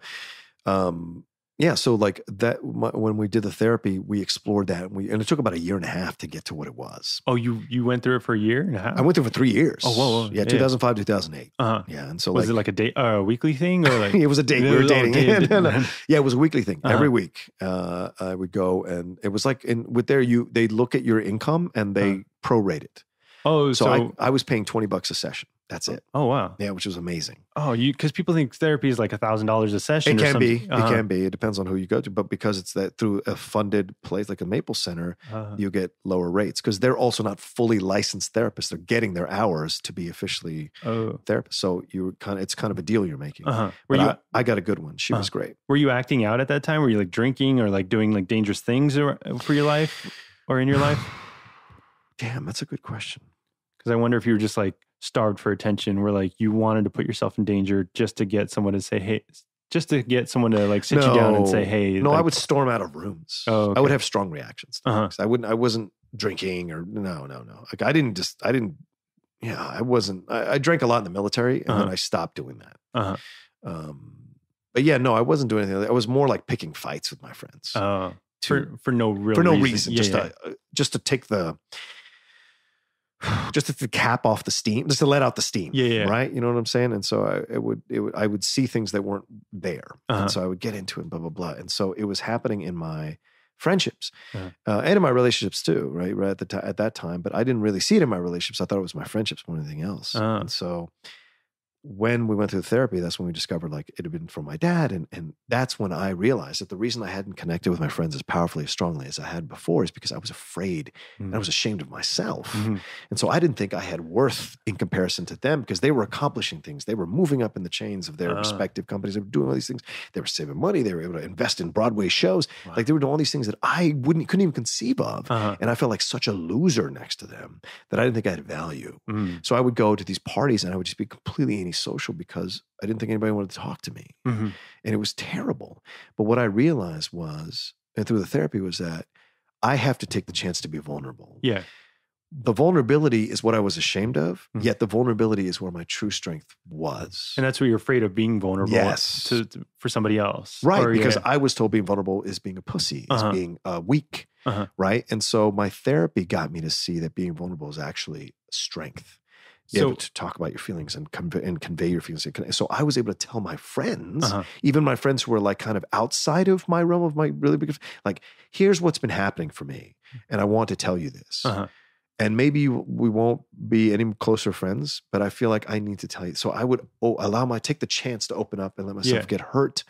um yeah, so like that my, when we did the therapy, we explored that, and we and it took about a year and a half to get to what it was. Oh, you you went through it for a year and a half. I went through for three years. Oh, whoa, whoa, yeah, yeah. 2005, 2008. uh-huh. Yeah, and so Was like, it like a day, uh, a weekly thing, or like it was a date. We were dating. No, no. Yeah, it was a weekly thing. Uh-huh. Every week, uh, I would go, and it was like in with there you they look at your income and they Uh-huh. prorate it. Oh, So, so, I I was paying twenty bucks a session. That's it. oh wow. Yeah, which was amazing. Oh, you because people think therapy is like a thousand dollars a session. It can be. Uh-huh. It can be. It depends on who you go to, but because it's that through a funded place like a Maple Center, Uh-huh. you get lower rates because they're also not fully licensed therapists. They're getting their hours to be officially oh, therapists. So you kind of it's kind of a deal you're making. uh-huh. Were But you I, I got a good one. She Uh-huh. was great. were you acting out at that time? Were you like drinking or like doing like dangerous things or, for your life or in your life? Damn, that's a good question. Because I wonder if you were just like starved for attention, where like you wanted to put yourself in danger just to get someone to say, hey, just to get someone to like sit you down and say, hey. No, I would storm out of rooms. Oh, I would have strong reactions. Uh-huh. I wouldn't. I wasn't drinking or no, no, no. Like I didn't just. I didn't. Yeah, I wasn't. I, I drank a lot in the military, and then Uh-huh. I stopped doing that. Uh-huh. Um, but yeah, no, I wasn't doing anything. I was more like picking fights with my friends Uh, to- for, for no real for no reason. reason, Yeah, just yeah. to uh, just to take the just to, cap off the steam, just to let out the steam. Yeah, yeah. right. You know what I'm saying? And so I it would it would I would see things that weren't there, Uh-huh. and so I would get into it, blah blah blah. And so it was happening in my friendships Uh-huh. uh, and in my relationships too, right? Right at the ti at that time, but I didn't really see it in my relationships. I thought it was my friendships more than anything else. Uh-huh. And so when we went through therapy, that's when we discovered like it had been from my dad. And, and that's when I realized that the reason I hadn't connected with my friends as powerfully, as strongly as I had before is because I was afraid and I was ashamed of myself. Mhm. And so I didn't think I had worth in comparison to them because they were accomplishing things. They were moving up in the chains of their Ah. respective companies. They were doing all these things. They were saving money. They were able to invest in Broadway shows. Wow. Like they were doing all these things that I wouldn't couldn't even conceive of. Uh-huh. And I felt like such a loser next to them that I didn't think I had value. Mhm. So I would go to these parties and I would just be completely antisocial because I didn't think anybody wanted to talk to me. Mhm. And it was terrible. But what I realized was, and through the therapy, was that I have to take the chance to be vulnerable. Yeah. The vulnerability is what I was ashamed of, Mhm. yet the vulnerability is where my true strength was. And that's where you're afraid of being vulnerable Yes. to, to- for somebody else. right. Or, because yeah. I was told being vulnerable is being a pussy, is Uh-huh. being uh, weak. Uh-huh. Right. And so my therapy got me to see that being vulnerable is actually strength. You're So- able to talk about your feelings and convey, and convey your feelings. So I was able to tell my friends, Uh-huh. even my friends who were like kind of outside of my realm of my really big, like, here's what's been happening for me. And I want to tell you this. Uh-huh. And maybe we won't be any closer friends, but I feel like I need to tell you. So I would oh, allow my, take the chance to open up and let myself Yeah. get hurt.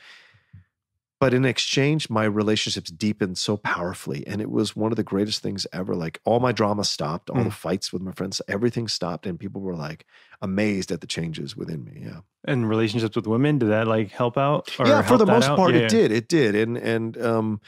But in exchange, my relationships deepened so powerfully. And it was one of the greatest things ever. Like all my drama stopped, all the Mm. fights with my friends, everything stopped. And people were like amazed at the changes within me. Yeah. And relationships with women, did that like help out? Or yeah, for the most out? part, Yeah, it did. It did. And, and, um,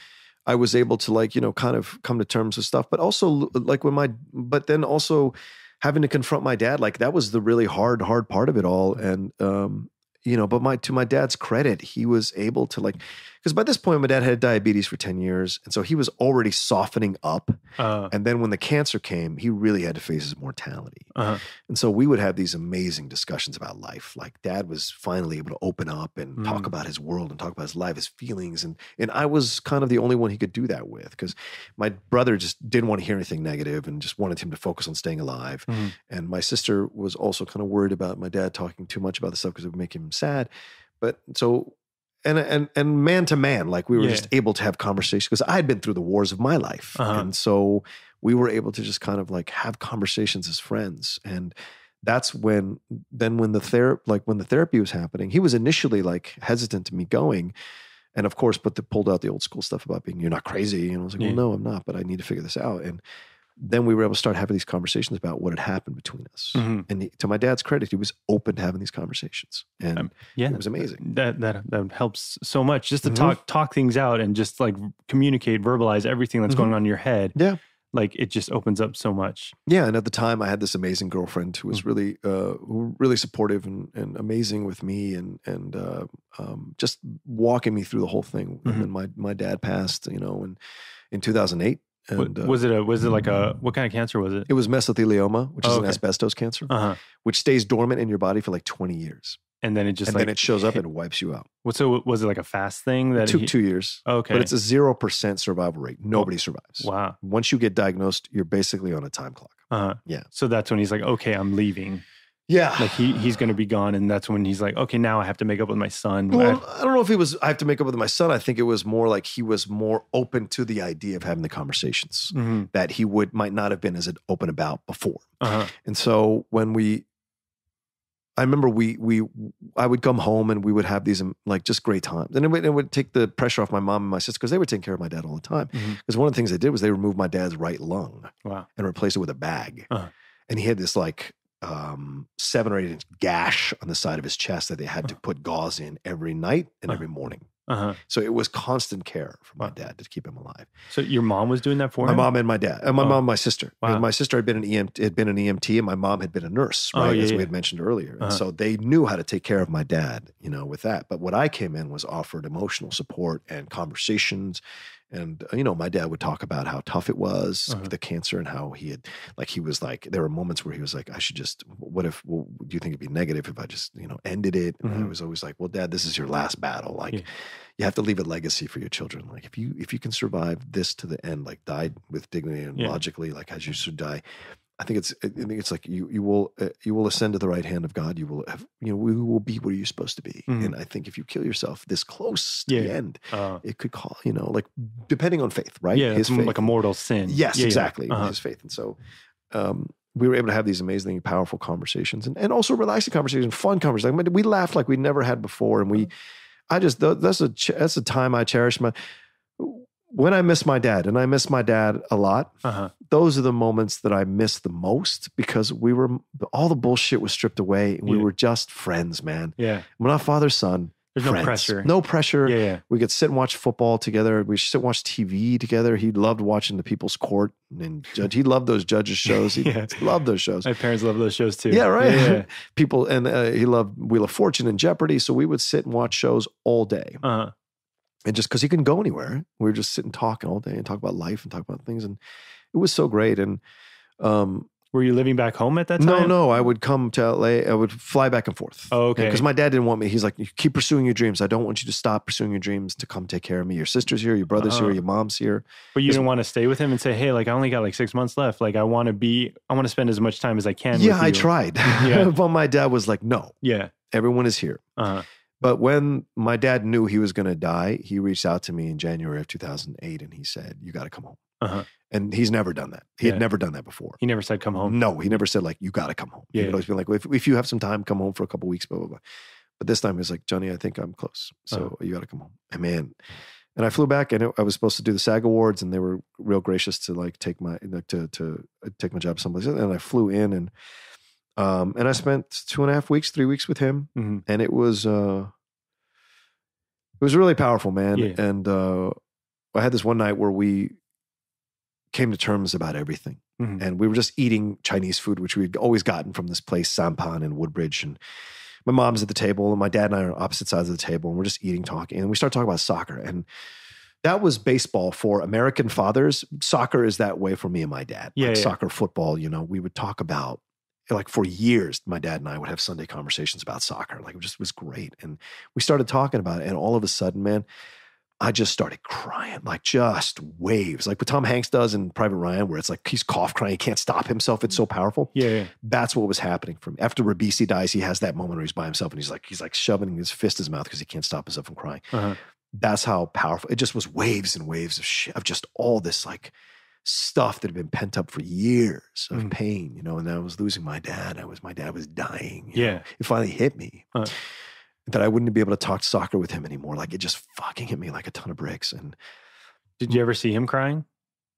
I was able to like, you know, kind of come to terms with stuff, but also like when my, but then also having to confront my dad, like that was the really hard, hard part of it all. And, um, you know, but my, to my dad's credit, he was able to like, because by this point, my dad had diabetes for 10 years. And so he was already softening up. Uh, And then when the cancer came, he really had to face his mortality. uh-huh. And so we would have these amazing discussions about life. Like dad was finally able to open up and talk Mm. about his world and talk about his life, his feelings. And and I was kind of the only one he could do that with because my brother just didn't want to hear anything negative and just wanted him to focus on staying alive. Mhm. And my sister was also kind of worried about my dad talking too much about the stuff because it would make him sad. But so and and and man to man, like we were Yeah. just able to have conversations because I had been through the wars of my life, Uh-huh. and so we were able to just kind of like have conversations as friends and that's when then when the ther- like when the therapy was happening he was initially like hesitant to me going and of course but the, pulled out the old school stuff about being you're not crazy and i was like Yeah. well no i'm not but i need to figure this out and then we were able to start having these conversations about what had happened between us Mhm. and he, to my dad's credit he was open to having these conversations and Um, Yeah. it was amazing That that that helps so much just to Mhm. talk talk things out and just like communicate, verbalize everything that's Mhm. going on in your head. Yeah. Like it just opens up so much. Yeah, and at the time, I had this amazing girlfriend who Mm. was really, uh, who really supportive and, and amazing with me, and and uh, um, just walking me through the whole thing. And then my my dad passed, you know, in in 2008, Wa- and uh, was it a was it like a what kind of cancer was it? it was mesothelioma, which is Oh, an asbestos cancer, Uh huh. which stays dormant in your body for like 20 years. and then it just and like then it shows up and wipes you out. What so was it like a fast thing that It took he- two years, Okay, but it's a zero percent survival rate. Nobody survives. wow. Once you get diagnosed, you're basically on a time clock. Uh-huh. Yeah. So that's when he's like, okay, I'm leaving. Yeah. Like he he's going to be gone, and that's when he's like, okay, now I have to make up with my son. Well, I don't know if he was. I have to make up with my son. I think it was more like he was more open to the idea of having the conversations hmm that he would might not have been as open about before. Uh-huh. And so when we, I remember we we I would come home and we would have these um, like just great times, and it would, it would take the pressure off my mom and my sister because they were taking care of my dad all the time. Because one of the things they did was they removed my dad's right lung Wow. and replaced it with a bag, Uh-huh. and he had this like um seven or eight inch gash on the side of his chest that they had to Uh-huh. put gauze in every night and Uh-huh. every morning. Uh-huh. So it was constant care for my dad to keep him alive. So your mom was doing that for My him? mom and my dad, and my Oh. mom, and my sister. Wow. And My sister had been an EMT, had been an EMT, and my mom had been a nurse, Oh, right, yeah, as we had mentioned earlier. And Uh-huh. so they knew how to take care of my dad, you know, with that. But what I came in was offered emotional support and conversations. And uh, you know, my dad would talk about how tough it was, Uh-huh. the cancer, and how he had, like, he was like, there were moments where he was like, I should just, what if, well, do you think it'd be negative if I just, you know, ended it? And I Mhm. was always like, well, dad, this is your last battle. Like, Yeah. you have to leave a legacy for your children. Like if you if you can survive this to the end, like die with dignity and Yeah. logically, like as you should die. I think it's I think it's like you you will uh, you will ascend to the right hand of God. You will have you know we will be where you're supposed to be. Mhm. And I think if you kill yourself this close to the end, Uh, it could call you know like depending on faith, right? yeah, his faith. like a mortal sin. Yes, Yeah, yeah. exactly. Uh-huh. His faith. And so um, we were able to have these amazingly powerful conversations and, and also relaxing conversations, fun conversations. I mean, we laughed like we never had before. And we, I just, that's a, that's a time I cherish. My, when I miss my dad, and I miss my dad a lot, Uh-huh. those are the moments that I miss the most because we were, all the bullshit was stripped away and we Yeah. were just friends, man. Yeah. We're not father son. There's no pressure. No pressure. Yeah, yeah. We could sit and watch football together. We sit and watch TV together. He loved watching the People's Court and Judge. He loved those judges shows. He Yeah. loved those shows. My parents loved those shows too. Yeah, right. Yeah. People and uh, he loved Wheel of Fortune and Jeopardy. So we would sit and watch shows all day, Uh-huh. And just because he couldn't go anywhere, we were just sitting talking all day and talk about life and talk about things, and it was so great. And um, Were you living back home at that time? no, no, I would come to LA. I would fly back and forth. Oh, okay. Because my dad didn't want me. He's like, you keep pursuing your dreams. I don't want you to stop pursuing your dreams to come take care of me. Your sister's here, your brother's Uh-huh. here, your mom's here. But you didn't want to stay with him and say, "Hey, like I only got like six months left. Like I want to be, I want to spend as much time as I can." yeah, I tried. Yeah. but my dad was like, no, Yeah. everyone is here. Uh-huh. But when my dad knew he was going to die, he reached out to me in January of 2008 and he said, you got to come home. Uh-huh. And he's never done that. He Yeah. had never done that before. He never said, "Come home." No, he never said like, you got to come home. He Yeah. would always be like, well, if, if you have some time, come home for a couple weeks, blah, blah, blah. But this time he was like, Johnny, I think I'm close. So Uh-huh. you got to come home. And man, and I flew back and I was supposed to do the SAG awards and they were real gracious to like take my, like, to, to uh, take my job someplace. And I flew in and, um, and I spent two and a half weeks, three weeks with him Mhm. and it was uh it was really powerful man Yeah. and uh i had this one night where we came to terms about everything Mhm. and we were just eating chinese food which we'd always gotten from this place sampan in woodbridge and my mom's at the table and my dad and i are on opposite sides of the table and we're just eating talking and we start talking about soccer and that was baseball for American fathers. Soccer is that way for me and my dad. Yeah, like yeah. soccer, football, you know, we would talk about like for years, my dad and I would have Sunday conversations about soccer. Like it just was great. And we started talking about it. And all of a sudden, man, I just started crying, like just waves, like what Tom Hanks does in Private Ryan, where it's like he's cough crying, he can't stop himself. It's so powerful. Yeah, yeah. That's what was happening for me. After Ribisi dies, he has that moment where he's by himself and he's like, he's like shoving his fist in his mouth because he can't stop himself from crying Uh-huh. that's how powerful it just was waves and waves of shit of just all this like stuff that had been pent up for years of Mhm. pain you know and i was losing my dad i was my dad was dying you know. Yeah. it finally hit me Uh. that i wouldn't be able to talk soccer with him anymore like it just fucking hit me like a ton of bricks and Did you ever see him crying?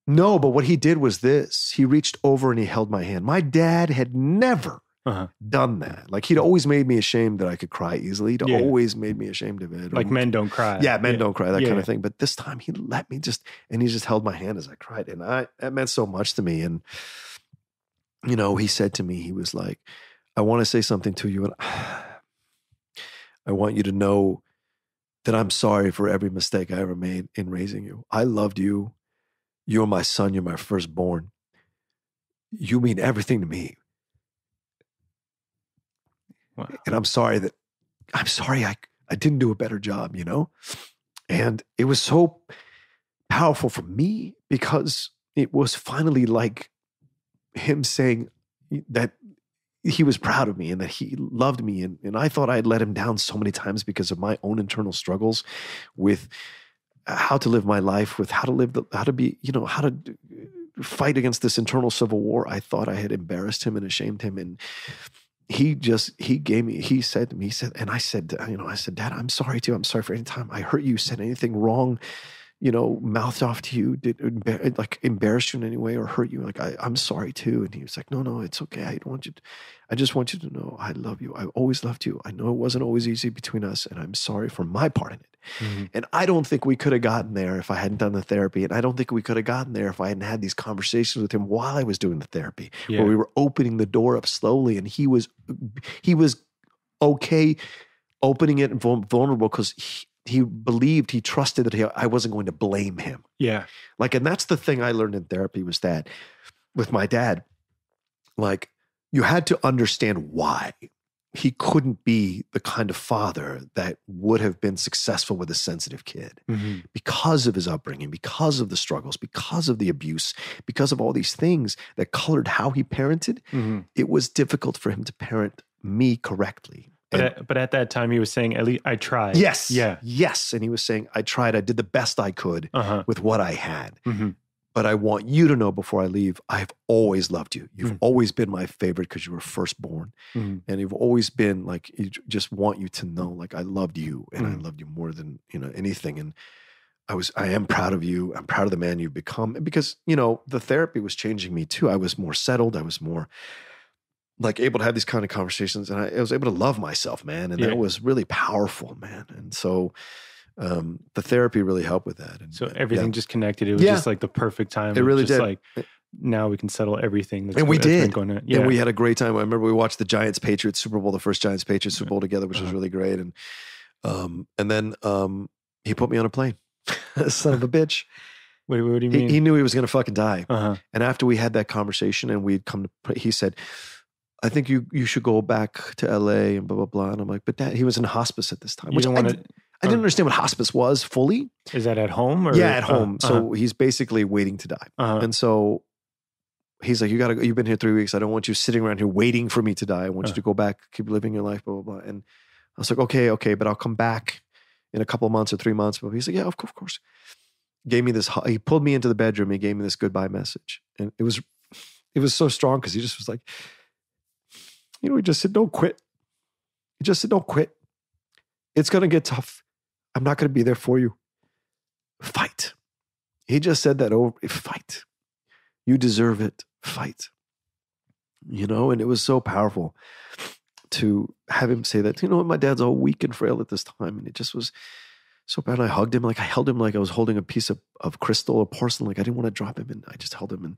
no but what he did was this he reached over and he held my hand my dad had never Uh-huh. done that like he'd always made me ashamed that i could cry easily he'd Yeah. always made me ashamed of it Like men don't cry. yeah, men don't cry, that Yeah, kind of thing. But this time he let me just, and he just held my hand as I cried. And I, that meant so much to me. And, you know, he said to me, he was like, I want to say something to you. And I want you to know that I'm sorry for every mistake I ever made in raising you. I loved you. You're my son. You're my firstborn. You mean everything to me. Wow. And I'm sorry that I'm sorry, I I didn't do a better job, you know? And it was so powerful for me because it was finally like him saying that he was proud of me and that he loved me. And, and I thought I had let him down so many times because of my own internal struggles with how to live my life, with how to live, the, how to be, you know, how to fight against this internal civil war. I thought I had embarrassed him and ashamed him. And he just, he gave me, he said to me, he said, and I said, you know, I said, Dad, I'm sorry too. I'm sorry for any time I hurt you, said anything wrong you know, mouthed off to you, did embar- like embarrass you in any way or hurt you? Like, I, I'm sorry too. And he was like, no, no, it's okay. I don't want you. To, I just want you to know I love you. I always loved you. I know it wasn't always easy between us, and I'm sorry for my part in it. Mm-hmm. And I don't think we could have gotten there if I hadn't done the therapy. And I don't think we could have gotten there if I hadn't had these conversations with him while I was doing the therapy, yeah. where we were opening the door up slowly, and he was, he was okay opening it and vulnerable because he believed he trusted that he, I wasn't going to blame him. Yeah. Like, and that's the thing I learned in therapy was that with my dad, like you had to understand why he couldn't be the kind of father that would have been successful with a sensitive kid mm-hmm. because of his upbringing, because of the struggles, because of the abuse, because of all these things that colored how he parented. Mm-hmm. It was difficult for him to parent me correctly. But, at, but at that time, he was saying, "At least I tried." Yes. Yeah. Yes. And he was saying, "I tried. I did the best I could uh-huh. with what I had." Mm-hmm. But I want you to know before I leave, I've always loved you. You've mm-hmm. always been my favorite because you were firstborn, mm-hmm. and you've always been like. You just want you to know, like I loved you, and I mm. loved you more than you know anything. And I was, I am proud of you. I'm proud of the man you've become. because you know the therapy was changing me too. I was more settled. I was more like able to have these kind of conversations and I, I was able to love myself, man. And yeah. that was really powerful, man. And so um, the therapy really helped with that. And, so everything yeah. just connected. It was yeah. just like the perfect time. It really just did. Like now we can settle everything. That's and we did. Going on. Yeah. And we had a great time. I remember we watched the Giants Patriots Super Bowl, the first Giants Patriots Super Bowl together, which uh-huh. was really great. And um, and then um, he put me on a plane. Son of a bitch. What, what do you mean? He, he knew he was going to fucking die. Uh-huh. And after we had that conversation, and we'd come to, he said, I think you you should go back to LA and blah blah blah. And I'm like, but dad, he was in hospice at this time. You which I, wanna, I didn't understand what hospice was fully. Is that at home? Or? Yeah, at home. Uh, uh-huh. So he's basically waiting to die. Uh-huh. And so he's like, you gotta go. You've been here three weeks. I don't want you sitting around here waiting for me to die. I want uh-huh. you to go back, keep living your life, blah blah blah. And I was like, okay, okay, but I'll come back in a couple of months or three months. But he's like, yeah, of course, of course. Gave me this. He pulled me into the bedroom. He gave me this goodbye message, and it was it was so strong because he just was like you know, he just said, don't quit. He just said, don't quit. It's going to get tough. I'm not going to be there for you. Fight. He just said that over fight. You deserve it. Fight. You know, and it was so powerful to have him say that, you know, my dad's all weak and frail at this time. And it just was so bad. I hugged him like I held him like I was holding a piece of, of crystal or porcelain. Like I didn't want to drop him. And I just held him and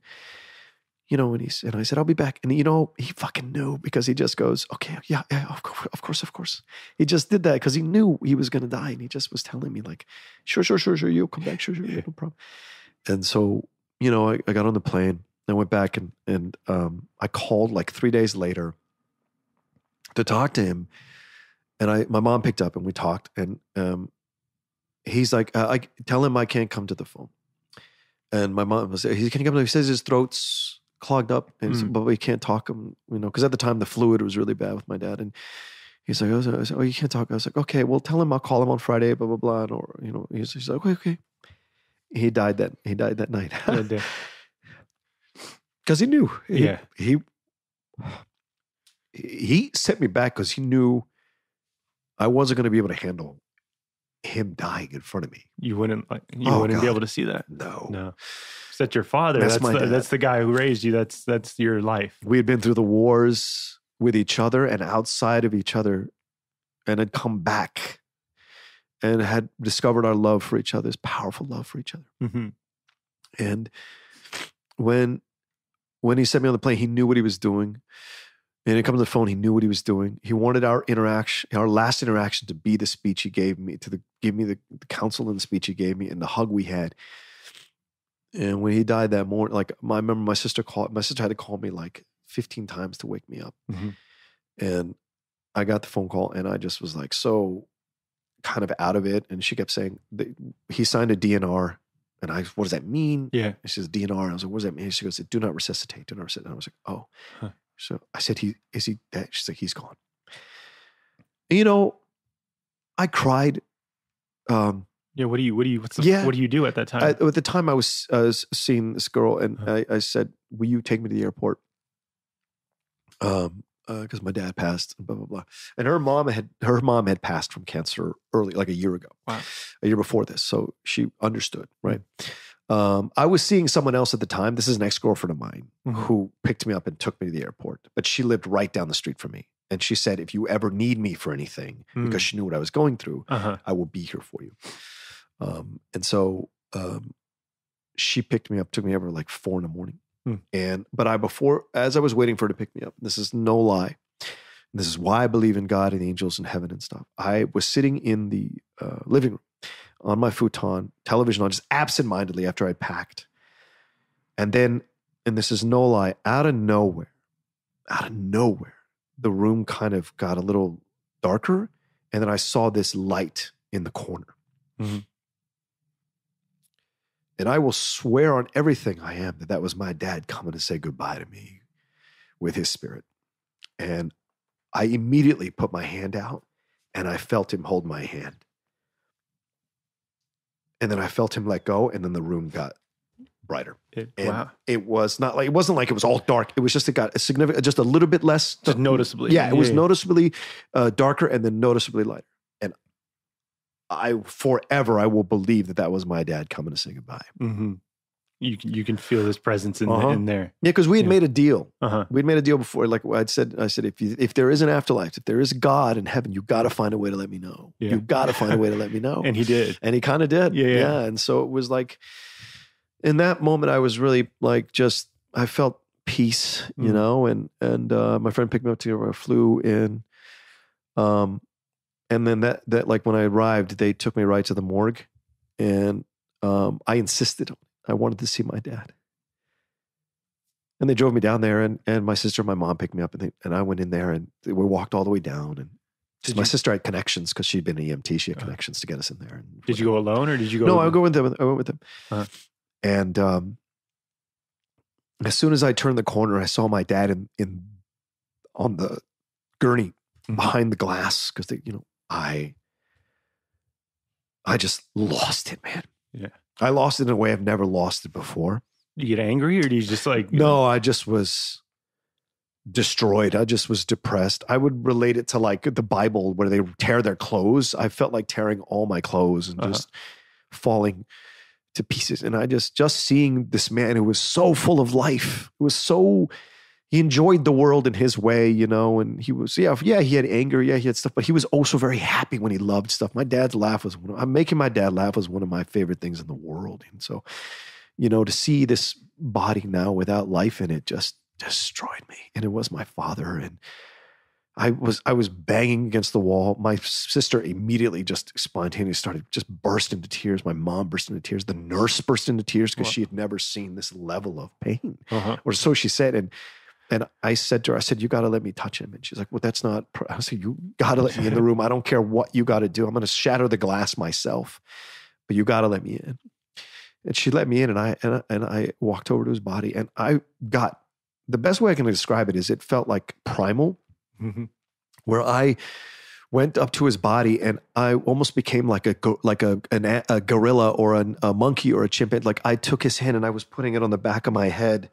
you know, and he's and I said, I'll be back. And you know, he fucking knew because he just goes, okay, yeah, yeah, of course, of course, of course. He just did that because he knew he was gonna die, and he just was telling me like, sure, sure, sure, sure, you'll come back, sure, sure, no problem. And so, you know, I, I got on the plane, I went back and and um, I called like three days later to talk to him, and I my mom picked up and we talked, and um, he's like, uh, I tell him I can't come to the phone. And my mom was, he can come. He says his throat's clogged up, and mm. but we can't talk him, you know, because at the time the fluid was really bad with my dad, and he's like, oh, oh, you can't talk. I was like, okay, well, tell him I'll call him on Friday, blah blah blah, or you know, he's, he's like, okay, okay. He died that he died that night because he knew, he, yeah, he he sent me back because he knew I wasn't going to be able to handle him dying in front of me. You wouldn't like you oh, wouldn't God. be able to see that. No, no. That's your father. That's, that's the, that's the guy who raised you. That's that's your life. We had been through the wars with each other and outside of each other, and had come back, and had discovered our love for each other, this powerful love for each other. Mm-hmm. And when when he set me on the plane, he knew what he was doing. And it comes to the phone, he knew what he was doing. He wanted our interaction, our last interaction, to be the speech he gave me, to the, give me the, the counsel and the speech he gave me, and the hug we had. And when he died that morning, like my, I remember my sister called, my sister had to call me like 15 times to wake me up. Mm-hmm. And I got the phone call and I just was like so kind of out of it. And she kept saying he signed a DNR. And I, what does that mean? Yeah. And she says DNR. I was like, what does that mean? She goes, do not resuscitate. Do not resuscitate. And I was like, oh. Huh. So I said, he is he dead? She's like, he's gone. And, you know, I cried. Um, Yeah. What do you? What do you? What's the? Yeah. What do you do at that time? I, at the time I was, seeing this girl and Uh-huh. I, I said, will you take me to the airport? Um, because my dad passed, and blah blah blah. And her mom had her mom had passed from cancer early, like a year ago, Wow. a year before this. So she understood, right? Um, I was seeing someone else at the time. This is an ex girlfriend of mine Mhm. who picked me up and took me to the airport, but she lived right down the street from me. And she said, if you ever need me for anything, Mm. because she knew what I was going through, Uh huh. I will be here for you. Um, and so um, she picked me up, took me over like four in the morning. Hmm. And but I before as I was waiting for her to pick me up, this is no lie. This is why I believe in God and angels in heaven and stuff. I was sitting in the uh, living room on my futon, television on, just absentmindedly after I packed. And then, and this is no lie, out of nowhere, out of nowhere, the room kind of got a little darker. And then I saw this light in the corner. Mhm. And I will swear on everything I am that that was my dad coming to say goodbye to me with his spirit. And I immediately put my hand out and I felt him hold my hand. And then I felt him let go, and then the room got brighter. It, And wow. it was not like it wasn't like it was all dark. It was just it got a significant, just a little bit less, Just noticeably. yeah, it was yeah. noticeably uh, darker and then noticeably lighter. I forever I will believe that that was my dad coming to say goodbye. Mhm. You can you can feel his presence in, Uh-huh. in there. Yeah, because we had Yeah. made a deal. Uh huh. We'd made a deal before. Like I'd said, I said if you, if there is an afterlife, if there is God in heaven, you got to find a way to let me know. Yeah. You got to find a way to let me know. And he did. and he kind of did. Yeah, yeah. And so it was like, in that moment, I was really like, just I felt peace, you Mhm. know. And and uh, my friend picked me up to I flew in, um, and then that that like when I arrived, they took me right to the morgue, and um, I insisted. I wanted to see my dad. And they drove me down there, and, and my sister and my mom picked me up, and, they, and I went in there, and we walked all the way down. And Did my you- sister had connections because she'd been an EMT. She had Uh-huh. connections to get us in there. And Did you go alone or did you go? no, I go with them. I went with them. Uh-huh. And um, as soon as I turned the corner, I saw my dad in, in on the gurney Mhm. behind the glass because they, you know, I, I just lost it, man. Yeah. I lost it in a way I've never lost it before. You get angry or do you just like No, I just was destroyed. I just was depressed. I would relate it to like the Bible where they tear their clothes. I felt like tearing all my clothes and Uh-huh. just falling to pieces. And I just just seeing this man who was so full of life, who was so he enjoyed the world in his way, you know, and he was yeah, yeah, he had anger, yeah, he had stuff, but he was also very happy when he loved stuff. My dad's laugh was one of, I'm making my dad laugh was one of my favorite things in the world. And so, you know, to see this body now without life in it just destroyed me. And it was my father and I was I was banging against the wall. My sister immediately just spontaneously started just burst into tears. My mom burst into tears. The nurse burst into tears because she had never seen this level of pain, Uh-huh. or so she said. And and I said to her, I said, "You got to let me touch him." And she's like, "Well, that's not." Pr-. I said, "You got to let me in the room. I don't care what you got to do. I'm going to shatter the glass myself, but you got to let me in." And she let me in, and I and I, and I walked over to his body, and I got the best way I can describe it is it felt like primal Mhm. where I went up to his body and I almost became like a like a an, a a gorilla or an, a monkey or a chimpanzee. Like I took his hand and I was putting it on the back of my head.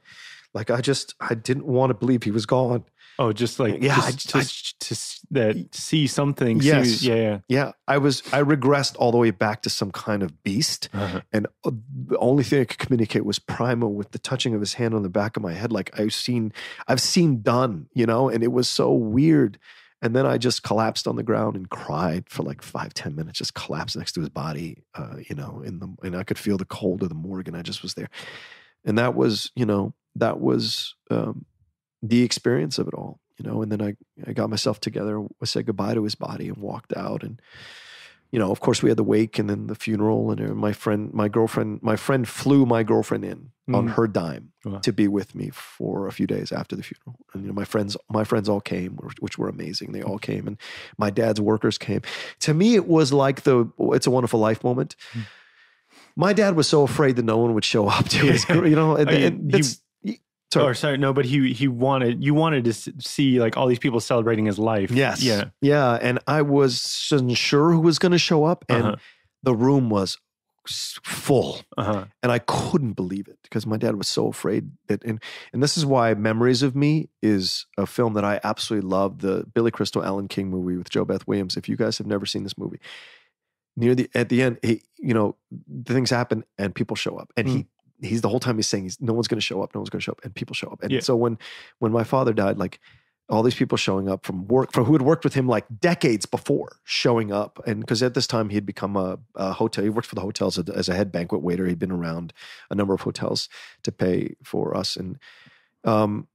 Like I just I didn't want to believe he was gone. Oh, just like Yeah, just, I- just to s- that see something. Yes. See, yeah, yeah. Yeah, I was I regressed all the way back to some kind of beast. Uh-huh. And uh, the only thing I could communicate was primal with the touching of his hand on the back of my head, like I've seen, I've seen done, you know, and it was so weird. And then I just collapsed on the ground and cried for like five, ten minutes, just collapsed next to his body, uh, you know, in the, and I could feel the cold of the morgue and I just was there. And that was, you know, that was um, the experience of it all, you know, and then I, I got myself together, I said goodbye to his body and walked out and, you know, of course, we had the wake and then the funeral, and uh, my friend, my girlfriend, my friend flew my girlfriend in on Mhm. her dime Wow. to be with me for a few days after the funeral. And you know, my friends, my friends all came, which- were amazing. They all came, and my dad's workers came. To me, it was like the "It's a Wonderful Life" moment. Hmm. My dad was so afraid that no one would show up to his, you know, and, Oh, and that's. Sorry. Or sorry, no, but he he wanted you wanted to see like all these people celebrating his life. Yes. Yeah. Yeah. And I wasn't sure who was going to show up. And Uh-huh. the room was full. Uh huh. And I couldn't believe it because my dad was so afraid that. And, and this is why Memories of Me is a film that I absolutely love the Billy Crystal Alan King movie with JoBeth Williams. If you guys have never seen this movie, near the at the end, he, you know, the things happen and people show up. And he, he's the whole time he's saying he's no one's going to show up, no one's going to show up, and people show up. And Yeah. so when when my father died, like all these people showing up from work, from who had worked with him like decades before, showing up, and because at this time he had become a, a hotel, he worked for the hotels as a, as a head banquet waiter. He'd been around a number of hotels to pay for us, and um,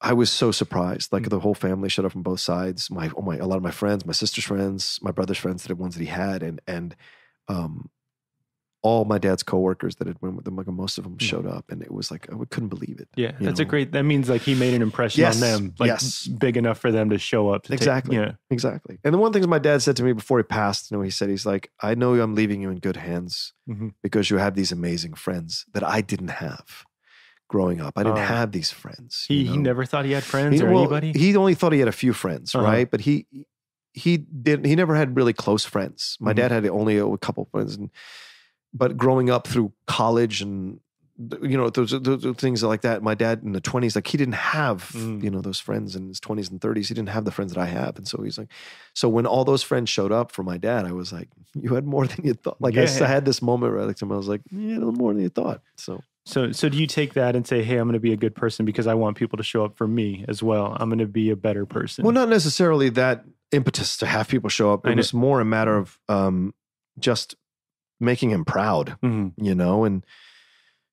I was so surprised. Like Mm. the whole family showed up from both sides. My, oh my, a lot of my friends, my sister's friends, my brother's friends, the ones that he had, and and um, all my dad's coworkers that had went with him, like most of them showed up, and it was like I couldn't believe it. Yeah, that's a great. That means like he made an impression Yes, on them, like yes. big enough for them to show up. to take- Exactly. yeah. Exactly. And the one thing my dad said to me before he passed, you know, he said, he's like, I know I'm leaving you in good hands Mhm. because you have these amazing friends that I didn't have growing up. I didn't Oh. have these friends. He you he never thought he had friends He- or well, anybody. He only thought he had a few friends, Uh-huh. right? But he he didn't. he never had really close friends. My Mhm. dad had only a couple friends, and but growing up through college and you know those, those things like that. My dad in the twenties, like he didn't have Mm. you know those friends in his twenties and thirties. He didn't have the friends that I have, and so he's like, so when all those friends showed up for my dad, I was like, you had more than you thought. Like I Yeah. had this moment where I looked at him, I was like, yeah, a little more than you thought. So so so do you take that and say, hey, I'm going to be a good person because I want people to show up for me as well. I'm going to be a better person. Well, not necessarily that impetus to have people show up. I It was more a matter of um, just making him proud, Mhm. you know, and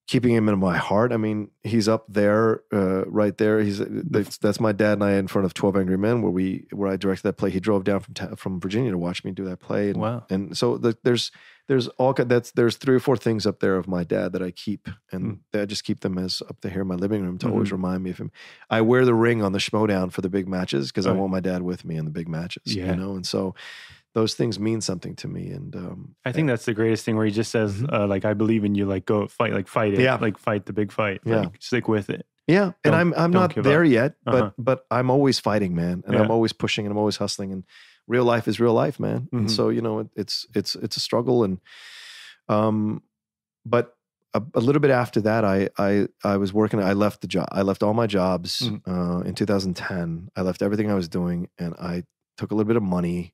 keeping him in my heart. I mean, he's up there, uh, right there. He's that's, that's my dad and I in front of Twelve Angry Men, where we where I directed that play. He drove down from from Virginia to watch me do that play. And, Wow. And so the, there's there's all that's there's three or four things up there of my dad that I keep, and Mm. I just keep them as up there in my living room to Mm-hmm. always remind me of him. I wear the ring on the schmoedown for the big matches because I want my dad with me in the big matches. Yeah. You know, and so those things mean something to me. And um, I think that's the greatest thing where he just says, Mhm. uh, like, I believe in you, like, go fight, like, fight it. Yeah. Like, fight the big fight. Yeah. Like, stick with it. yeah, and Don't- I'm I'm don't there up. yet, but Uh-huh. but I'm always fighting, man, and Yeah. I'm always pushing and I'm always hustling. And real life is real life, man. Mhm. And so you know, it, it's it's it's a struggle, and um, but. A, a little bit after that, I I I was working. I left the job. I left all my jobs Mhm. uh, in 2010. I left everything I was doing, and I took a little bit of money,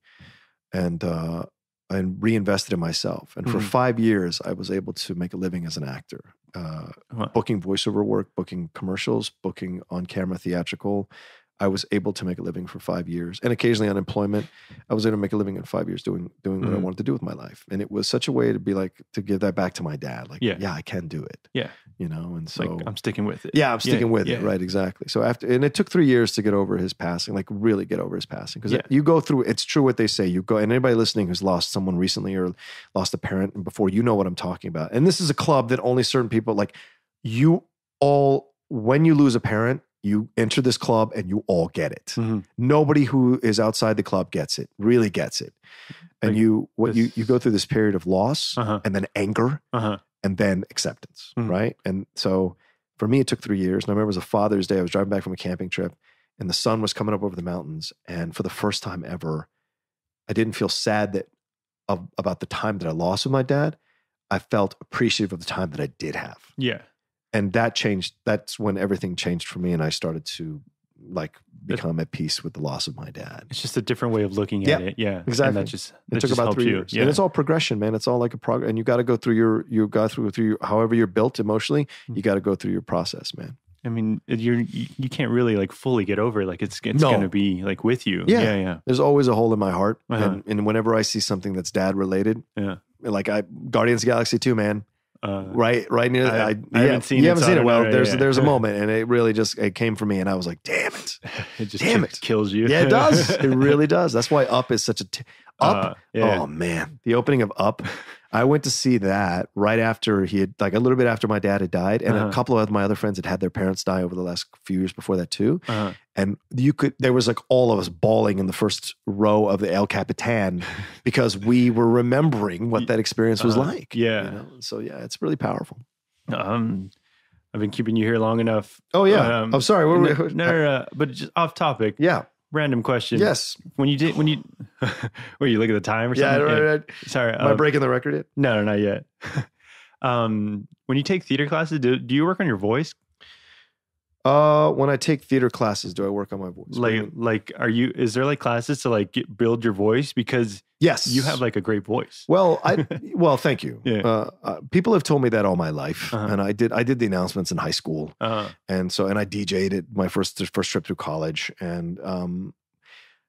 and uh, and reinvested in myself. And for Mhm. five years, I was able to make a living as an actor, uh, Wow. booking voiceover work, booking commercials, booking on camera theatrical. I was able to make a living for five years, and occasionally unemployment. I was able to make a living in five years doing doing what I Mhm. wanted to do with my life, and it was such a way to be like to give that back to my dad. Like, Yeah. yeah, I can do it. Yeah. you know, and so like, I'm sticking with it. yeah, I'm sticking with it. Right, exactly. So after, and it took three years to get over his passing, like really get over his passing. Because Yeah. you go through, it's true what they say. You go, and anybody listening who's lost someone recently or lost a parent before, you know what I'm talking about. And this is a club that only certain people like. You all, when you lose a parent, you enter this club and you all get it. Mhm. Nobody who is outside the club gets it, really gets it. And Like you, what you, this- you go through this period of loss Uh-huh. and then anger Uh-huh. and then acceptance, Mhm. right? And so for me, it took three years. And I remember it was a Father's Day. I was driving back from a camping trip, and the sun was coming up over the mountains. And for the first time ever, I didn't feel sad that of, about the time that I lost with my dad. I felt appreciative of the time that I did have, Yeah. And that changed. That's when everything changed for me, and I started to like become at peace with the loss of my dad. It's just a different way of looking Yeah, at it. Yeah. And exactly. that just, It took just about three you. years, Yeah. and it's all progression, man. It's all like a progress, and you got to go through your you got through through your, however you're built emotionally. Hmm. You got to go through your process, man. I mean, you're, you, can't really like fully get over it. Like it's, it's No. going to be like with you. Yeah. Yeah. Yeah. There's always a hole in my heart, Uh-huh. and, and whenever I see something that's dad related, Yeah. like I Guardians of the Galaxy 2, man, Uh, right, right near. I- I, I haven't seen you it, haven't so seen it. Well, know. there's Yeah. there's a moment, and it really just it came for me, and I was like, damn it, it just Damn it. kills you. Yeah, it does. it really does. That's why Up is such a t- Up. Uh, yeah. Oh man, the opening of Up. I went to see that right after he had, like a little bit after my dad had died, and Uh-huh. a couple of my other friends had had their parents die over the last few years before that too. Uh-huh. And you could, there was like all of us bawling in the first row of the El Capitan because we were remembering what that experience was Uh, like. yeah. you know? So yeah, it's really powerful. Um, I've been keeping you here long enough. Oh yeah. Um, I'm sorry. No, What were we- no, no, no, but just off topic. Yeah. Random question. Yes. When you did, when you, were you look at the time or Yeah. something? right, right. Sorry. Am I uh, breaking the record yet? no, no, not yet. um, when you take theater classes, do, do you work on your voice? Uh, when I take theater classes, do I work on my voice? What do you Like, like, are you? Is there like classes to like get, build your voice because yes, you have like a great voice? Well, I well, thank you. Yeah. Uh, uh, people have told me that all my life, Uh-huh. and I did. I did the announcements in high school, Uh, and so and I DJ'd it my first first trip through college, and um,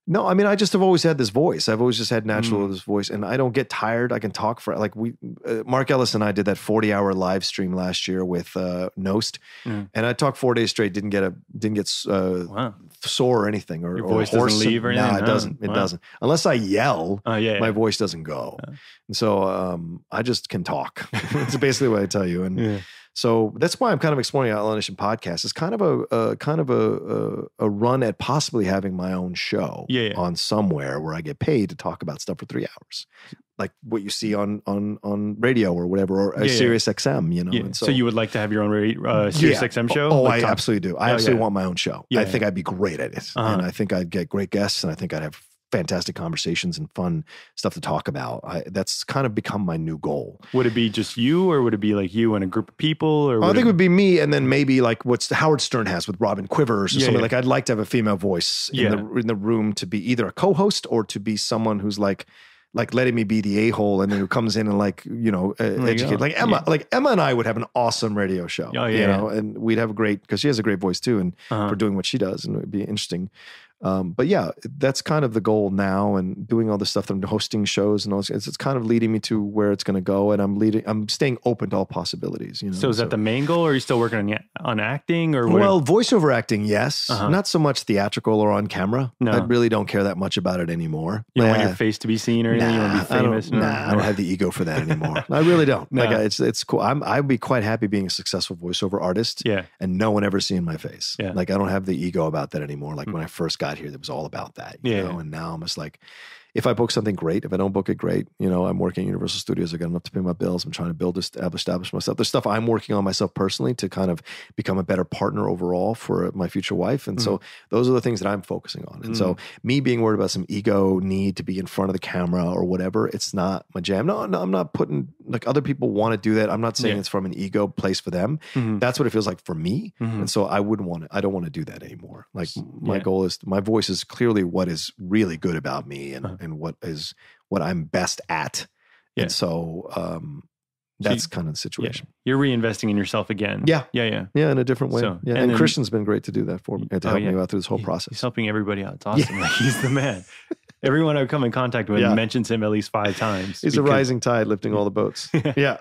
no, I mean I just have always had this voice. I've always just had natural Mm. this voice, and I don't get tired. I can talk for like we uh, Mark Ellis and I did that forty hour live stream last year with uh, Nost, Mm. and I talked four days straight. Didn't get a didn't get uh, wow. sore or anything, or Your or voice doesn't leave or No, anything? it Oh, doesn't. It wow. doesn't unless I yell Oh yeah. my voice doesn't go. Yeah. And so um, I just can talk. That's basically what I tell you. And yeah. So that's why I'm kind of exploring Outlaw Nation podcast. It's kind of a, a kind of a, a a run at possibly having my own show Yeah, yeah. on somewhere where I get paid to talk about stuff for three hours, like what you see on on on radio or whatever, or a Yeah. Sirius XM. You know. Yeah. And So, you would like to have your own uh, Sirius Yeah. XM show? Oh, Like I absolutely do. I Oh, absolutely want my own show. I think I'd be great at it, Uh-huh. and I think I'd get great guests, and I think I'd have fantastic conversations and fun stuff to talk about. I, that's kind of become my new goal. Would it be just you, or would it be like you and a group of people? Or I think it it, would be me, and then maybe like what's Howard Stern has with Robin Quivers or Yeah, something. yeah. Like I'd like to have a female voice Yeah. in the in the room to be either a co-host or to be someone who's like like letting me be the a hole, and then who comes in and like you know uh, you educate. Like Emma, Yeah. like Emma and I would have an awesome radio show. Oh, you yeah. know, and we'd have a great because she has a great voice too, and Uh-huh. for doing what she does, and it would be interesting. Um, but yeah, that's kind of the goal now, and doing all the stuff that I'm hosting shows and all. This, it's, it's kind of leading me to where it's going to go, and I'm leading. I'm staying open to all possibilities. You know, So is that the main goal, or are you still working on on acting, or what? well, voiceover acting, yes. Uh-huh. Not so much theatrical or on camera. No. I really don't care that much about it anymore. you don't want your face to be seen or anything. you want to be I don't- famous. Nah, I don't have the ego for that anymore. I really don't. No. Like it's it's cool. I'm I'd be quite happy being a successful voiceover artist Yeah. and no one ever seeing my face. Yeah. Like I don't have the ego about that anymore. Like when I first got here, that was all about that. You Yeah, know? And now I'm just like, if I book something great, if I don't book it great, you know, I'm working at Universal Studios. I got enough to pay my bills. I'm trying to build, establish, establish myself. There's stuff I'm working on myself personally to kind of become a better partner overall for my future wife. And so those are the things that I'm focusing on. And so me being worried about some ego need to be in front of the camera or whatever, it's not my jam. No, no I'm not putting like other people want to do that. I'm not saying Yeah. it's from an ego place for them. Mhm. That's what it feels like for me. Mhm. And so I wouldn't want to, I don't want to do that anymore. Like my Yeah. goal is my voice is clearly what is really good about me and, Uh-huh. And what is what I'm best at. Yeah. And so um So that's you- kind of the Yeah. situation. You're reinvesting in yourself again. Yeah. Yeah. Yeah. Yeah, in a different way. So- yeah. and And, then- Kristian's been great to do that for me, and to Oh, help yeah. me out through this whole process. He's helping everybody out. It's awesome. Like, he's the man. Everyone I come in contact with Yeah. mentions him at least five times. He's a rising tide lifting all the boats. yeah.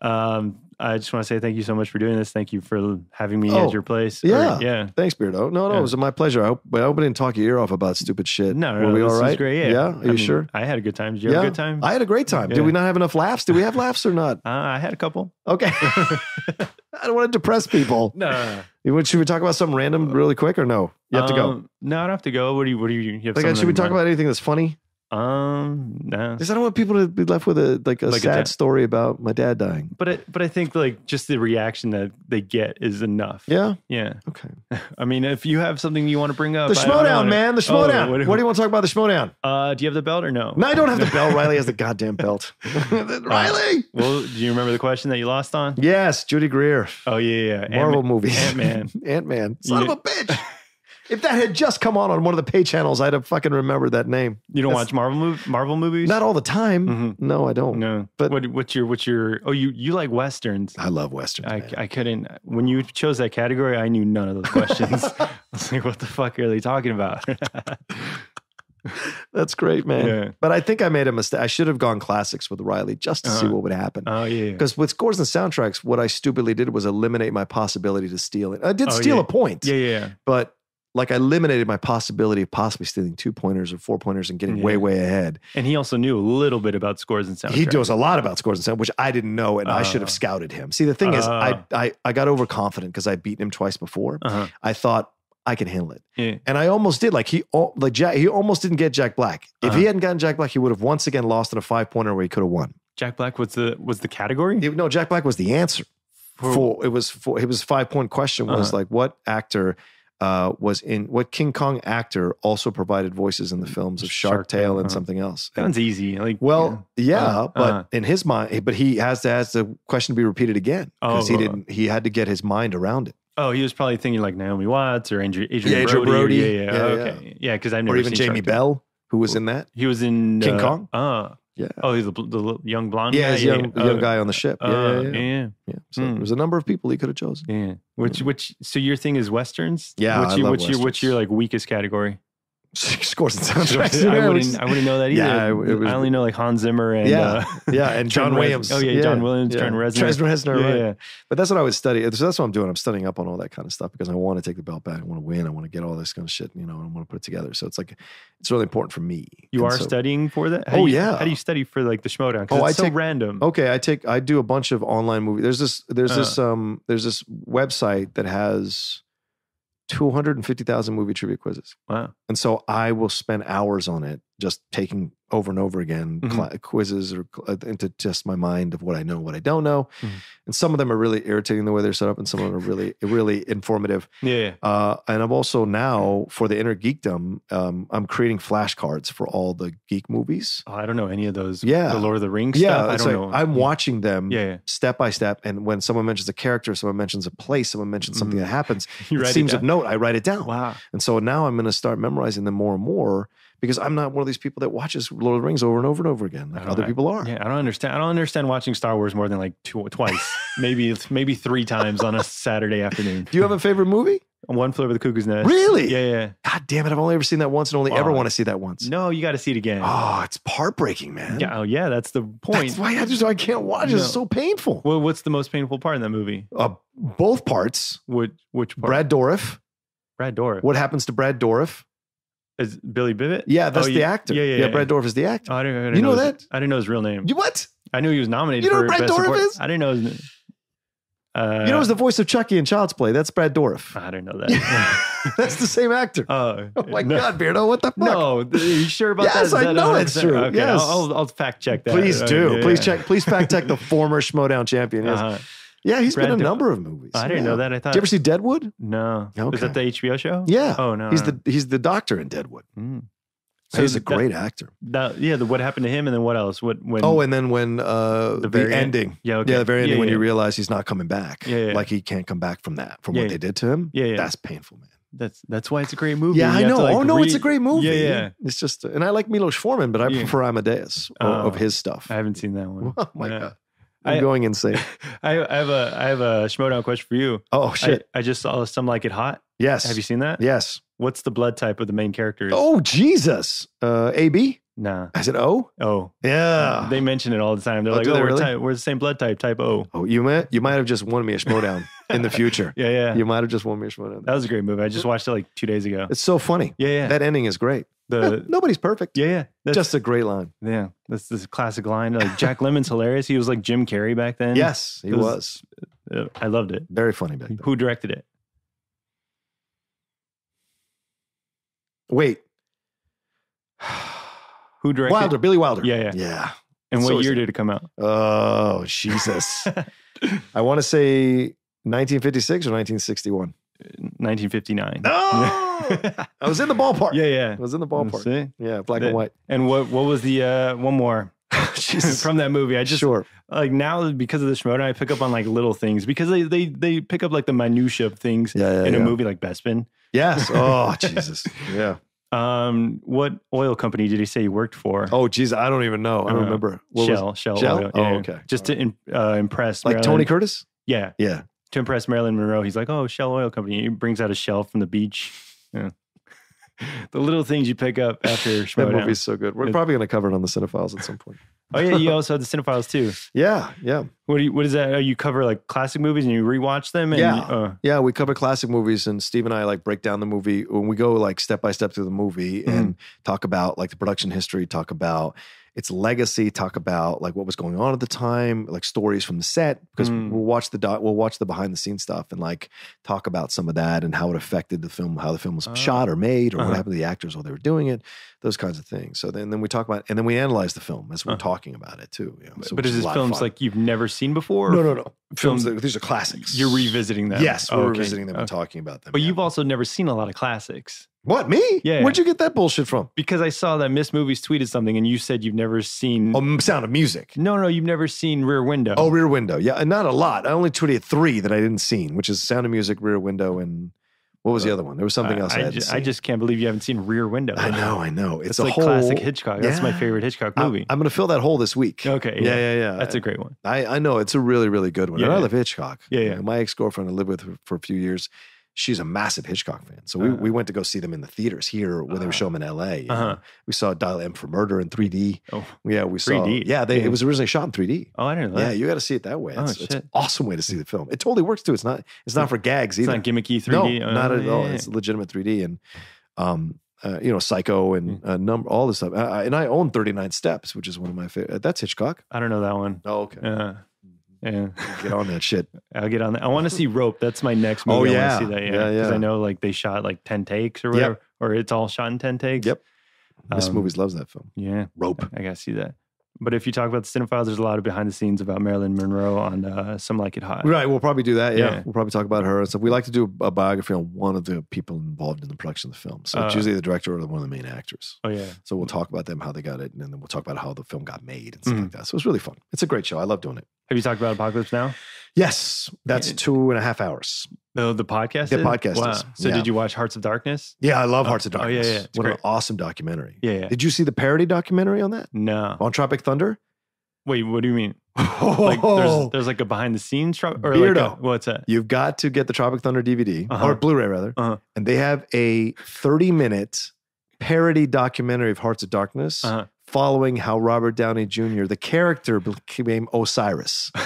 Um, I just want to say thank you so much for doing this. Thank you for having me Oh, at your place. Or- yeah. yeah. Thanks, Beardo. No, no, Yeah. it was my pleasure. I hope, I hope I didn't talk your ear off about stupid shit. No, Were no, we this all was great. Yeah. Yeah. Are I you mean, sure? I had a good time. Did you have a good time? I had a great time. Yeah. Did we not have enough laughs? Did we have laughs or not? uh, I had a couple. Okay. I don't want to depress people. No, no, no. Should we talk about something random really quick or no? You have to go. Um, No, I don't have to go. What do you? What do you? you have Like, should we talk mind? about anything that's funny? Um, no. Because I don't want people to be left with a like a Like a sad story about my dad dying. But I, but I think like just the reaction that they get is enough. Yeah. Yeah. Okay. I mean, if you have something you want to bring up, The schmoedown, man. The Oh, what- what, do you want to talk about? The schmoedown. Uh, do you have the belt or no? No, I don't have the belt. Riley has the goddamn belt. Riley. Well, do you remember the question that you lost on? Yes, Judy Greer. Oh yeah, yeah. Marvel Ant- movie. Ant-Man. Ant Man. Son You- of a bitch. If that had just come on on one of the pay channels, I'd have fucking remembered that name. You don't That's- watch Marvel mov- Marvel movies? Not all the time. Mhm. No, I don't. No. But- what, what's your what's your? Oh, you you like westerns? I love westerns. I, man. I couldn't when you chose that category. I knew none of those questions. I was like, what the fuck are they talking about? That's great, man. Yeah. But I think I made a mistake. I should have gone classics with Riley just to see Uh-huh. what would happen. oh yeah. Because with scores and soundtracks, what I stupidly did was eliminate my possibility to steal it. I did Oh, steal yeah. a point, Yeah, yeah. but like I eliminated my possibility of possibly stealing two pointers or four pointers and getting way, Yeah. way ahead. And he also knew a little bit about scores and sound. He knows a lot about scores and sound, which I didn't know, and I should have Uh. scouted him. See, the thing is, I, Uh. I I got overconfident because I beat him twice before. Uh-huh. I thought I can handle it, Yeah. and I almost did. Like he, like Jack, he almost didn't get Jack Black. If Uh-huh. he hadn't gotten Jack Black, he would have once again lost in a five pointer where he could have won. Jack Black was the was the category. It- no, Jack Black was the answer. For- For it was for it was five point question was Uh-huh. like what actor uh, was in what King Kong actor also provided voices in the films of Shark, Shark Tale and uh-huh. something else. That Sounds easy. Like Well, yeah, Uh, but uh. in his mind, but he has to has the question to be repeated again because he Oh. didn't. He had to get his mind around it, oh, he was probably thinking like Naomi Watts or Adrien, Adrien Yeah, Adrien Brody. Brody. Yeah, yeah, Yeah, okay, yeah. Because I've never or even seen Jamie. Bell, who was in that. He was in King uh, Kong? Uh, Yeah, oh, he's the, the young blonde. yeah, guy? he's young, yeah. young Uh, guy on the ship. Yeah, uh, yeah, yeah. yeah, yeah. So Hmm. there's a number of people he could have chosen. yeah. Which which so your thing is westerns? Yeah, What's I your, love what's your what's your like weakest category? Scores and soundtracks. I Yeah, wouldn't I wouldn't know that either. Yeah, was- I only know like Hans Zimmer and Yeah, uh, yeah, and John Trent. Williams. Oh yeah, John Williams, Trent Reznor. Trent Reznor, yeah, right. yeah. But that's what I would study. So that's what I'm doing. I'm studying up on all that kind of stuff because I want to take the belt back. I want to win. I want to get all this kind of shit, you know, and I want to put it together. So it's like, it's really important for me. You And are so- studying for that? Oh, you- yeah. How do you study for like the Schmoedown? Oh, it's I so take- random. Okay, I take I do a bunch of online movies. There's this there's Uh. this um there's this website that has 250,000 movie trivia quizzes. Wow. And so I will spend hours on it just taking over and over again Mhm. cla- quizzes or cl- uh, into test my mind of what I know, what I don't know. Mhm. And some of them are really irritating the way they're set up, and some of them are really, really informative. Yeah. yeah. Uh, and I'm also now for the inner geekdom, um, I'm creating flashcards for all the geek movies. Oh, I don't know any of those. Yeah. The Lord of the Rings Yeah, stuff. I don't like, know. I'm watching them Yeah. yeah. step by step, and when someone mentions a character, someone mentions a place, someone mentions something Mhm. that happens, You it seems it of note. I write it down. Wow. And so now I'm going to start memorizing them more and more because I'm not one of these people that watches Lord of the Rings over and over and over again, like I other people are. Yeah, I don't understand. I don't understand watching Star Wars more than like two, twice, maybe maybe three times on a Saturday afternoon. Do you have a favorite movie? One flew over the cuckoo's nest. Really? Yeah, yeah. God damn it! I've only ever seen that once, and only ever want to see that once. No, you got to see it again. Oh, it's heartbreaking, man. yeah, oh, yeah. That's the point. That's why I just I can't watch. No. It's so painful. well, what's the most painful part in that movie? Uh, both parts. Which which part? Brad Dourif. Brad Dourif. What happens to Brad Dourif? Is Billy Bibbit? Yeah, that's Oh, the yeah. actor. Yeah, yeah, yeah. Brad Dourif is the actor. Oh, I didn't, I didn't You know his- that? I didn't know his real name. you what? I knew he was nominated You know for Brad best Dourif support- is? I didn't know his. Uh, you know, who's the voice of Chucky in Child's Play? That's Brad Dourif. I didn't know that. that's the same actor. oh, Oh my no. God, Beardo, what the fuck? No, are you sure about that? Yes, I know it's true. Okay, Yes. I'll, I'll, I'll fact check that. Please Uh, do. yeah, Please yeah. check. Please fact check the former Schmoedown champion. Yes. Uh-huh. Yeah, he's been a Dourif. number of movies. I didn't Yeah. know that. I thought. Did you ever see Deadwood? No. Okay. Is that the HBO show? Yeah. Oh no. He's no. the he's the doctor in Deadwood. Mm. So he's a that- great actor. That, yeah. The, what happened to him, and then what else? What when? Oh, and then when uh, the, very end? ending, yeah. Okay. yeah, the very ending yeah, when yeah. you realize he's not coming back, Yeah, yeah. like he can't come back from that, from Yeah, what yeah. they did to him. Yeah, yeah. That's painful, man. That's that's why it's a great movie. Yeah, You I know. to, like, oh no, it's a great movie. Yeah, yeah. It's just, and I like Milos Forman, but I Yeah. prefer Amadeus o- of Oh. his stuff. I haven't seen that one. Oh my Yeah. god, I'm I- going insane. I, I have a I have a Schmoedown question for you. Oh shit! I, I just saw some like it hot. yes. Have you seen that? Yes. What's the blood type of the main characters? Oh Jesus. Uh, AB. nah. I said O. Oh, Yeah. they mention it all the time. They're Oh, like, oh, they we're, really? type, we're the same blood type, type O. oh, you might you might have just won me a schmoedown in the future. Yeah, yeah. You might have just won me a schmoedown. That was a great movie. I just watched it like two days ago. It's so funny. Yeah, yeah. That ending is great. The Nobody's perfect. yeah, yeah. That's, Just a great line. yeah. That's this classic line. Like Jack Lemmon's hilarious. He was like Jim Carrey back then. Yes, he It was, was- Uh, I loved it. very funny back then. Who directed it? Wait, Who directed? Wilder, Billy Wilder. Yeah, yeah. yeah. And what So year did it come out? Oh Jesus! I want to say 1956 or 1961. 1959. No, I was in the ballpark. yeah, yeah. I was in the ballpark. See? Yeah, black That- and white. And what what was the uh one more from that movie? I just sure. like now because of the Schmoedown, I pick up on like little things because they they they pick up like the minutia of things Yeah, yeah, in a movie like Bespin. Yes. Oh Jesus. Yeah. Um, what oil company did he say he worked for? Oh Jesus. I don't even know. I don't Uh, remember. What was- Shell, Shell, Shell? Oil. Oh, okay. Just to uh, impress, like Tony Curtis. Yeah, Yeah. To impress Marilyn Monroe. He's like, "Oh, Shell Oil Company." He brings out a shell from the beach. Yeah. the little things you pick up after That movie's so good. We're It- probably going to cover it on the Cinephiles at some point. Oh yeah, you also have the Cinephiles too. Yeah, yeah. What do you, what is that? Uh, You cover like classic movies and you rewatch them. And, Yeah. uh, Yeah, we cover classic movies, and Steve and I like break down the movie when we go like step by step through the movie Mm-hmm. and talk about like the production history, talk about its legacy, talk about like what was going on at the time, like stories from the set. Because Mm. we'll watch the doc, we'll watch the behind the scenes stuff and like talk about some of that and how it affected the film, how the film was Oh. shot or made, or Uh-huh. what happened to the actors while they were doing it, those kinds of things. So then, then we talk about and then we analyze the film as we're Uh. talking about it too. You know, so but is this films like you've never seen before? no, no, no films? Films- that, these are classics. You're revisiting them. Yes, we're Oh, okay. revisiting them and talking about them. But yeah. you've also never seen a lot of classics What me? Yeah. Where'd you get that bullshit from? because I saw that Miss Movies tweeted something and you said you've never seen. Oh, M- Sound of Music. no, no, you've never seen Rear Window. Oh, Rear Window. Yeah, and not a lot. I only tweeted three that I didn't seen, which is Sound of Music, Rear Window, and what was the uh, other one? There was something I, else I, I, hadn't ju- seen. I just can't believe you haven't seen Rear Window. I know, I know. It's, It's a like whole classic Hitchcock. That's my favorite Hitchcock movie. I'm, going to fill that hole this week. Okay, Yeah, yeah. yeah, yeah. That's a great one. I, I know it's a really, really good one. And I love Hitchcock. Yeah, You yeah. know, My ex girlfriend I lived with for a few years. She's a massive Hitchcock fan. So we, Uh-huh. we went to go see them in the theaters here when they were Uh-huh. showing them in LA. Uh-huh. We saw Dial M for Murder in 3D. Oh, Yeah, we saw. 3D. Yeah, they, Yeah. it was originally shot in 3D. oh, I didn't know Yeah, that. you got to see it that way. Oh, It's, it's an awesome way to see the film. It totally works too. It's not. It's not for gags It's either. not gimmicky 3D. No, Oh, not at yeah, all. yeah, It's legitimate 3D and, um, uh, you know, Psycho and Mm. uh, number all this stuff. Uh, and I own 39 Steps, which is one of my favorite. That's Hitchcock. I don't know that one. Oh, okay. Yeah, Get on that shit. I'll get on that. I want to see Rope. That's my next movie. Oh, I yeah. want to see that. Yeah, Yeah, Because yeah. I know like they shot like ten takes or Yep. whatever, or it's all shot in ten takes. Yep. Miss Um, Movies loves that film. Yeah, Rope. I gotta see that. But if you talk about the cinephiles, there's a lot of behind the scenes about Marilyn Monroe on uh, Some Like It Hot. Right. We'll probably do that. Yeah. Yeah. We'll probably talk about her. and So we like to do a biography on one of the people involved in the production of the film. So it's Uh, usually the director or one of the main actors. Oh yeah. So we'll talk about them, how they got it, and then we'll talk about how the film got made and stuff Mhm. like that. So it's really fun. It's a great show. I love doing it. Have you talked about Apocalypse Now? Yes, that's two and a half hours. The the podcast. The is? podcast Wow. is, So yeah. did you watch Hearts of Darkness? Yeah, I love Oh, Hearts of Darkness. oh, yeah, Darkness. yeah, it's what an awesome documentary. Yeah, yeah. Did you see the parody documentary on that? No. On Tropic Thunder? Wait, what do you mean? Like there's there's like a behind the scenes tro- or like a, Beardo. what's that? You've got to get the Tropic Thunder DVD Uh-huh. or Blu-ray rather, Uh-huh. and they have a 30-minute parody documentary of Hearts of Darkness Uh-huh. following how Robert Downey Jr., the character, became Osiris.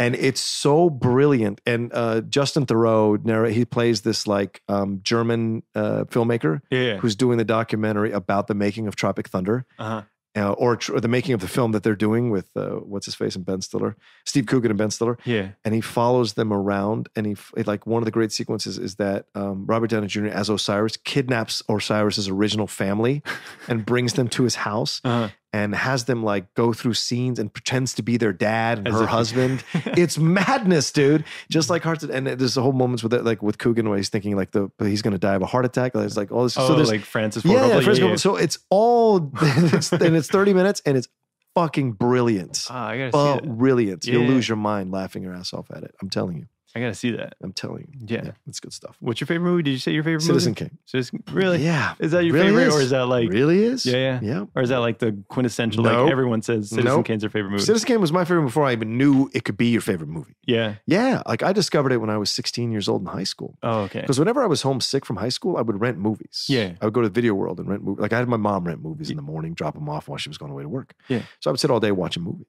and it's so brilliant. And uh, Justin Theroux, he plays this like um, German uh, filmmaker yeah. who's doing the documentary about the making of Tropic Thunder. Uh-huh. uh, or, tr- or the making of the film that they're doing with uh, what's his face and Ben Stiller, Steve Coogan and Ben Stiller, Yeah. and he follows them around. And he f- like one of the great sequences is that um, Robert Downey Jr. as Osiris kidnaps Osiris's original family and brings them to his house Uh-huh. And has them like go through scenes and pretends to be their dad and As her if- husband. it's madness, dude. Just like Hearts. And there's a whole moments with it, like with Coogan where he's thinking like the he's going to die of a heart attack. It's like all this. Oh, so there's like Francis Ford yeah, yeah, yeah. So it's all, it's, and it's 30 minutes and it's fucking brilliant. Ah, I gotta see that. Brilliant. You'll lose your mind laughing your ass off at it. I'm telling you. I gotta see that. I'm telling you. Yeah. it's good stuff. What's your favorite movie? Did you say your favorite movie? Citizen movie? King. Citizen Really? Yeah. Is that your Really favorite, is. or is that like, really is? Yeah, yeah. Yeah. or is that like the quintessential? No. Like everyone says, Citizen Nope. Kane's their favorite movie. Citizen Kane was my favorite before I even knew it could be your favorite movie. yeah. Yeah. Like I discovered it when I was 16 years old in high school. Oh, okay. Because whenever I was homesick from high school, I would rent movies. Yeah. I would go to the video world and rent movies. Like I had my mom rent movies in the morning, drop them off while she was going away to work. Yeah. So I would sit all day watching movies.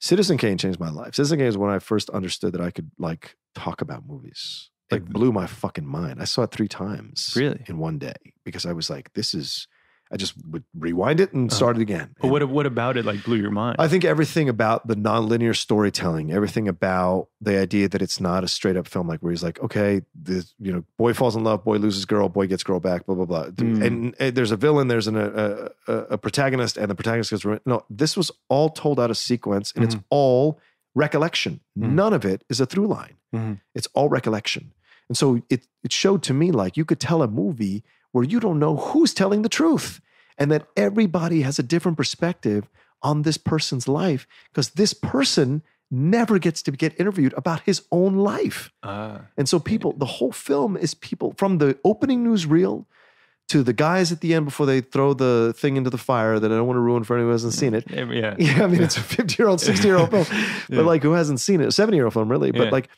Citizen Kane changed my life. Citizen Kane is when I first understood that I could like talk about movies. Like- blew my fucking mind. I saw it three times Really? in one day because I was like, this is, I just would rewind it and Uh-huh. start it again. But And- what what about it like blew your mind? I think everything about the nonlinear storytelling, everything about the idea that it's not a straight up film, like where he's like, okay, the you know, boy falls in love, boy loses girl, boy gets girl back, blah blah blah. Mm. And, and there's a villain, there's an, a, a a protagonist, and the protagonist gets no. This was all told out of sequence, and it's all recollection. Mhm. None of it is a through line. Mhm. It's all recollection, and so it it showed to me like you could tell a movie where you don't know who's telling the truth and that everybody has a different perspective on this person's life because this person never gets to get interviewed about his own life. Ah, And so people, the whole film is people from the opening newsreel to the guys at the end before they throw the thing into the fire that I don't want to ruin for anyone who hasn't seen it. yeah. yeah. Yeah, I mean, it's a 50 year old, 60 year old film, Yeah. but like who hasn't seen it? A 70 year old film, really. But Yeah. like,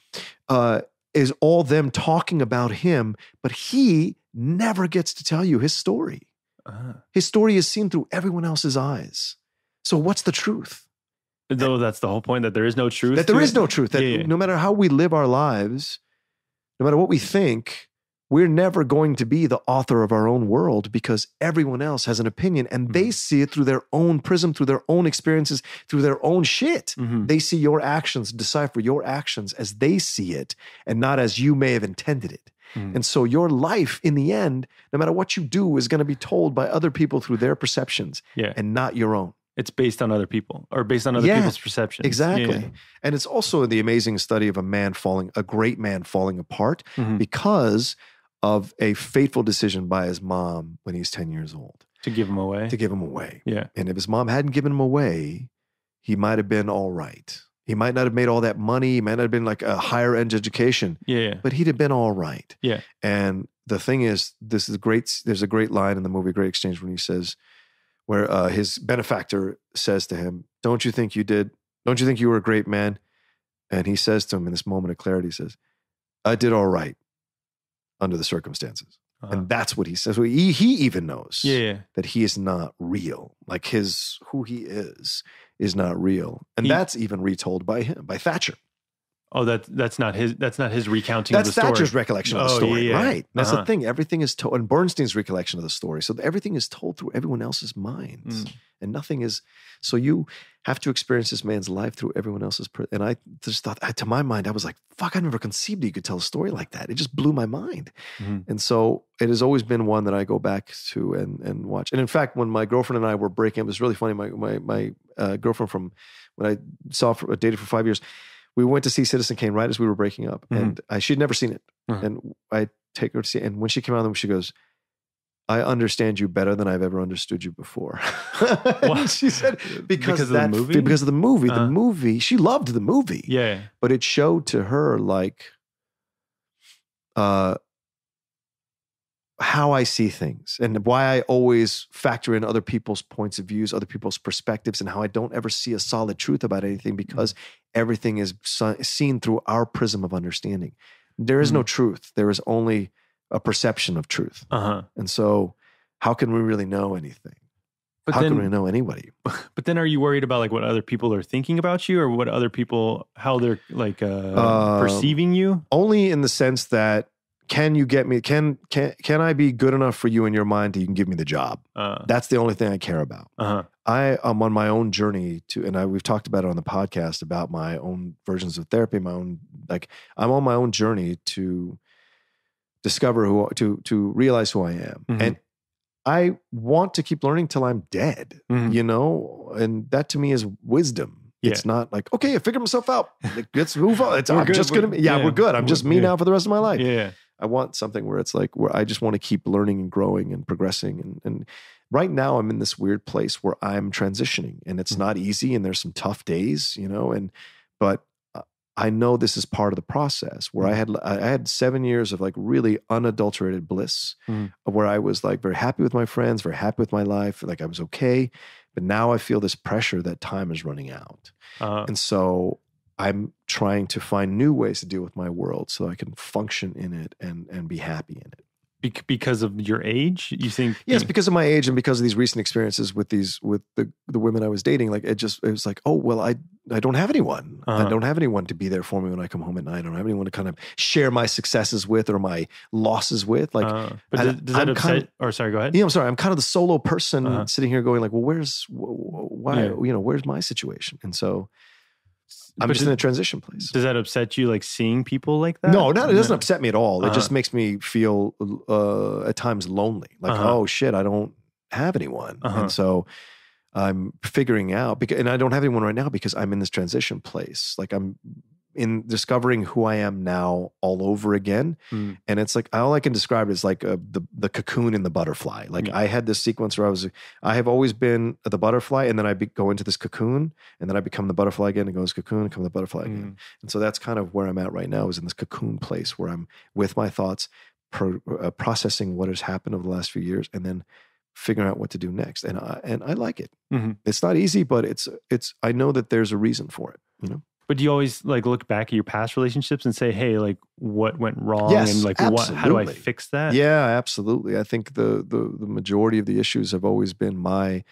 uh, is all them talking about him, but he never gets to tell you his story. Ah. His story is seen through everyone else's eyes. So what's the truth? Though that's the whole point that there is no truth. That there is it. no truth. That Yeah, yeah. no matter how we live our lives, no matter what we think, we're never going to be the author of our own world because everyone else has an opinion and they Mhm. see it through their own prism, through their own experiences, through their own shit. Mhm. They see your actions, decipher your actions as they see it and not as you may have intended it. Mhm. And so your life in the end, no matter what you do, is going to be told by other people through their perceptions Yeah. and not your own. It's based on other people or based on other Yeah, people's perceptions. Exactly. Yeah. And it's also the amazing study of a man falling, a great man falling apart Mhm. because of a fateful decision by his mom when he's 10 years old To give him away. to give him away. yeah. And if his mom hadn't given him away, he might have been all right. He might not have made all that money. He might not have been like a higher end education, Yeah. Yeah. but he'd have been all right. Yeah. And the thing is, this is great. There's a great line in the movie Great Exchange when he says, where uh, his benefactor says to him, Don't you think you did? Don't you think you were a great man? And he says to him in this moment of clarity, he says, I did all right under the circumstances. Uh-huh. And that's what he says. So he, he even knows yeah. Yeah. that he is not real. Like his, who he is, is not real. And He- that's even retold by him, by Thatcher. Oh, that that's not his. That's not his recounting That's of the story. Thatcher's recollection of the Oh, story, yeah, yeah. right? That's Uh-huh. the thing. Everything is told, and Bernstein's recollection of the story. So everything is told through everyone else's minds, Mm. and nothing is. So you have to experience this man's life through everyone else's. Per- and I just thought, to my mind, I was like, "Fuck! I never conceived you could tell a story like that." It just blew my mind. Mhm. And so it has always been one that I go back to and and watch. And in fact, when my girlfriend and I were breaking up, it was really funny. My my my uh, girlfriend from when I saw for, dated for five years, we went to see Citizen Kane right as we were breaking up, Mhm. and I, she'd never seen it. Uh-huh. And I take her to see, it. and when she came out of the room, she goes. I understand you better than I've ever understood you before. She said because, Because of the movie? because of the movie. Uh-huh. The movie. She loved the movie Yeah. but it showed to her like uh how I see things and why I always factor in other people's points of views, other people's perspectives, and how I don't ever see a solid truth about anything because everything is seen through our prism of understanding. There is no truth. There is only a perception of truth. Uh huh. And so, how can we really know anything? But how then, can we know anybody? but then, are you worried about like what other people are thinking about you, or what other people how they're like uh, Um, perceiving you? only in the sense that can you get me can can can I be good enough for you in your mind that you can give me the job? Uh That's the only thing I care about. huh. I am on my own journey to, and I, we've talked about it on the podcast about my own versions of therapy, my own like I'm on my own journey to discover who to to realize who I am, Mhm. and I want to keep learning till I'm dead. Mhm. You know, and that to me is wisdom. Yeah. It's not like okay, I figured myself out. Like, Let's move on. It's, I'm good. just gonna be yeah, yeah. we're good. I'm We're- just me yeah. now for the rest of my life. Yeah. I want something where it's like where I just want to keep learning and growing and progressing. And, and right now I'm in this weird place where I'm transitioning and it's Mhm. not easy and there's some tough days, you know, and but I know this is part of the process where I had I had seven years of like really unadulterated bliss of where I was like very happy with my friends, very happy with my life, like I was okay. But now I feel this pressure that time is running out. Uh, And so I'm trying to find new ways to deal with my world so I can function in it and and be happy in it. bec- because of your age, you think? Yes, because of my age and because of these recent experiences with these with the the women I was dating, like it just it was like, oh well, I I don't have anyone. I Uh-huh. don't have anyone to be there for me when I come home at night. I don't have anyone to kind of share my successes with or my losses with. Like, uh, but I- does, does that I'm upset? kind of- or sorry, go ahead. know, I'm sorry, I'm kind of the solo person Uh-huh. sitting here going like, well, where's wh- wh- why Yeah. you know where's my situation? And so I'm But just in a transition place. does that upset you, like seeing people like that? No, no, it doesn't upset me at all. It Uh-huh. just makes me feel uh, at times lonely. Like, Uh-huh. oh shit, I don't have anyone, Uh-huh. and so I'm figuring out. Because, and I don't have anyone right now because I'm in this transition place. Like I'm in discovering who I am now all over again. Mm. And it's like all I can describe is like uh the the cocoon and the butterfly. Like Yeah. I had this sequence where I was, I have always been the butterfly, and then I be, go into this cocoon, and then I become the butterfly again, and goes cocoon, and become the butterfly again. Mm. And so that's kind of where I'm at right now, is in this cocoon place where I'm with my thoughts, pro, uh, processing what has happened over the last few years, and then figuring out what to do next. And I and I like it. Mhm. It's not easy, but it's it's. I know that there's a reason for it. You know. But do you always like look back at your past relationships and say, "Hey, like what went wrong?" Yes, and like what? How do I fix that? Yeah, absolutely. I think the the the majority of the issues have always been my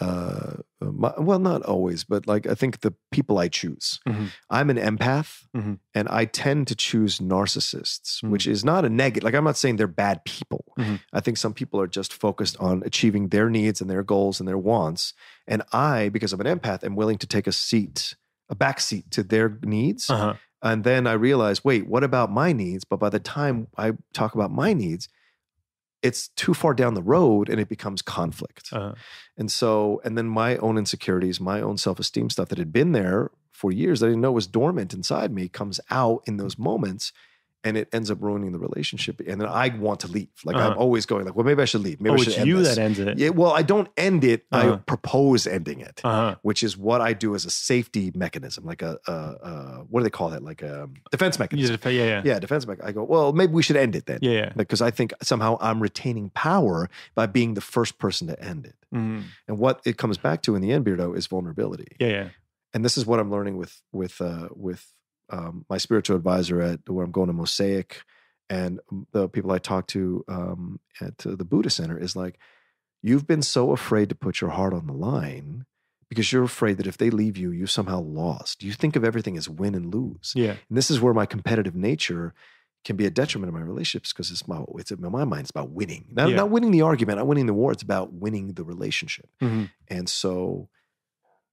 uh, my, well, not always, but like I think the people I choose. Mhm. I'm an empath, Mhm. and I tend to choose narcissists, Mhm. which is not a negative. Like I'm not saying they're bad people. Mhm. I think some people are just focused on achieving their needs and their goals and their wants, and I, because I'm an empath, am willing to take a seat, a backseat to their needs. Uh-huh. And then I realize, wait, what about my needs? But by the time I talk about my needs, it's too far down the road and it becomes conflict. Uh-huh. And so, and then my own insecurities, my own self esteem stuff that had been there for years that I didn't know was dormant inside me comes out in those moments and it ends up ruining the relationship. And then I want to leave. Like I'm Uh-huh. always going like, well, maybe I should leave. Maybe Oh, I should it's end you this. that ends it. Yeah, well, I don't end it. I Uh-huh. propose ending it, Uh-huh. which is what I do as a safety mechanism, like a, a, a what do they call that? Like a defense mechanism. just- yeah, yeah. Yeah, defense mechanism. I go, well, maybe we should end it then. Yeah, yeah. Because I think somehow I'm retaining power by being the first person to end it. Mhm. And what it comes back to in the end, Beardo, is vulnerability. Yeah, yeah. And this is what I'm learning with with uh, with um, my spiritual advisor at where I'm going to Mosaic, and the people I talk to um, at the Buddha Center is like, you've been so afraid to put your heart on the line because you're afraid that if they leave you, you somehow lost. You think of everything as win and lose. Yeah. And this is where my competitive nature can be a detriment in my relationships because it's my it's in my mind it's about winning. Not, Yeah. not winning the argument, not winning the war. It's about winning the relationship. Mhm. And so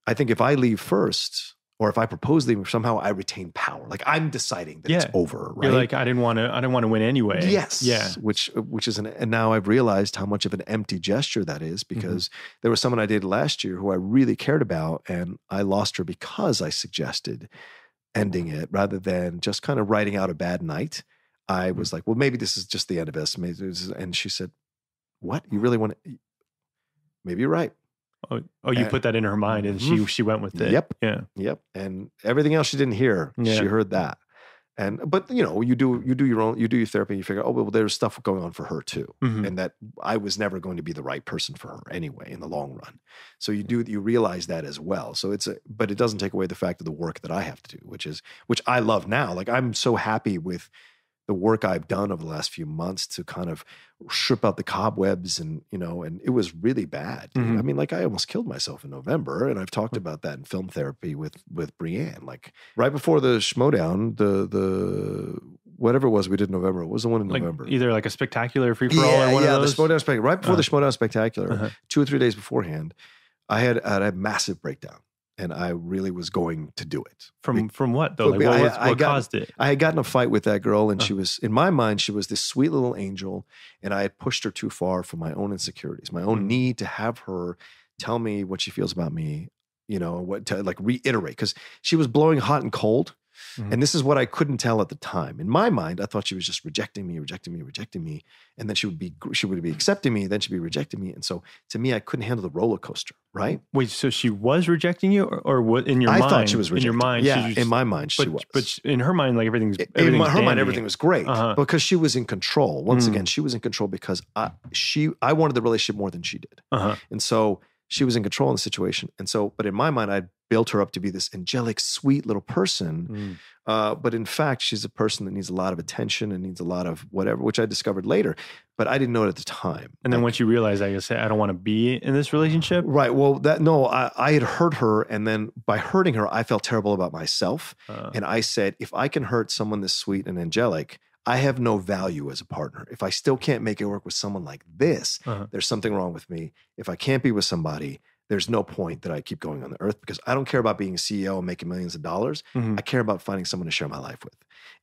I think if I leave first, or if I propose leaving, somehow I retain power. Like I'm deciding that Yeah. it's over, right? You're like, I didn't want to. I didn't want to win anyway. Yes. Yeah. Which which is an and now I've realized how much of an empty gesture that is Mm-hmm. because there was someone I dated last year who I really cared about and I lost her because I suggested ending it rather than just kind of writing out a bad night. I Mm-hmm. was like, well, maybe this is just the end of this. Maybe and she said, What? You really want to maybe you're right. Oh, oh, you Uh, put that in her mind, and she she went with it. Yep. Yeah. Yep. And everything else she didn't hear, Yeah. she heard that. And but you know, you do you do your own you do your therapy and you figure, oh well, there's stuff going on for her too. Mhm. And that I was never going to be the right person for her anyway in the long run. So you do you realize that as well. So it's a but it doesn't take away the fact of the work that I have to do, which is which I love now. Like I'm so happy with the work I've done over the last few months to kind of strip out the cobwebs and you know and it was really bad. Mhm. i mean like i almost killed myself in november and i've talked about that in film therapy with with brienne like right before the schmoedown the the whatever it was we did in november it was the one in Like november either like a spectacular free for all yeah, or one yeah, of those. the schmoedown spectacular right before the schmoedown spectacular Uh-huh. two or three days beforehand i had, I had a massive breakdown and i really was going to do it From from what though? Like what, was, I what got- caused it? I had gotten a fight with that girl, and Uh. she was, in my mind, she was this sweet little angel, and I had pushed her too far for my own insecurities, my own Mhm. need to have her tell me what she feels about me, you know, what to like reiterate because she was blowing hot and cold. Mhm. And this is what I couldn't tell at the time. In my mind, I thought she was just rejecting me, rejecting me, rejecting me, and then she would be she would be accepting me, then she'd be rejecting me, and so to me, I couldn't handle the roller coaster. Right? Wait, so she was rejecting you, or, or what? In your I mind, thought she was in rejecting. your mind. yeah, just, in my mind, she but, was. But in her mind, like everything's, in my, her mind, everything was great Uh-huh. because she was in control. Once Mm. again, she was in control because I, she, I wanted the relationship more than she did, Uh-huh. and so she was in control in the situation. And so, but in my mind, I built her up to be this angelic, sweet little person. Mm. Uh, but in fact, she's a person that needs a lot of attention and needs a lot of whatever, which I discovered later. But I didn't know it at the time. And then Like- once you realize, I guess, I don't want to be in this relationship. Right. Well, that no, I, I had hurt her, and then by hurting her, I felt terrible about myself. Uh, And I said, if I can hurt someone this sweet and angelic, I have no value as a partner. If I still can't make it work with someone like this, Uh-huh. there's something wrong with me. If I can't be with somebody, there's no point that I keep going on the earth because I don't care about being a CEO and making millions of dollars. mhm. I care about finding someone to share my life with.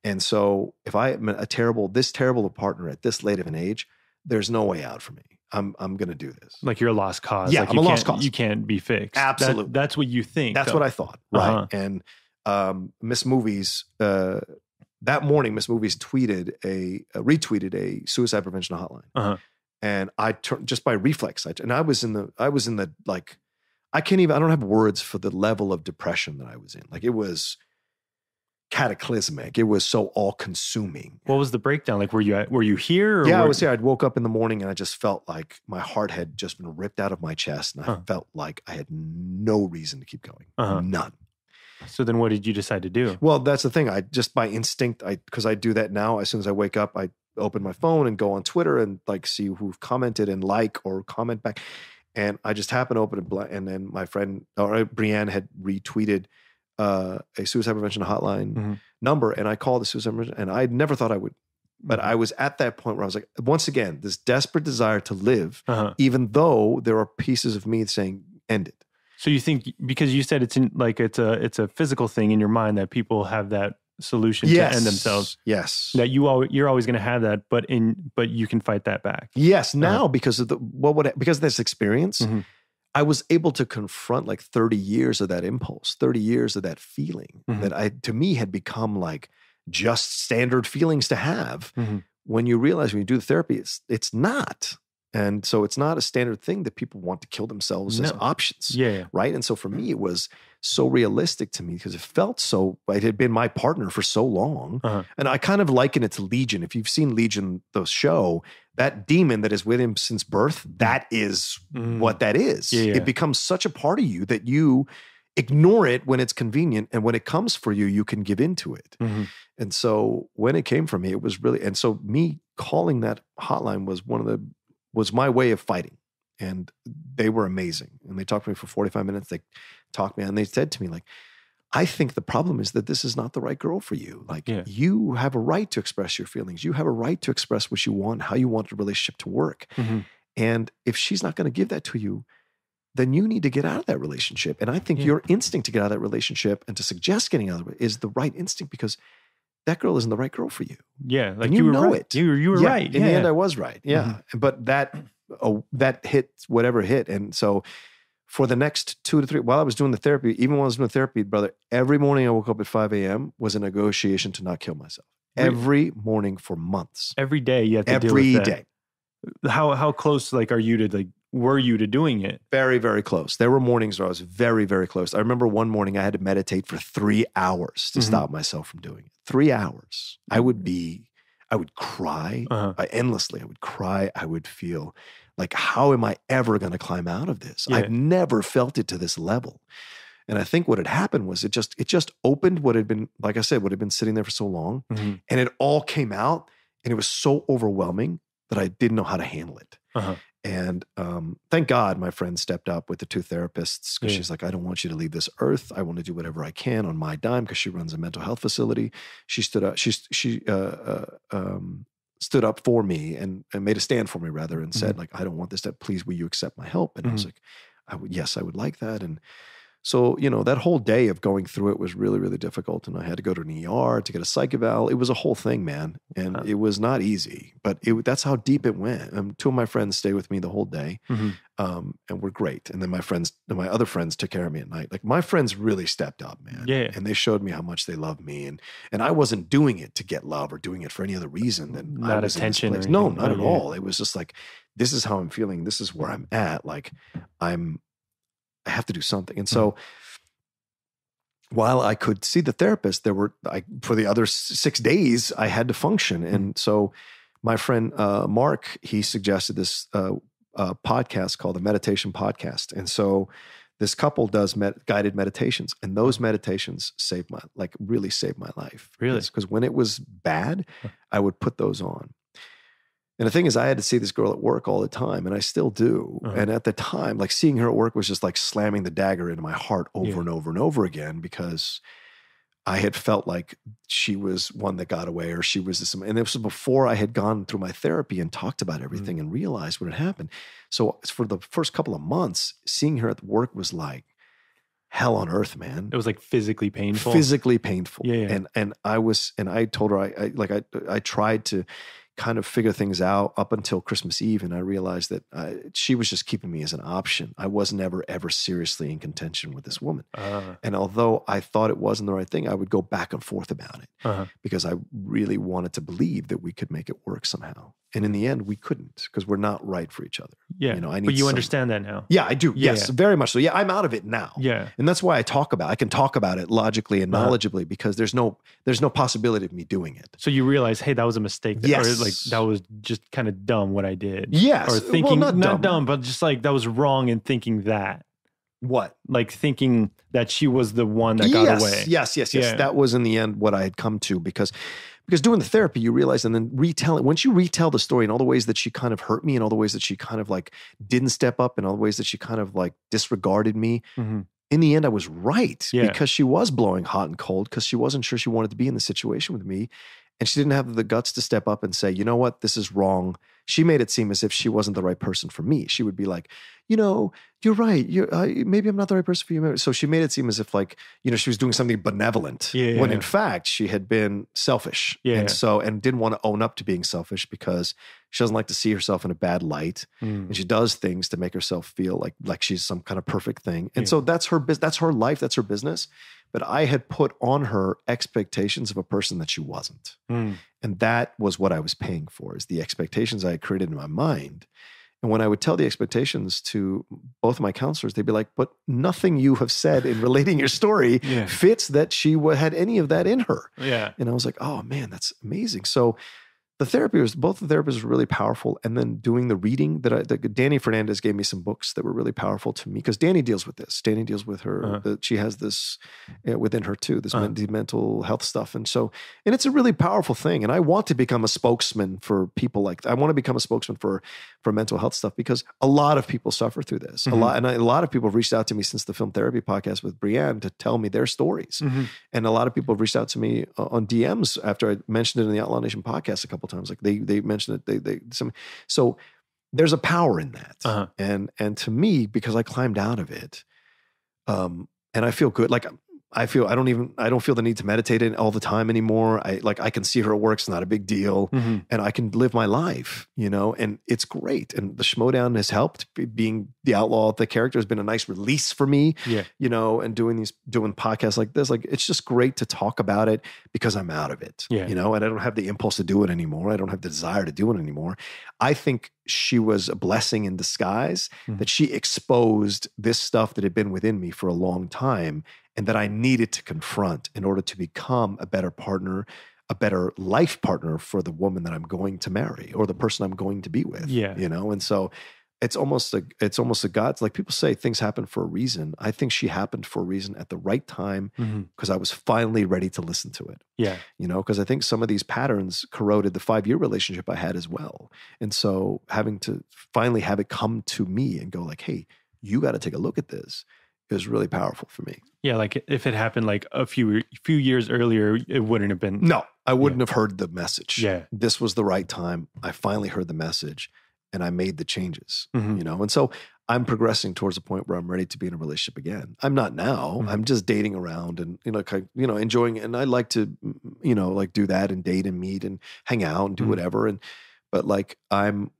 And so if I am a terrible, this terrible a partner at this late of an age, there's no way out for me. I'm I'm gonna do this. Like you're a lost cause. Yeah, like I'm you a lost can't- cause. You can't be fixed. That- Absolutely. that's what you think. That's though. what I thought. Right. Uh-huh. And um, Miss Movies, uh, that morning, Miss Movies tweeted a, uh, retweeted a suicide prevention hotline. Uh-huh. And I turned just by reflex. I, and I was in the, I was in the, like, I can't even, I don't have words for the level of depression that I was in. Like it was cataclysmic. It was so all consuming. What was the breakdown? Like, were you at, were you here? Or Yeah, I was here. I'd woke up in the morning and I just felt like my heart had just been ripped out of my chest. And I Huh. felt like I had no reason to keep going. Uh-huh. None. So then, what did you decide to do? Well, that's the thing. I just by instinct, I because I do that now. As soon as I wake up, I open my phone and go on Twitter and like see who've commented and like or comment back. and I just happened to open it, and then my friend or uh, Brienne had retweeted uh, a suicide prevention hotline Mhm. number, and I called the suicide prevention, and I never thought I would, but I was at that point where I was like, once again, this desperate desire to live, Uh-huh. even though there are pieces of me saying end it. So you think because you said it's in, like it's a it's a physical thing in your mind that people have that solution to end themselves. Yes. That you all you're always going to have that, but in but you can fight that back. Yes, now Uh-huh. because of the what would because of this experience, Mhm. I was able to confront like 30 years of that impulse, 30 years of that feeling Mhm. that I to me had become like just standard feelings to have. Mhm. When you realize when you do the therapy, it's it's not. And so it's not a standard thing that people want to kill themselves as options. Yeah. Right. And so for me, it was so realistic to me because it felt so, it had been my partner for so long. Uh-huh. And I kind of liken it to Legion. If you've seen Legion, the show, that demon that is with him since birth, that is Mm. what that is. Yeah, yeah. It becomes such a part of you that you ignore it when it's convenient. And when it comes for you, you can give into it. Mhm. And so when it came for me, it was really, and so me calling that hotline was one of the, was my way of fighting. And they were amazing. And they talked to me for 45 minutes. They talked me and they said to me, like, I think the problem is that this is not the right girl for you. Like, Yeah. you have a right to express your feelings. You have a right to express what you want, how you want the relationship to work. Mhm. And if she's not going to give that to you, then you need to get out of that relationship. And I think Yeah. your instinct to get out of that relationship and to suggest getting out of it is the right instinct because that girl isn't the right girl for you. Yeah, like you you, were know right. it. You were you were Yeah, right. In yeah. the end, I was right. Yeah. Mm-hmm. But that oh, that hit whatever hit. And so for the next two to three, while I was doing the therapy, even while I was doing therapy, brother, every morning I woke up at 5 a.m. was a negotiation to not kill myself. Really? Every morning for months. Every day you have to deal Every with that. day. How how close like are you to like were you to doing it? Very, very close. There were mornings where I was very, very close. I remember one morning I had to meditate for three hours to Mhm. stop myself from doing it. Three hours. I would be, I would cry Uh-huh. I, endlessly. I would cry. I would feel like, how am I ever going to climb out of this? Yeah. I've never felt it to this level. And I think what had happened was it just it just opened what had been, like I said, what had been sitting there for so long, Mhm. and it all came out, and it was so overwhelming that I didn't know how to handle it. Uh-huh. And um, thank God my friend stepped up with the two therapists because Yeah. she's like, I don't want you to leave this earth. I want to do whatever I can on my dime because she runs a mental health facility. She stood up. She she uh, uh, um, stood up for me and, and made a stand for me rather and said like, I don't want this. To please, will you accept my help? And I was Mhm. like, I would yes, I would like that. And so you know that whole day of going through it was really really difficult, and I had to go to an ER to get a psych eval. It was a whole thing, man, and Huh. it was not easy. But it, that's how deep it went. Um, two of my friends stayed with me the whole day Mhm. um, and were great. And then my friends, my other friends took care of me at night. Like my friends really stepped up, man. Yeah. And they showed me how much they love me. And and I wasn't doing it to get love or doing it for any other reason than I Not was in this attention. No, not at all. It was just like, this is how I'm feeling. This is where I'm at. Like I'm, I have to do something. And so. While I could see the therapist, there were I, for the other six days I had to function, and so my friend uh, Mark he suggested this uh, uh, podcast called the Meditation Podcast, and so this couple does med- guided meditations, and those meditations saved my like really saved my life. Really? because when it was bad, I would put those on. And the thing is, I had to see this girl at work all the time, and I still do. Uh-huh. And at the time, like seeing her at work was just like slamming the dagger into my heart over Yeah. and over and over again because I had felt like she was one that got away, or she was this. And this was before I had gone through my therapy and talked about everything and realized what had happened. So for the first couple of months, seeing her at work was like hell on earth, man It was like physically painful. physically painful. Yeah, yeah. And and I was and I told her I, I like I I tried to kind of figure things out up until Christmas Eve, and I realized that I, she was just keeping me as an option. I was never ever seriously in contention with this woman. Uh, And although I thought it wasn't the right thing, I would go back and forth about it uh-huh. because I really wanted to believe that we could make it work somehow. And in the end, we couldn't because we're not right for each other. Yeah. You know, I but you some- understand that now. Yeah, I do. Yeah, yes, yeah. very much so. Yeah, I'm out of it now. Yeah. And that's why I talk about. I can talk about it logically and Uh-huh. knowledgeably because there's no there's no possibility of me doing it. So you realize, hey, that was a mistake. That, Or Yes. like that was just kind of dumb what I did. Yes, Or well, thinking not not, dumb. dumb. but just like that was wrong in thinking that. What? like thinking that she was the one that got yes, away. Yes, yes, yes. Yeah. That was in the end what I had come to because because doing the therapy, you realize and then retelling once you retell the story and all the ways that she kind of hurt me and all the ways that she kind of like didn't step up and all the ways that she kind of like disregarded me. Mhm. In the end, I was right Yeah. because she was blowing hot and cold because she wasn't sure she wanted to be in the situation with me. And she didn't have the guts to step up and say, you know what, this is wrong. She made it seem as if she wasn't the right person for me. She would be like, you know, you're right. You're, uh, maybe I'm not the right person for you. So she made it seem as if like, you know, she was doing something benevolent Yeah, when yeah. in fact she had been selfish. Yeah. And so, and didn't want to own up to being selfish because she doesn't like to see herself in a bad light. Mm. And she does things to make herself feel like, like she's some kind of perfect thing. And Yeah. so that's her, that's her life. That's her business. But I had put on her expectations of a person that she wasn't. Mm. And that was what I was paying for is the expectations I had created in my mind. And when I would tell the expectations to both of my counselors, they'd be like, but nothing you have said in relating your story Yeah. fits that she had any of that in her. Yeah. And I was like, oh man, that's amazing. So the therapy was both the therapists were really powerful. And then doing the reading that I that Dani Fernandez gave me some books that were really powerful to me because Dani deals with this. Dani deals with her Uh-huh. that she has this uh, within her too, this Uh-huh. men- mental health stuff. And so and it's a really powerful thing. And I want to become a spokesman for people like I want to become a spokesman for for mental health stuff because a lot of people suffer through this. Mhm. A lot and I, a lot of people have reached out to me since the film therapy podcast with Brienne to tell me their stories. Mhm. And a lot of people have reached out to me uh, on DMs after I mentioned it in the Outlaw Nation podcast a couple times. Like they they mentioned it. They they some so there's a power in that. Uh-huh. And and to me, because I climbed out of it, um, and I feel good. Like I feel I don't even I don't feel the need to meditate it all the time anymore. I like I can see her at work. It's not a big deal Mhm. and I can live my life, you know, and it's great. And the Schmoedown has helped. Being the outlaw, the character has been a nice release for me, Yeah. you know, and doing these, doing podcasts like this, like it's just great to talk about it because I'm out of it, Yeah. you know, and I don't have the impulse to do it anymore. I don't have the desire to do it anymore. I think she was a blessing in disguise Mhm. that she exposed this stuff that had been within me for a long time and that I needed to confront in order to become a better partner, a better life partner for the woman that I'm going to marry or the person I'm going to be with. Yeah. You know, and so it's almost a it's almost a God's like people say things happen for a reason. I think she happened for a reason at the right time mm-hmm. because I was finally ready to listen to it Yeah. you know, because I think some of these patterns corroded the five year relationship I had as well. And so having to finally have it come to me and go like, hey, you got to take a look at this is really powerful for me. Yeah. Like if it happened like a few few years earlier, it wouldn't have been. No, I wouldn't have heard the message. Yeah. This was the right time. I finally heard the message and I made the changes, Mhm. you know? And so I'm progressing towards a point where I'm ready to be in a relationship again. I'm not now. Mhm. I'm just dating around and you know, kind you know, enjoying. And I like to, you know, like do that and date and meet and hang out and do Mhm. whatever. And but like I'm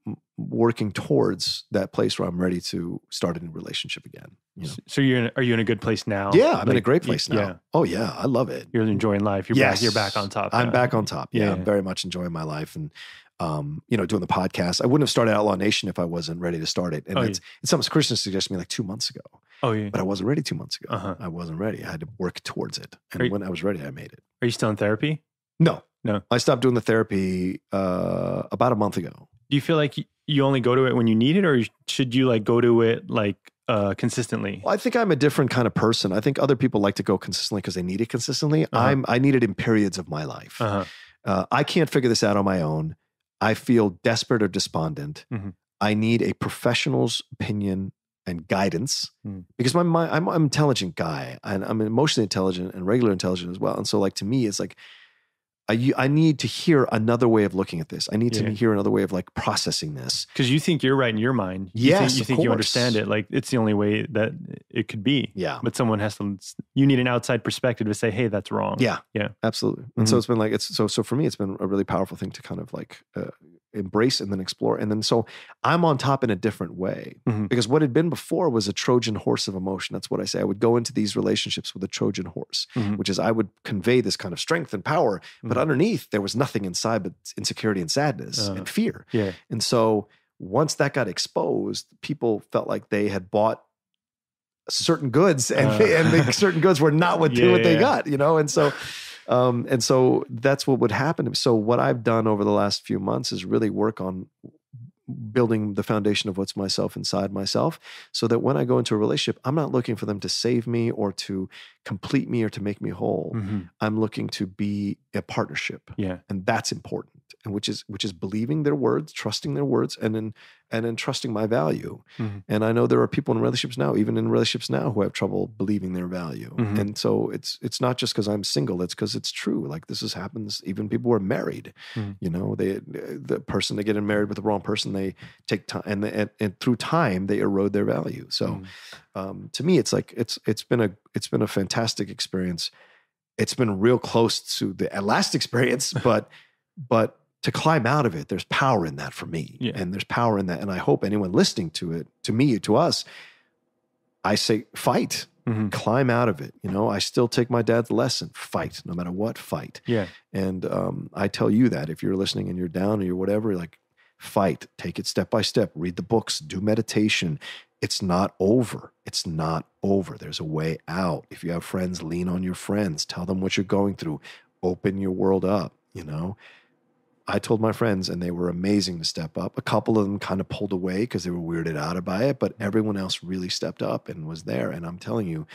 working towards that place where I'm ready to start a new relationship again. You know? So you're in, are you in a good place now? Yeah, I'm in a great place now. Yeah. Oh yeah, I love it. You're enjoying life. You're back. You're back on top. I'm back on top. Yeah, Yeah. I'm very much enjoying my life and um, you know, doing the podcast. I wouldn't have started Outlaw Nation if I wasn't ready to start it. And Oh, it's it's something Kristian suggested me like two months ago, Oh yeah. but I wasn't ready two months ago. Uh-huh. I wasn't ready. I had to work towards it. And you- when I was ready, I made it. Are you still in therapy? No. No. I stopped doing the therapy uh, about a month ago. Do you feel like you only go to it when you need it, or should you like go to it like uh consistently? Well, I think I'm a different kind of person. I think other people like to go consistently because they need it consistently. Uh-huh. I'm I need it in periods of my life. Uh-huh. Uh, I can't figure this out on my own. I feel desperate or despondent. Mhm. I need a professional's opinion and guidance Mm. because my, my I'm, I'm an intelligent guy and I'm emotionally intelligent and regular intelligent as well. And so, like to me, it's like I I need to hear another way of looking at this. I need Yeah. to hear another way of like processing this. Because you think you're right in your mind. You Yes, think, you think you understand it. Like it's the only way that it could be. Yeah. But someone has to. You need an outside perspective to say, "Hey, that's wrong." Yeah. Yeah. Absolutely. And so Mhm. it's been like it's so so for me it's been a really powerful thing to kind of like uh, embrace and then explore and then so I'm on top in a different way Mhm. because what had been before was a Trojan horse of emotion. That's what I say. I would go into these relationships with a Trojan horse, Mhm. which is I would convey this kind of strength and power, but Mhm. underneath there was nothing inside but insecurity and sadness Uh, and fear. Yeah. And so once that got exposed, people felt like they had bought certain goods and, Uh. and the certain goods were not what, they, what they got, you know? And so, um, and so that's what would happen. So what I've done over the last few months is really work on building the foundation of what's myself inside myself so that when I go into a relationship, I'm not looking for them to save me or to complete me or to make me whole. Mhm. I'm looking to be a partnership. Yeah. And that's important. And which is which is believing their words, trusting their words, and then and then trusting my value. Mhm. And I know there are people in relationships now, even in relationships now, who have trouble believing their value. Mhm. And so it's it's not just because I'm single; it's because it's true. Like this is happens. Even people who are married, Mhm. you know, they the person they get in married with the wrong person, they take time, and, and and through time they erode their value. So Mhm. um, to me, it's like it's it's been a it's been a fantastic experience. It's been real close to the last experience, but but to climb out of it, there's power in that for me, Yeah. and there's power in that, and I hope anyone listening to it, to me, to us, I say fight, Mhm. climb out of it. You know, I still take my dad's lesson: fight, no matter what, fight. Yeah. And um, I tell you that if you're listening and you're down or you're whatever, like fight, take it step by step, read the books, do meditation. It's not over. It's not over. There's a way out. If you have friends, lean on your friends, tell them what you're going through, open your world up, you know. I told my friends, and they were amazing to step up. A couple of them kind of pulled away because they were weirded out by it, but everyone else really stepped up and was there. And I'm telling you,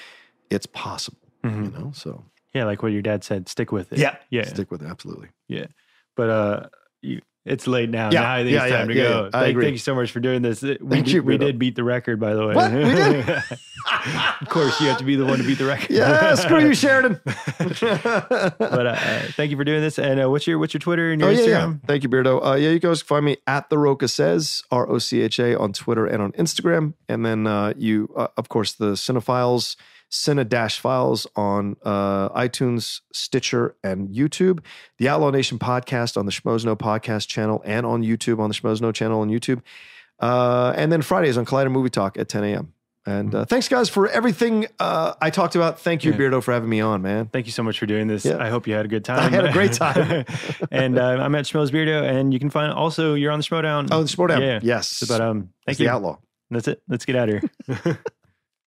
it's possible, Mhm. you know. So Yeah. Like what your dad said, stick with it. Yeah. Yeah. stick with it. Absolutely. Yeah. But uh, you, it's late now. Yeah, Now I think yeah, it's yeah, time to yeah, go. yeah. I Thank, agree. thank you so much for doing this. We, Thank did, you, we did beat the record, by the way. What? We did? of course, you have to be the one to beat the record. Yeah, screw you, Sheridan. but uh, uh, thank you for doing this. And uh, what's your what's your Twitter and your oh yeah, Instagram? Thank you, Beardo. Uh, yeah, you guys can find me at the Rocha says R O C H A on Twitter and on Instagram, and then uh, you, uh, of course, the Cinephiles, Cine Dash Files on uh, iTunes, Stitcher, and YouTube. The Outlaw Nation podcast on the Schmoes Know podcast channel and on YouTube on the Schmoes Know channel on YouTube, uh, and then Fridays on Collider Movie Talk at 10 a.m. And uh, thanks, guys, for everything uh, I talked about. Thank you, Yeah. Beardo, for having me on, man. Thank you so much for doing this. Yeah. I hope you had a good time. I had a great time. and uh, I'm at Schmoes Beardo, and you can find also you're on the Schmoedown. Oh, the Schmoedown. Yeah. Yes. But um, thank It's you. the Outlaw. That's it. Let's get out of here.